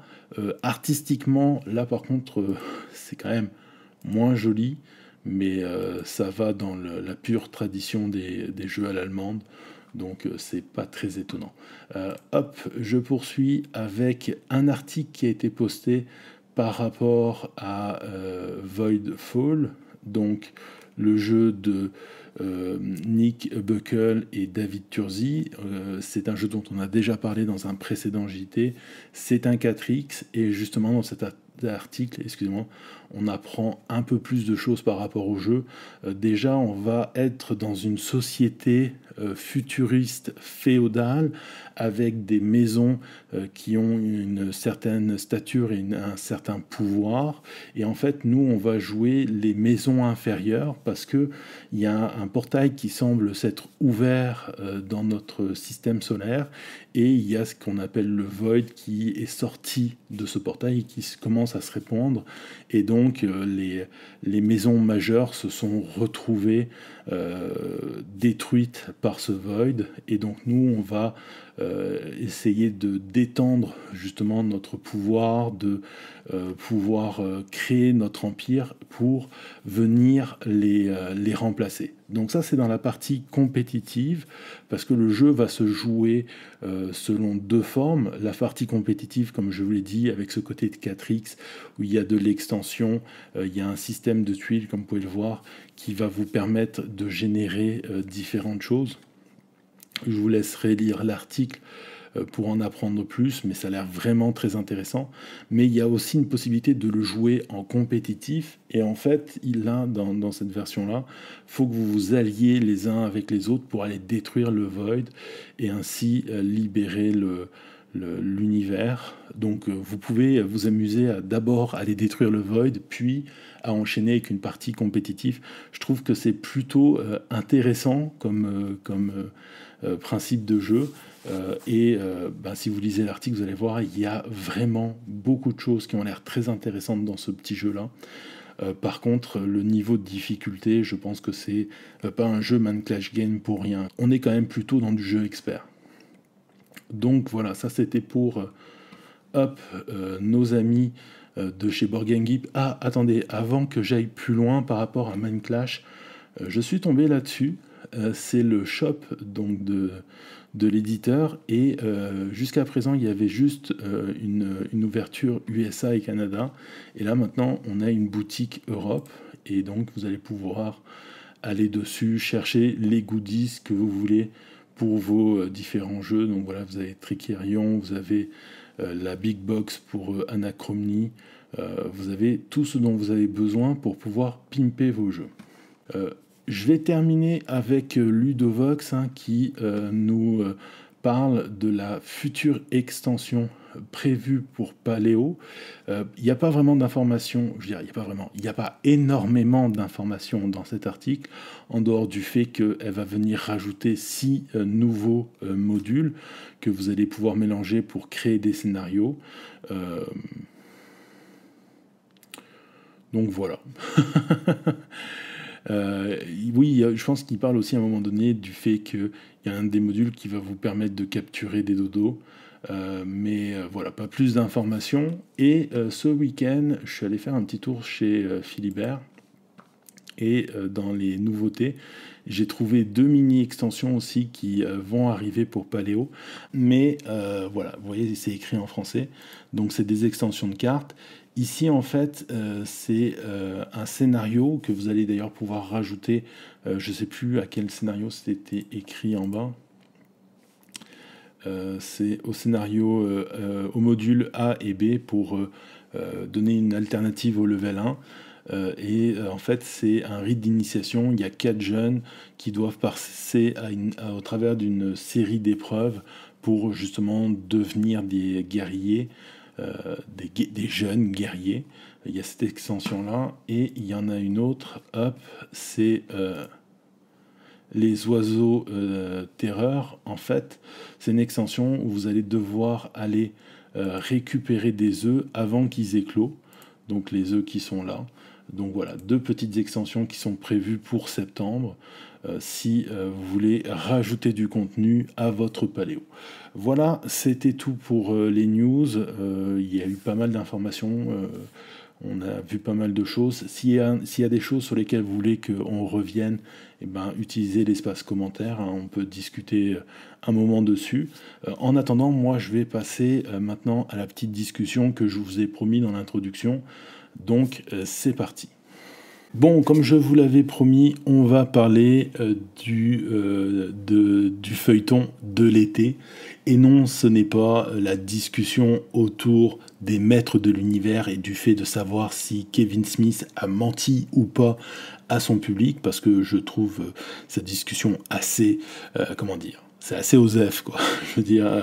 artistiquement, là par contre, c'est quand même moins joli, mais ça va dans la pure tradition des, jeux à l'allemande. Donc c'est pas très étonnant. hop, je poursuis avec un article qui a été posté par rapport à Void Fall, donc le jeu de euh, Nick Buckle et David Turzi. Euh, c'est un jeu dont on a déjà parlé dans un précédent JT. C'est un 4X et justement dans cet article, excusez-moi, on apprend un peu plus de choses par rapport au jeu. Euh, déjà, on va être dans une société futuriste féodale avec des maisons qui ont une certaine stature et un certain pouvoir. Et en fait, nous, on va jouer les maisons inférieures parce que il y a un portail qui semble s'être ouvert euh, dans notre système solaire et il y a ce qu'on appelle le void qui est sorti de ce portail et qui commence à se répandre. Et donc euh, les, maisons majeures se sont retrouvées euh, détruites par ce void. Et donc nous on va essayer de détendre justement notre pouvoir, de pouvoir créer notre empire pour venir les, les remplacer. Donc ça c'est dans la partie compétitive parce que le jeu va se jouer euh, selon deux formes. La partie compétitive comme je vous l'ai dit avec ce côté de 4X où il y a de l'extension, euh, il y a un système de tuiles comme vous pouvez le voir qui va vous permettre de générer euh, différentes choses. Je vous laisserai lire l'article euh, pour en apprendre plus, mais ça a l'air vraiment très intéressant. Mais il y a aussi une possibilité de le jouer en compétitif, et en fait, il a dans, cette version-là, faut que vous vous alliez les uns avec les autres pour aller détruire le Void et ainsi euh, libérer l'univers. Donc euh, vous pouvez vous amuser à d'abord aller détruire le void, puis à enchaîner avec une partie compétitive. Je trouve que c'est plutôt intéressant comme, comme principe de jeu. Euh, et euh, ben, si vous lisez l'article, vous allez voir, il y a vraiment beaucoup de choses qui ont l'air très intéressantes dans ce petit jeu-là. Euh, par contre, le niveau de difficulté, je pense que c'est pas un jeu Man Clash Game pour rien. On est quand même plutôt dans du jeu expert. Donc voilà, ça c'était pour nos amis de chez Board Ah, attendez, avant que j'aille plus loin par rapport à Man Clash, je suis tombé là-dessus. C'est le shop donc de l'éditeur. Et euh, jusqu'à présent il y avait juste euh, une, ouverture USA et Canada. Et là maintenant on a une boutique Europe. Et donc vous allez pouvoir aller dessus chercher les goodies que vous voulez pour vos euh, différents jeux. Donc voilà vous avez Tricerion vous avez la Big Box pour Anachrony vous avez tout ce dont vous avez besoin pour pouvoir pimper vos jeux je vais terminer avec euh, Ludovox hein, qui euh, nous euh, parle de la future extension prévue pour Paléo. Il n'y a pas vraiment d'informations, je dirais, il n'y a pas vraiment, il n'y a pas énormément d'informations dans cet article, en dehors du fait qu'elle va venir rajouter six nouveaux modules que vous allez pouvoir mélanger pour créer des scénarios. donc voilà. Euh, oui, je pense qu'il parle aussi à un moment donné du fait qu'il y a un des modules qui va vous permettre de capturer des dodos. Euh, mais euh, voilà, pas plus d'informations. Et ce week-end, je suis allé faire un petit tour chez Philibert. Et dans les nouveautés, j'ai trouvé deux mini-extensions aussi qui vont arriver pour Paléo. Mais voilà, vous voyez, c'est écrit en français. Donc c'est des extensions de cartes. Ici, en fait, euh, c'est euh, un scénario que vous allez d'ailleurs pouvoir rajouter. Euh, je ne sais plus à quel scénario c'était écrit en bas. c'est au scénario, au module A et B pour donner une alternative au level 1. et en fait, c'est un rite d'initiation. Il y a quatre jeunes qui doivent passer au travers d'une série d'épreuves pour justement devenir des guerriers, des, des, jeunes guerriers. Il y a cette extension-là. Et il y en a une autre, hop, c'est les oiseaux euh, terreur, en fait, c'est une extension où vous allez devoir aller euh, récupérer des œufs avant qu'ils éclosent. Donc les œufs qui sont là. Donc voilà, deux petites extensions qui sont prévues pour septembre euh, si vous voulez rajouter du contenu à votre paléo. Voilà, c'était tout pour les news. il y a eu pas mal d'informations on a vu pas mal de choses. S'il y, a, des choses sur lesquelles vous voulez qu'on revienne, eh ben, utilisez l'espace commentaire. Hein. on peut discuter euh, un moment dessus. Euh, en attendant, moi, je vais passer euh, maintenant à la petite discussion que je vous ai promis dans l'introduction. Donc, c'est parti. Bon, comme je vous l'avais promis, on va parler du, du feuilleton de l'été. Et non, ce n'est pas la discussion autour des maîtres de l'univers et du fait de savoir si Kevin Smith a menti ou pas à son public, parce que je trouve euh, cette discussion assez, euh, comment dire, c'est assez osef, quoi. Je veux dire, euh,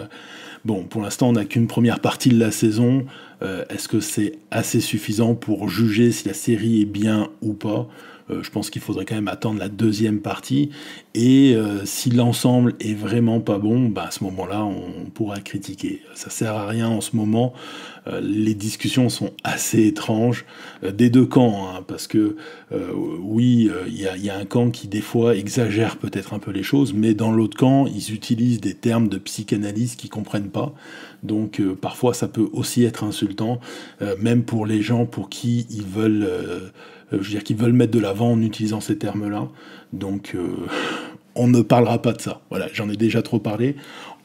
bon, pour l'instant, on n'a qu'une première partie de la saison. Est-ce que c'est assez suffisant pour juger si la série est bien ou pas? Euh, je pense qu'il faudrait quand même attendre la deuxième partie. Et euh, si l'ensemble est vraiment pas bon, bah, à ce moment-là, on pourra critiquer. Ça sert à rien en ce moment. Euh, les discussions sont assez étranges des deux camps, hein, parce que oui, il y, a un camp qui des fois exagère peut-être un peu les choses, mais dans l'autre camp, ils utilisent des termes de psychanalyse qu'ils comprennent pas. Donc parfois, ça peut aussi être insultant, même pour les gens pour qui ils veulent je veux dire qu'ils veulent mettre de l'avant en utilisant ces termes-là. Donc euh, on ne parlera pas de ça. Voilà, j'en ai déjà trop parlé.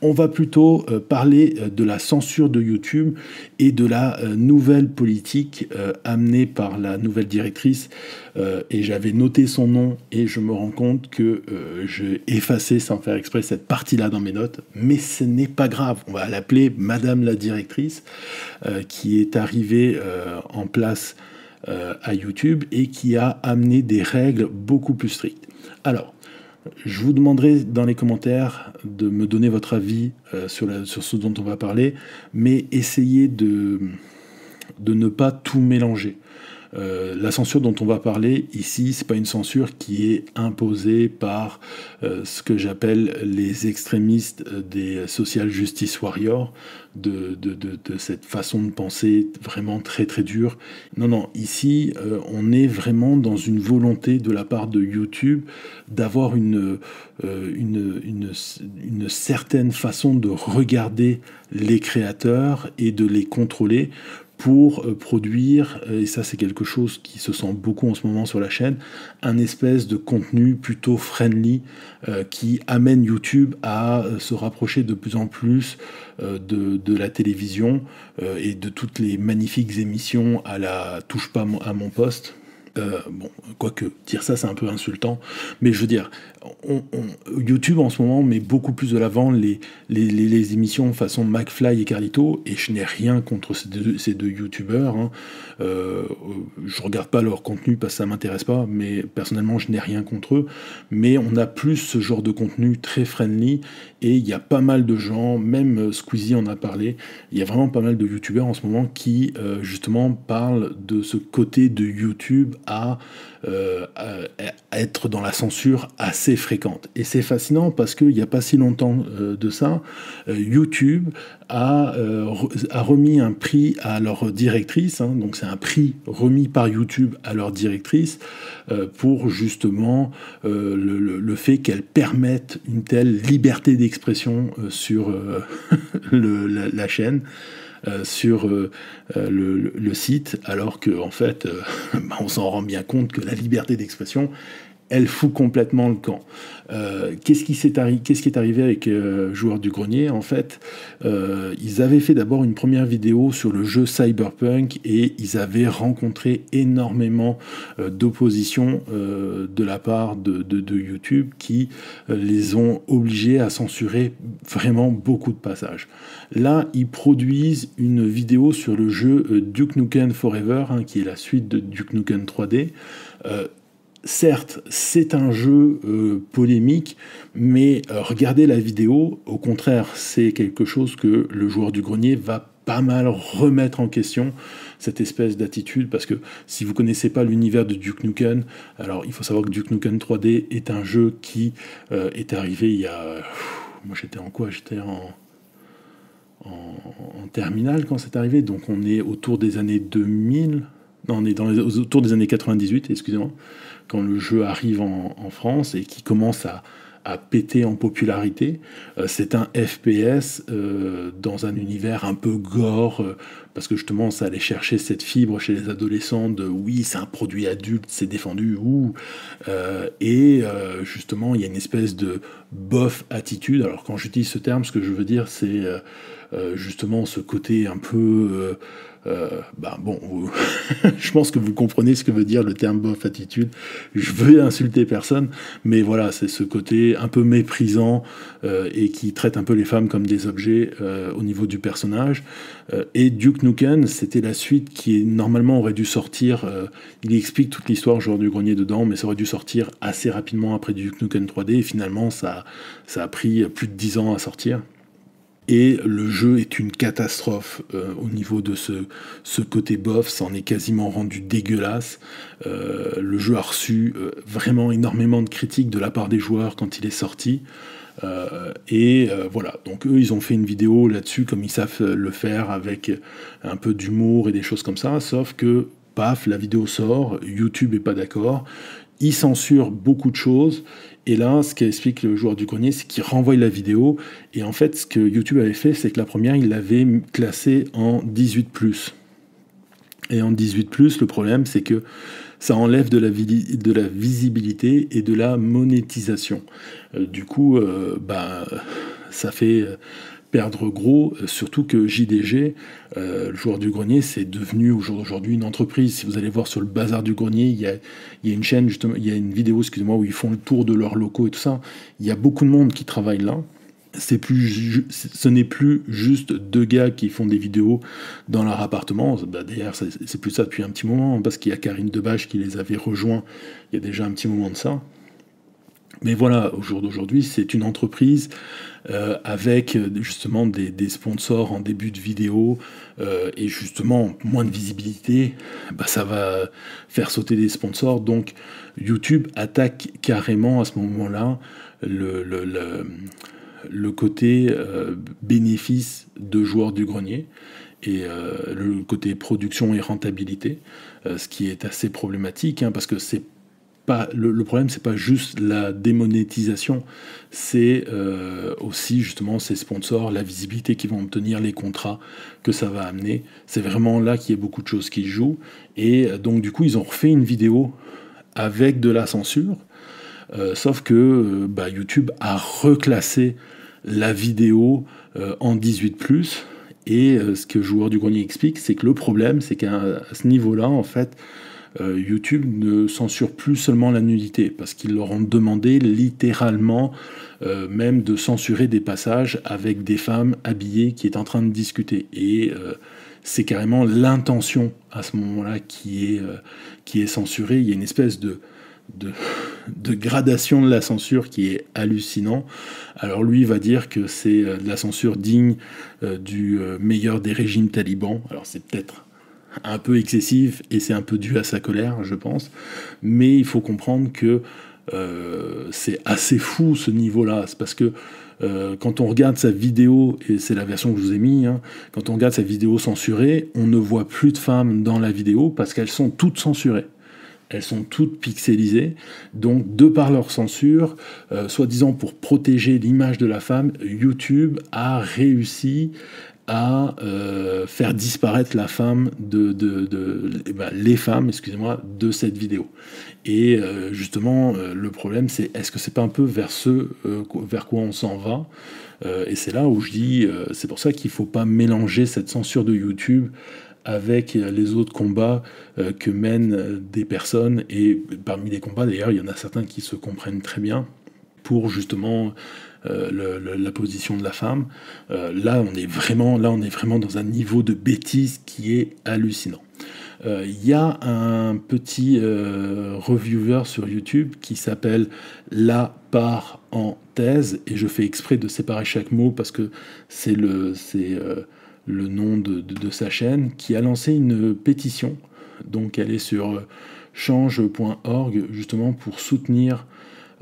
On va plutôt euh, parler de la censure de YouTube et de la nouvelle politique amenée par la nouvelle directrice. et j'avais noté son nom et je me rends compte que j'ai effacé sans faire exprès cette partie-là dans mes notes. Mais ce n'est pas grave. On va l'appeler Madame la directrice qui est arrivée en place euh, à YouTube et qui a amené des règles beaucoup plus strictes. Alors, je vous demanderai dans les commentaires de me donner votre avis euh, sur, ce dont on va parler, mais essayez de ne pas tout mélanger. Euh, la censure dont on va parler ici, c'est pas une censure qui est imposée par euh, ce que j'appelle les extrémistes euh, des social justice warriors, de, cette façon de penser vraiment très très dure. Non, non, ici, on est vraiment dans une volonté de la part de YouTube d'avoir une, une, une certaine façon de regarder les créateurs et de les contrôler pour euh, produire, euh, et ça c'est quelque chose qui se sent beaucoup en ce moment sur la chaîne, un espèce de contenu plutôt friendly euh, qui amène YouTube à se rapprocher de plus en plus de, de, la télévision et de toutes les magnifiques émissions à la touche pas à mon poste euh, bon, quoique dire ça c'est un peu insultant, mais je veux dire, YouTube en ce moment met beaucoup plus de l'avant les, les, émissions façon McFly et Carlito, et je n'ai rien contre ces deux, ces deux YouTubeurs. Hein. Euh, je regarde pas leur contenu parce que ça m'intéresse pas, mais personnellement je n'ai rien contre eux. Mais on a plus ce genre de contenu très friendly, et il y a pas mal de gens, même Squeezie en a parlé, il y a vraiment pas mal de YouTubeurs en ce moment qui euh, justement parlent de ce côté de YouTube euh, être dans la censure assez fréquente. Et c'est fascinant parce qu'il n'y a pas si longtemps euh, de ça, euh, YouTube a, a, remis un prix à leur directrice, hein. donc c'est un prix remis par YouTube à leur directrice pour justement le, fait qu'elle permette une telle liberté d'expression sur la, chaîne. Euh, sur euh, euh, le, site, alors que en fait, bah, on s'en rend bien compte que la liberté d'expression elle fout complètement le camp. Euh, qu'est-ce, qui est arrivé avec euh, Joueurs du Grenier En fait, euh, ils avaient fait d'abord une première vidéo sur le jeu Cyberpunk et ils avaient rencontré énormément d'opposition de la part de, de YouTube qui les ont obligés à censurer vraiment beaucoup de passages. Là, ils produisent une vidéo sur le jeu Duke Nukem Forever, hein, qui est la suite de Duke Nukem 3D certes, c'est un jeu euh, polémique, mais euh, regardez la vidéo, au contraire, c'est quelque chose que le joueur du grenier va pas mal remettre en question cette espèce d'attitude parce que si vous connaissez pas l'univers de Duke Nukem, alors il faut savoir que Duke Nukem 3D est un jeu qui euh, est arrivé il y a moi j'étais en quoi? J'étais en en, terminale quand c'est arrivé, donc on est autour des années 2000, non, on est dans autour des années 98, excusez-moi quand le jeu arrive en, France et qui commence à, péter en popularité. Euh, c'est un FPS euh, dans un univers un peu gore, euh, parce que justement ça allait chercher cette fibre chez les adolescents de oui c'est un produit adulte, c'est défendu, ou et justement il y a une espèce de bof attitude. Alors quand j'utilise ce terme, ce que je veux dire c'est justement ce côté un peu euh, bah bon, je pense que vous comprenez ce que veut dire le terme bof attitude. Je veux insulter personne, mais voilà, c'est ce côté un peu méprisant euh, et qui traite un peu les femmes comme des objets euh, au niveau du personnage. et Duke Nukem, c'était la suite qui normalement aurait dû sortir. il explique toute l'histoire genre du grenier dedans, mais ça aurait dû sortir assez rapidement après Duke Nukem 3D. Et finalement, ça, ça a pris plus de 10 ans à sortir et le jeu est une catastrophe euh, au niveau de ce, côté bof, ça est quasiment rendu dégueulasse. Euh, le jeu a reçu euh, vraiment énormément de critiques de la part des joueurs quand il est sorti. et voilà, donc eux ils ont fait une vidéo là-dessus comme ils savent le faire avec un peu d'humour et des choses comme ça, sauf que paf, la vidéo sort, YouTube est pas d'accord, il censure beaucoup de choses. Et là, ce qu'explique le joueur du grenier, c'est qu'il renvoie la vidéo. Et en fait, ce que YouTube avait fait, c'est que la première, il l'avait classée en 18. Et en 18, le problème, c'est que ça enlève de la, visibilité et de la monétisation. Euh, du coup, euh, bah, ça fait perdre gros, euh, surtout que JDG, euh, le joueur du grenier, c'est devenu aujourd'hui une entreprise. Si vous allez voir sur le bazar du grenier, il y a, une chaîne, justement, il y a une vidéo, excusez-moi, où ils font le tour de leurs locaux et tout ça. Il y a beaucoup de monde qui travaille là. C'est plus, ce n'est plus juste deux gars qui font des vidéos dans leur appartement. Bah, D'ailleurs, c'est plus ça depuis un petit moment, parce qu'il y a Karine Debache qui les avait rejoints il y a déjà un petit moment de ça. Mais voilà, au jour d'aujourd'hui, c'est une entreprise euh, avec justement des, sponsors en début de vidéo euh, et justement moins de visibilité, bah, ça va faire sauter des sponsors. Donc YouTube attaque carrément à ce moment-là le, le, côté euh, bénéfice de joueurs du grenier et le côté production et rentabilité, ce qui est assez problématique hein, parce que c'est le, problème, c'est pas juste la démonétisation, c'est euh, aussi justement ces sponsors, la visibilité qu'ils vont obtenir, les contrats que ça va amener. C'est vraiment là qu'il y a beaucoup de choses qui jouent. Et euh, donc, du coup, ils ont refait une vidéo avec de la censure, euh, sauf que bah, YouTube a reclassé la vidéo en 18. Et ce que Joueur du Grenier explique, c'est que le problème, c'est qu'à ce niveau-là, en fait, euh, YouTube ne censure plus seulement la nudité, parce qu'ils leur ont demandé littéralement euh, même de censurer des passages avec des femmes habillées qui est en train de discuter. Et euh, c'est carrément l'intention à ce moment-là qui est, qui est censurée. Il y a une espèce de, de, de, gradation de la censure qui est hallucinant. Alors lui va dire que c'est de la censure digne du meilleur des régimes talibans. Alors c'est peut-être un peu excessif et c'est un peu dû à sa colère, je pense. Mais il faut comprendre que euh, c'est assez fou ce niveau-là. Parce que euh, quand on regarde sa vidéo, et c'est la version que je vous ai mis, hein, quand on regarde sa vidéo censurée, on ne voit plus de femmes dans la vidéo parce qu'elles sont toutes censurées elles sont toutes pixelisées. Donc, de par leur censure, euh, soi-disant pour protéger l'image de la femme, YouTube a réussi à faire disparaître la femme de, eh ben, les femmes, excusez-moi, de cette vidéo. Et justement, le problème, c'est est-ce que c'est pas un peu vers ce vers quoi on s'en va Et c'est là où je dis, c'est pour ça qu'il faut pas mélanger cette censure de YouTube avec les autres combats euh, que mènent euh, des personnes. Et parmi les combats, d'ailleurs, il y en a certains qui se comprennent très bien pour justement euh, la position de la femme. là, on est vraiment, là, on est vraiment dans un niveau de bêtise qui est hallucinant. Il y a un petit reviewer sur YouTube qui s'appelle La part en thèse, et je fais exprès de séparer chaque mot parce que c'est le, c'est le nom de, sa chaîne, qui a lancé une pétition. Donc elle est sur change.org justement pour soutenir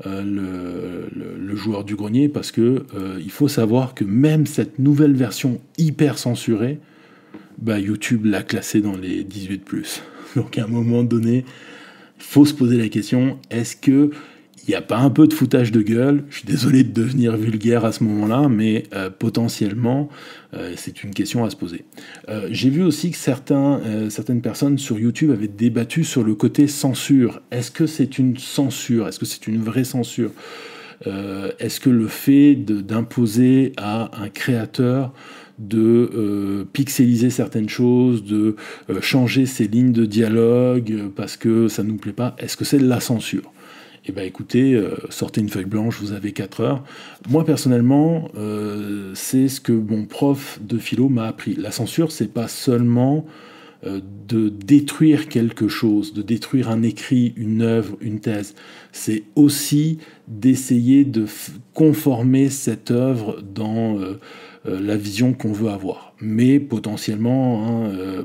euh, le, joueur du grenier parce que euh, il faut savoir que même cette nouvelle version hyper censurée, bah, YouTube l'a classée dans les 18 Donc à un moment donné, il faut se poser la question est-ce que n'y a pas un peu de foutage de gueule. Je suis désolé de devenir vulgaire à ce moment-là, mais euh, potentiellement, euh, c'est une question à se poser. Euh, j'ai vu aussi que certaines personnes sur YouTube avaient débattu sur le côté censure. Est-ce que c'est une censure? Est-ce que c'est une vraie censure? Est-ce que le fait d'imposer à un créateur de pixeliser certaines choses, de changer ses lignes de dialogue parce que ça ne nous plaît pas, est-ce que c'est de la censure? Eh bien écoutez, euh, sortez une feuille blanche, vous avez 4 heures. Moi personnellement, euh, c'est ce que mon prof de philo m'a appris. La censure, c'est pas seulement euh, de détruire quelque chose, de détruire un écrit, une œuvre, une thèse. C'est aussi d'essayer de conformer cette œuvre dans la vision qu'on veut avoir. Mais potentiellement, hein,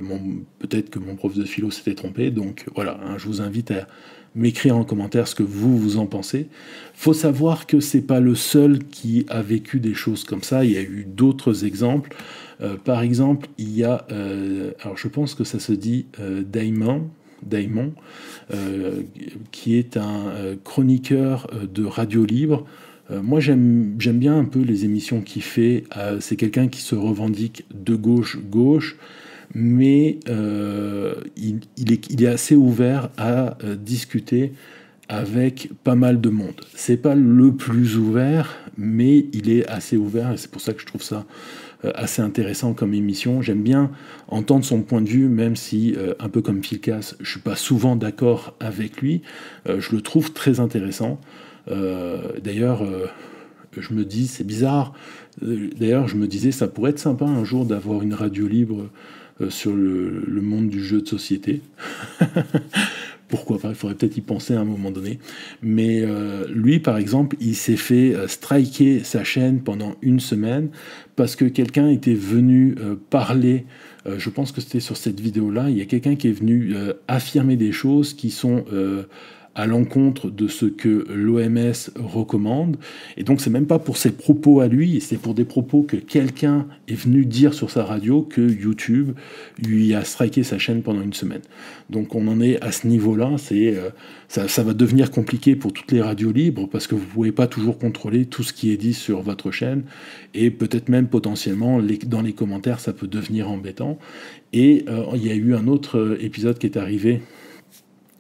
peut-être que mon prof de philo s'était trompé, donc voilà, hein, je vous invite à m'écrire en commentaire ce que vous vous en pensez. Faut savoir que c'est pas le seul qui a vécu des choses comme ça. Il y a eu d'autres exemples. Euh, par exemple, il y a, euh, alors je pense que ça se dit euh, Daimon, Daimon qui est un chroniqueur de radio libre. moi, j'aime bien un peu les émissions qu'il fait. c'est quelqu'un qui se revendique de gauche gauche mais euh, il, est, assez ouvert à euh, discuter avec pas mal de monde. C'est pas le plus ouvert, mais il est assez ouvert et c'est pour ça que je trouve ça euh, assez intéressant comme émission. J'aime bien entendre son point de vue, même si, un peu comme Philcas, je suis pas souvent d'accord avec lui. je le trouve très intéressant. D'ailleurs, je me dis, c'est bizarre. D'ailleurs, je me disais, ça pourrait être sympa un jour d'avoir une radio libre sur le, monde du jeu de société. Pourquoi pas Il faudrait peut-être y penser à un moment donné. Mais euh, lui, par exemple, il s'est fait euh, striker sa chaîne pendant une semaine parce que quelqu'un était venu parler. je pense que c'était sur cette vidéo-là. Il y a quelqu'un qui est venu affirmer des choses qui sont à l'encontre de ce que l'OMS recommande. Et donc c'est même pas pour ses propos à lui, c'est pour des propos que quelqu'un est venu dire sur sa radio que YouTube lui a striké sa chaîne pendant une semaine. Donc on en est à ce niveau-là, c'est euh, ça, va devenir compliqué pour toutes les radios libres parce que vous pouvez pas toujours contrôler tout ce qui est dit sur votre chaîne et peut-être même potentiellement dans les commentaires ça peut devenir embêtant. Et euh, il y a eu un autre euh, épisode qui est arrivé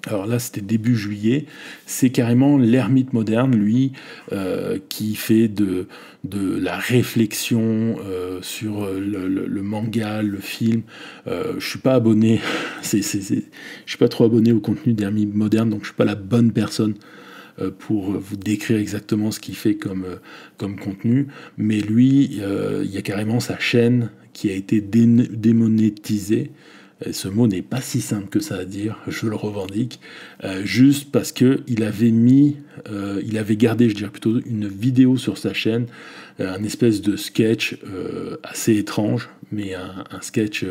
alors là, c'était début juillet. C'est carrément l'ermite moderne, lui, euh, qui fait de, de la réflexion euh, sur le, manga, le film. Euh, je suis pas abonné, je suis pas trop abonné au contenu d'ermite moderne, donc je suis pas la bonne personne euh, pour vous décrire exactement ce qu'il fait comme, comme contenu. Mais lui, il y a carrément sa chaîne qui a été démonétisée ce mot n'est pas si simple que ça à dire, je le revendique, euh, juste parce que il avait mis, euh, il avait gardé, je dirais plutôt, une vidéo sur sa chaîne, euh, un espèce de sketch assez étrange, mais un, sketch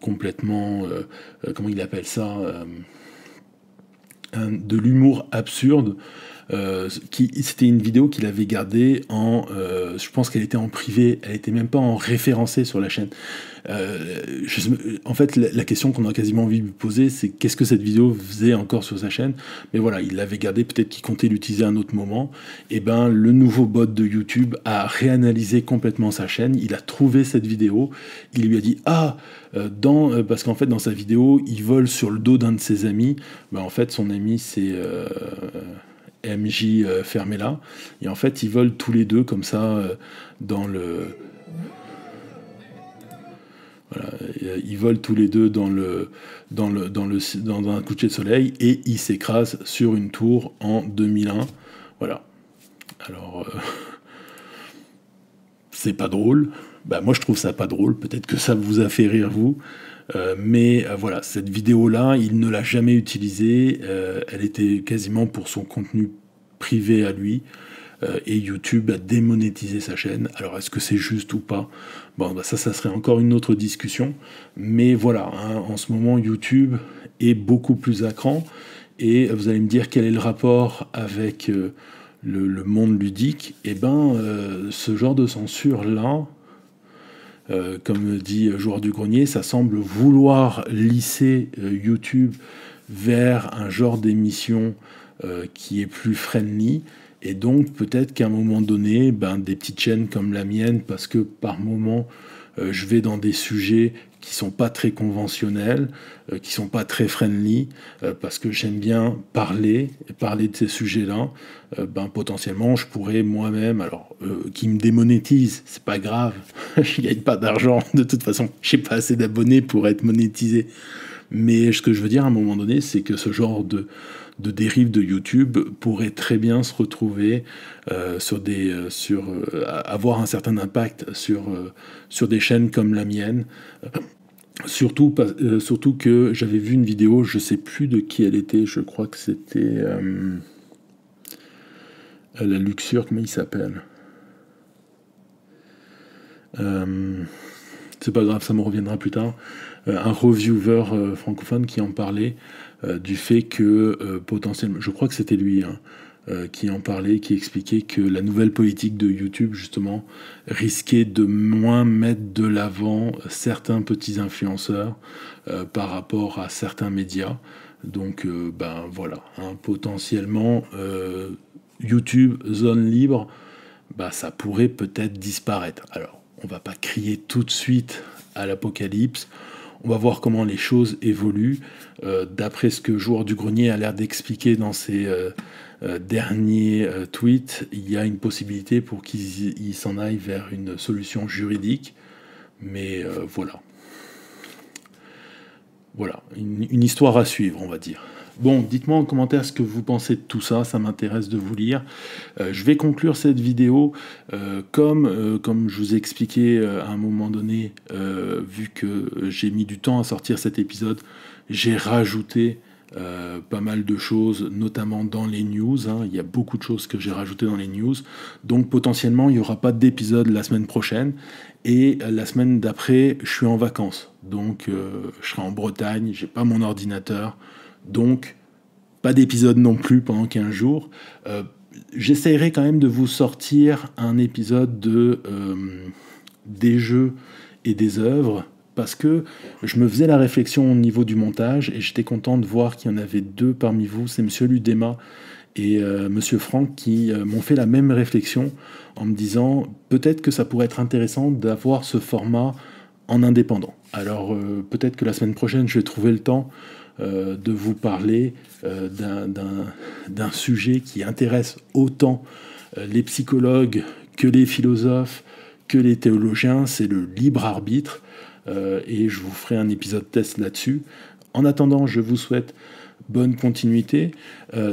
complètement, comment il appelle ça, de l'humour absurde. C'était une vidéo qu'il avait gardée en, je pense qu'elle était en privé, elle était même pas en référencé sur la chaîne. en fait, la, question qu'on a quasiment envie de lui poser, c'est qu'est-ce que cette vidéo faisait encore sur sa chaîne? Mais voilà, il l'avait gardée, peut-être qu'il comptait l'utiliser à un autre moment. Et eh ben, le nouveau bot de YouTube a réanalysé complètement sa chaîne. Il a trouvé cette vidéo. Il lui a dit ah parce qu'en fait dans sa vidéo il vole sur le dos d'un de ses amis. Ben, en fait son ami c'est MJ euh, Fermella. Et en fait, ils volent tous les deux comme ça euh, dans le. Voilà, ils volent tous les deux dans le dans le dans le dans un coucher de soleil et ils s'écrasent sur une tour en 2001. Voilà. Alors euh, c'est pas drôle. Bah moi je trouve ça pas drôle. Peut-être que ça vous a fait rire vous. Mais voilà, cette vidéo-là, il ne l'a jamais utilisée. elle était quasiment pour son contenu privé à lui. Euh, et YouTube a démonétisé sa chaîne. Alors est-ce que c'est juste ou pas? Bon, bah, ça, ça serait encore une autre discussion. Mais voilà, hein, en ce moment, YouTube est beaucoup plus à cran. Et vous allez me dire quel est le rapport avec euh, le, monde ludique? Eh ben, euh, ce genre de censure-là, comme dit Joueur du Grenier, ça semble vouloir lisser YouTube vers un genre d'émission euh, qui est plus friendly. Et donc peut-être qu'à un moment donné, ben, des petites chaînes comme la mienne, parce que par moment, euh, je vais dans des sujets qui sont pas très conventionnels, euh, qui sont pas très friendly, parce que j'aime bien parler parler de ces sujets-là. ben potentiellement, je pourrais moi-même, alors qui me démonétise, c'est pas grave, je gagne pas d'argent de toute façon, j'ai pas assez d'abonnés pour être monétisé. Mais ce que je veux dire à un moment donné, c'est que ce genre de de dérive de YouTube pourrait très bien se retrouver euh, sur des euh, sur euh, avoir un certain impact sur sur des chaînes comme la mienne surtout surtout que j'avais vu une vidéo je sais plus de qui elle était je crois que c'était la luxure comment il s'appelle? C'est pas grave ça me reviendra plus tard. Un reviewer francophone qui en parlait euh, du fait que euh, potentiellement, je crois que c'était lui, hein, euh, qui en parlait, qui expliquait que la nouvelle politique de YouTube, justement, risquait de moins mettre de l'avant certains petits influenceurs par rapport à certains médias. Donc, ben voilà, hein, potentiellement, YouTube, zone libre, bah, ça pourrait peut-être disparaître. Alors, on va pas crier tout de suite à l'apocalypse. On va voir comment les choses évoluent. Euh, d'après ce que Joueur du Grenier a l'air d'expliquer dans ses euh, euh, derniers tweets, il y a une possibilité pour qu'il s'en aille vers une solution juridique. Mais voilà. Voilà, une histoire à suivre, on va dire. Bon, dites-moi en commentaire ce que vous pensez de tout ça, ça m'intéresse de vous lire. Euh, je vais conclure cette vidéo euh, comme, euh, comme je vous ai expliqué à un moment donné, vu que j'ai mis du temps à sortir cet épisode, j'ai rajouté pas mal de choses, notamment dans les news. Hein. Il y a beaucoup de choses que j'ai rajoutées dans les news. Donc potentiellement, il n'y aura pas d'épisode la semaine prochaine. Et la semaine d'après, je suis en vacances. Donc je serai en Bretagne, j'ai pas mon ordinateur. Donc, pas d'épisode non plus pendant 15 jours. Euh, j'essaierai quand même de vous sortir un épisode de euh, des jeux et des œuvres parce que je me faisais la réflexion au niveau du montage et j'étais content de voir qu'il y en avait deux parmi vous, c'est Monsieur Ludema et euh, Monsieur Franck qui m'ont fait la même réflexion en me disant peut-être que ça pourrait être intéressant d'avoir ce format en indépendant. Alors peut-être que la semaine prochaine je vais trouver le temps euh, de vous parler euh, d'un sujet qui intéresse autant euh, les psychologues que les philosophes, que les théologiens, c'est le libre arbitre, et je vous ferai un épisode test là-dessus. En attendant, je vous souhaite bonne continuité.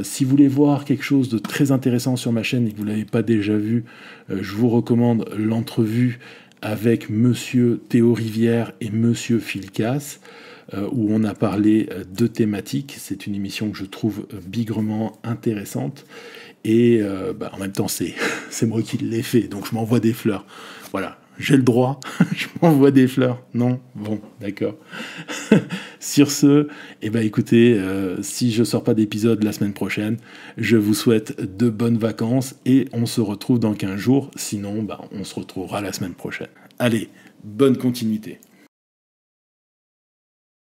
si vous voulez voir quelque chose de très intéressant sur ma chaîne et que vous ne l'avez pas déjà vu, je vous recommande l'entrevue avec Monsieur Théo Rivière et Monsieur Philcas. Euh, où on a parlé euh, de thématiques. C'est une émission que je trouve euh, bigrement intéressante. Et bah, en même temps, c'est moi qui l'ai fait, donc je m'envoie des fleurs. Voilà, J'ai le droit. je m'envoie des fleurs. Non Bon, d'accord. Sur ce, eh ben écoutez, euh, si je sors pas d'épisode la semaine prochaine, je vous souhaite de bonnes vacances et on se retrouve dans 15 jours. Sinon, bah, on se retrouvera la semaine prochaine. Allez, bonne continuité.